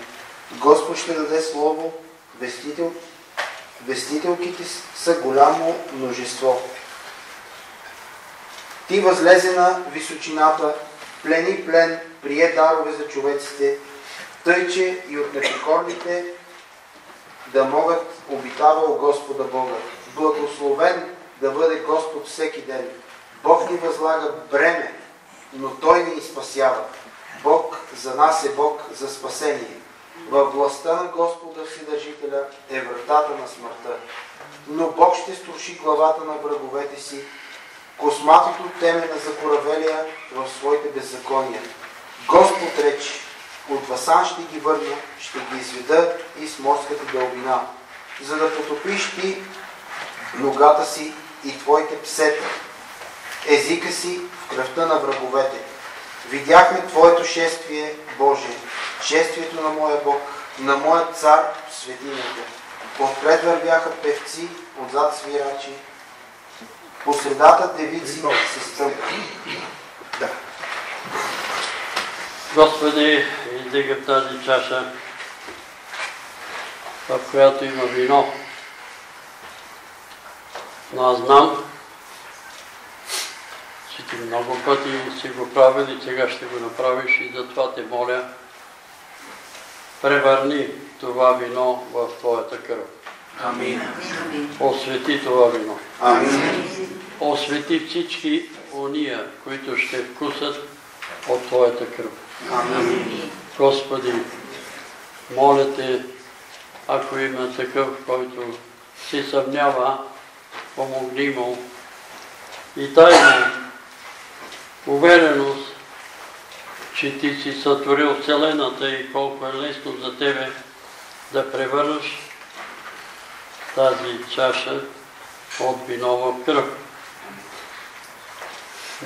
Господ ще даде слово, вестител, вестителките са голямо множество. Ти възлезе на височината, плени плен, прие дарове за човеците, тъй че и от непокорните да могат обитава о Господа Бога. Благословен да бъде Господ всеки ден. Бог ни възлага бреме, но Той ни спасява. Бог за нас е Бог за спасение. Във властта на Господа Вседържителя е вратата на смъртта. Но Бог ще струши главата на враговете си, косматото теме на закоравелия в своите беззакония. Господ рече, от Васан ще ги върна, ще ги изведа и с морската дълбина, за да потопиш ти ногата си и твоите псета, езика си в кръвта на враговете. Видяхме Твоето шествие, Боже, шествието на моя Бог, на моя цар в светинята. Отпред вървяха певци, отзад свирачи, по средата девици с стъмка. Да. Господи, издигам тази чаша, в която има вино. Но аз знам, че ти много пъти си го правил и сега ще го направиш и затова те моля, превърни това вино в Твоята кръв. Амин. Освети това вино. Амин. Освети всички уния, които ще вкусат от Твоята кръв. Амин. Господи, моля Те, ако има такъв, който се съмнява, помогни му и дай му увереност, че Ти си сътворил Вселената и колко е лесно за Тебе да превърнеш тази чаша от вино в кръв.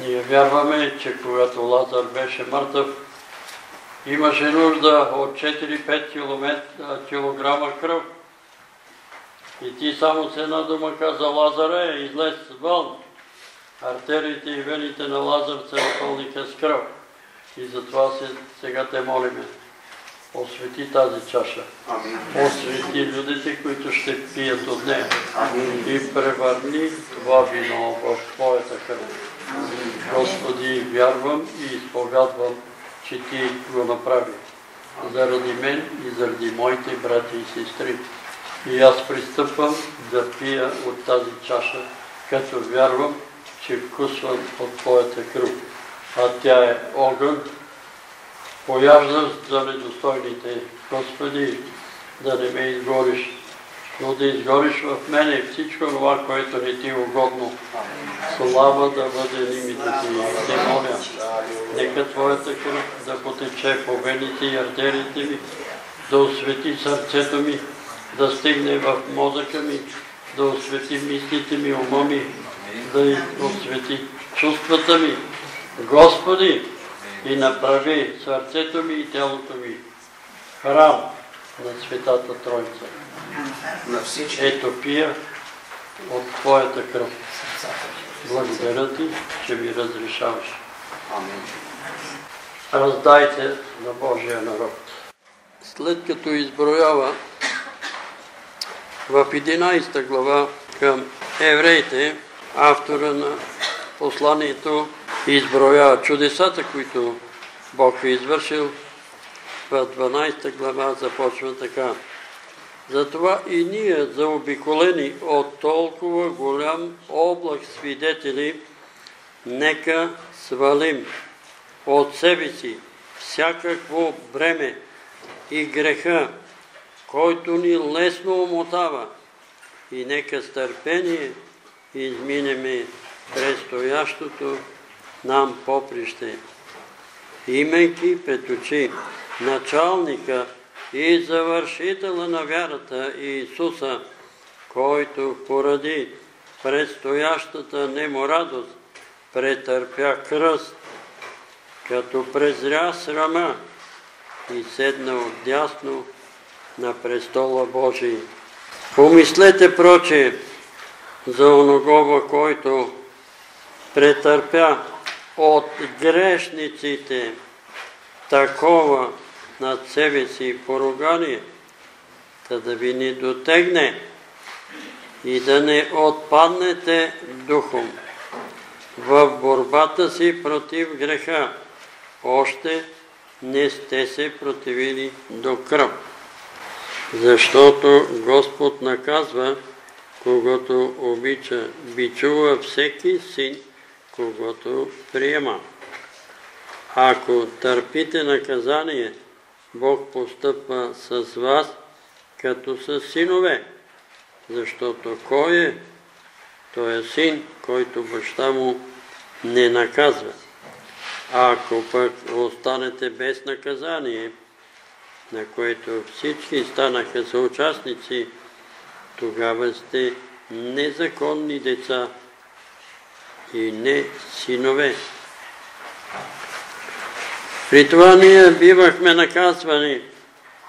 Ние вярваме, че когато Лазар беше мъртъв, имаше нужда от 4-5 килограма кръв. И ти само с една дума каза Лазаре, излез вън. Артериите и вените на Лазар се напълниха с кръв. И затова се, сега те молиме. Освети тази чаша. Освети людите, които ще пият от нея. И превърни това вино в Твоята кръв. Господи, вярвам и изповядвам, че Ти го направи. Заради мен и заради моите брати и сестри. И аз пристъпвам да пия от тази чаша, като вярвам, че вкусвам от Твоята кръв. А тя е огън, пояждащ за недостойните. Господи, да не ме изгориш, но да изгориш в мене всичко това, което не ти е угодно. Слава да бъде името ти. Те моля, нека Твоята кръв да потече по вените и артериите ми, да освети сърцето ми, да стигне в мозъка ми, да освети мислите ми, ума ми, да освети чувствата ми. Господи, и направи сърцето ми и тялото ми храм на Светата Тройца. на всички Ето пия от Твоята кръв. Благодаря Ти, че ми разрешаваш. Амин. Раздайте на Божия народ. След като изброява в 11 глава към евреите, автора на посланието изброява чудесата, които Бог е извършил. В 12 глава започва така. Затова и ние, заобиколени от толкова голям облак свидетели, нека свалим от себе си всякакво бреме и греха, който ни лесно омотава и нека с търпение изминеме предстоящото нам поприще, имайки пред очи началника и завършителя на вярата Иисуса, който поради предстоящата немо радост претърпя кръст, като презря срама и седна отдясно на престола Божий. Помислете проче за оногова, който претърпя от грешниците такова над себе си поругание, та да ви ни дотегне и да не отпаднете духом в борбата си против греха. Още не сте се противили до кръв. Защото Господ наказва, когато обича, бичува всеки син, когато приема. Ако търпите наказание, Бог постъпва с вас като с синове. Защото кой е? Той е син, който баща му не наказва. А ако пък останете без наказание, на което всички станаха съучастници, тогава сте незаконни деца и не синове. При това ние бивахме наказвани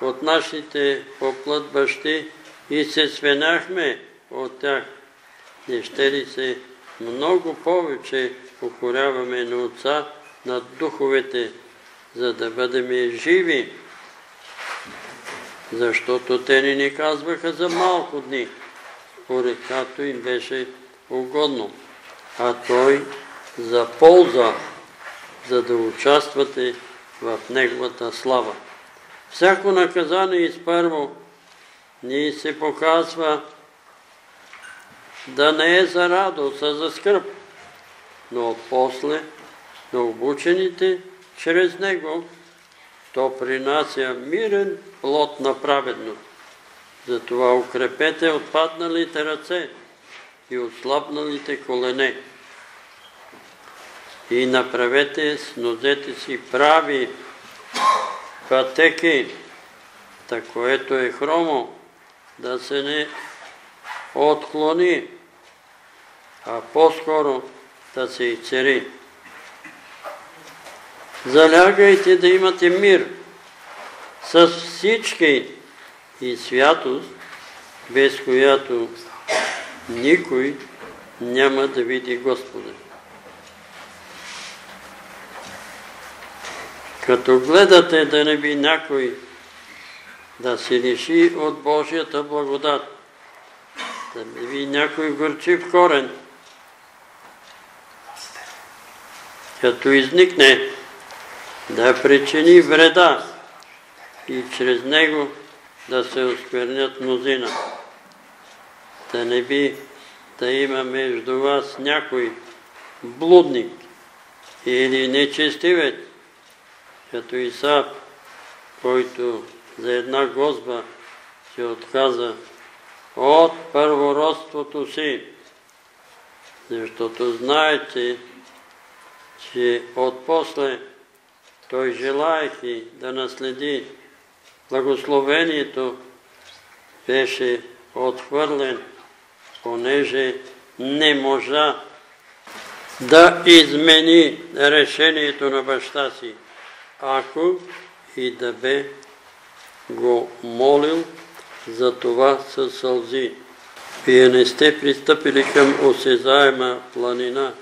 от нашите поплът бащи и се свеняхме от тях. Не ще ли се много повече покоряваме на Отца над духовете, за да бъдем живи? Защото те ни ни казваха за малко дни, според като им беше угодно, а Той за полза, за да участвате в Неговата слава. Всяко наказание изпърво ни се показва да не е за радост, а за скръп, но после на обучените чрез него то принася мирен плод на праведност. Затова укрепете отпадналите ръце и отслабналите колене и направете с нозете си прави пътеки, та което е хромо, да се не отклони, а по-скоро да се изцери. Залягайте да имате мир с всички и святост, без която никой няма да види Господа. Като гледате да не би някой да се лиши от Божията благодат, да не би някой горчив корен, като изникне да причини вреда и чрез него да се осквернят мнозина. Да не би да има между вас някой блудник или нечестивец, като Исав, който за една гозба се отказа от първородството си, защото знаете, че отпосле той желаяки да наследи. Благословението, беше отхвърлен, понеже не можа да измени решението на баща си. ако и да бе го молил за това със сълзи. Вие не сте пристъпили към осезаема планина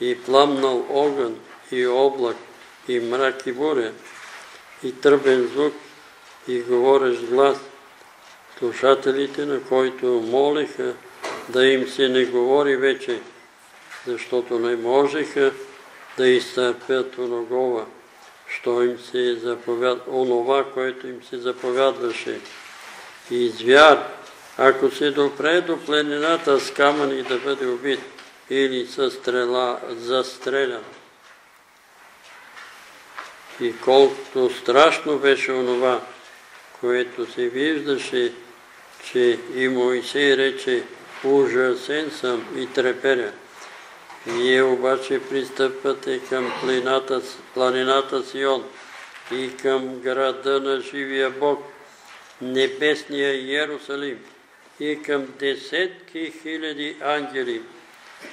и пламнал огън и облак и мрак и буря и тръбен звук и говорещ глас. Слушателите, на които молиха да им се не говори вече, защото не можеха да изтърпят оногова, що им се заповяд... онова, което им се заповядваше. И звяр, ако се допре до пленината с камъни да бъде убит или със стрела застрелян. И колкото страшно беше онова, което се виждаше, че и Моисей рече, ужасен съм и треперя. Вие обаче пристъпвате към планината, планината Сион и към града на живия Бог, небесния Иерусалим и към десетки хиляди ангели,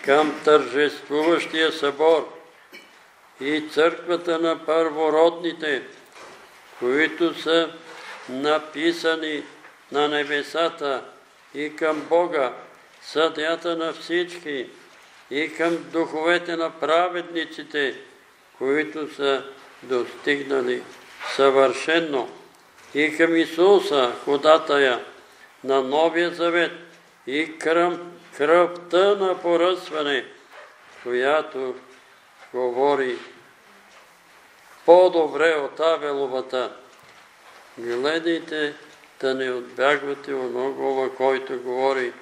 към тържествуващия събор и църквата на първородните, които са написани на небесата и към Бога, съдята на всички, и към духовете на праведниците, които са достигнали съвършенно, и към Исуса, ходатая на Новия Завет, и към кръвта на поръсване, която говори по-добре от Авеловата. Гледайте да не отбягвате оногова, който говори,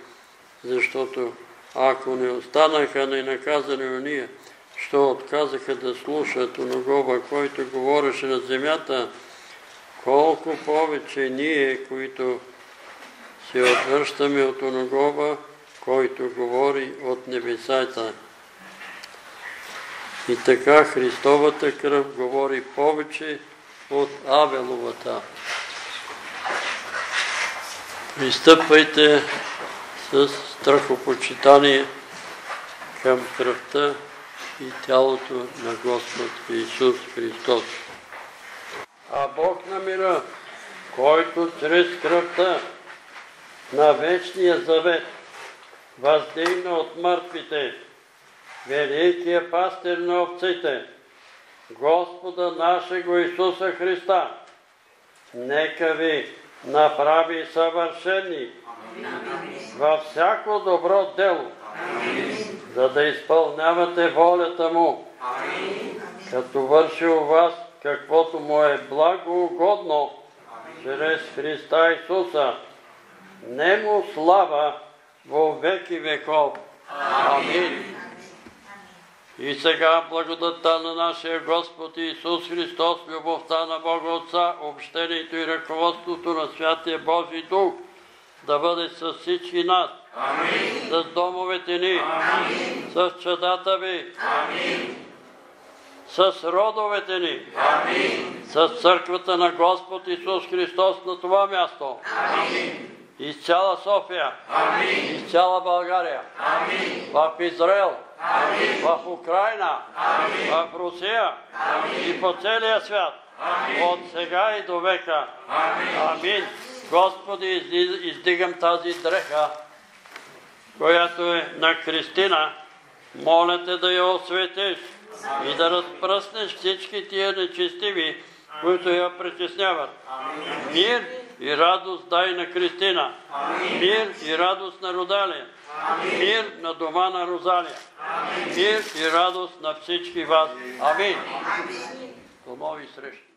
защото ако не останаха ненаказани уния, що отказаха да слушат оногова, който говореше на земята, колко повече ние, които се отвръщаме от оногова, който говори от небесата. И така Христовата кръв говори повече от Авеловата. Пристъпвайте с страхопочитание към кръвта и тялото на Господ Исус Христос. А Бог на мира, който чрез кръвта на вечния завет въздигна от мъртвите, великия пастир на овците, Господа нашего Исуса Христа, нека ви направи съвършени във всяко добро дело, за да изпълнявате волята Му, като върши у вас каквото Му е благоугодно, чрез Христа Исуса. Нему слава во веки веков. Амин. И сега благодата на нашия Господ Исус Христос, любовта на Бога Отца, общението и ръководството на Святия Божий Дух да бъде с всички нас, Амин. с домовете ни, Амин. с чадата ви, Амин. с родовете ни, с църквата на Господ Исус Христос на това място. Из цяла София, из цяла България, в Израел. В Украина, в Русия и по целия свят, от сега и до века. Амин. Господи, изди- издигам тази дреха, която е на Кристина. Моля те да я осветиш и да разпръснеш всички тия нечестиви, които я притесняват. Мир и радост дай на Кристина. Мир и радост на Родалия. Мир на дома на Розалия. Мир и радост на всички вас. Амин. До нови срещи.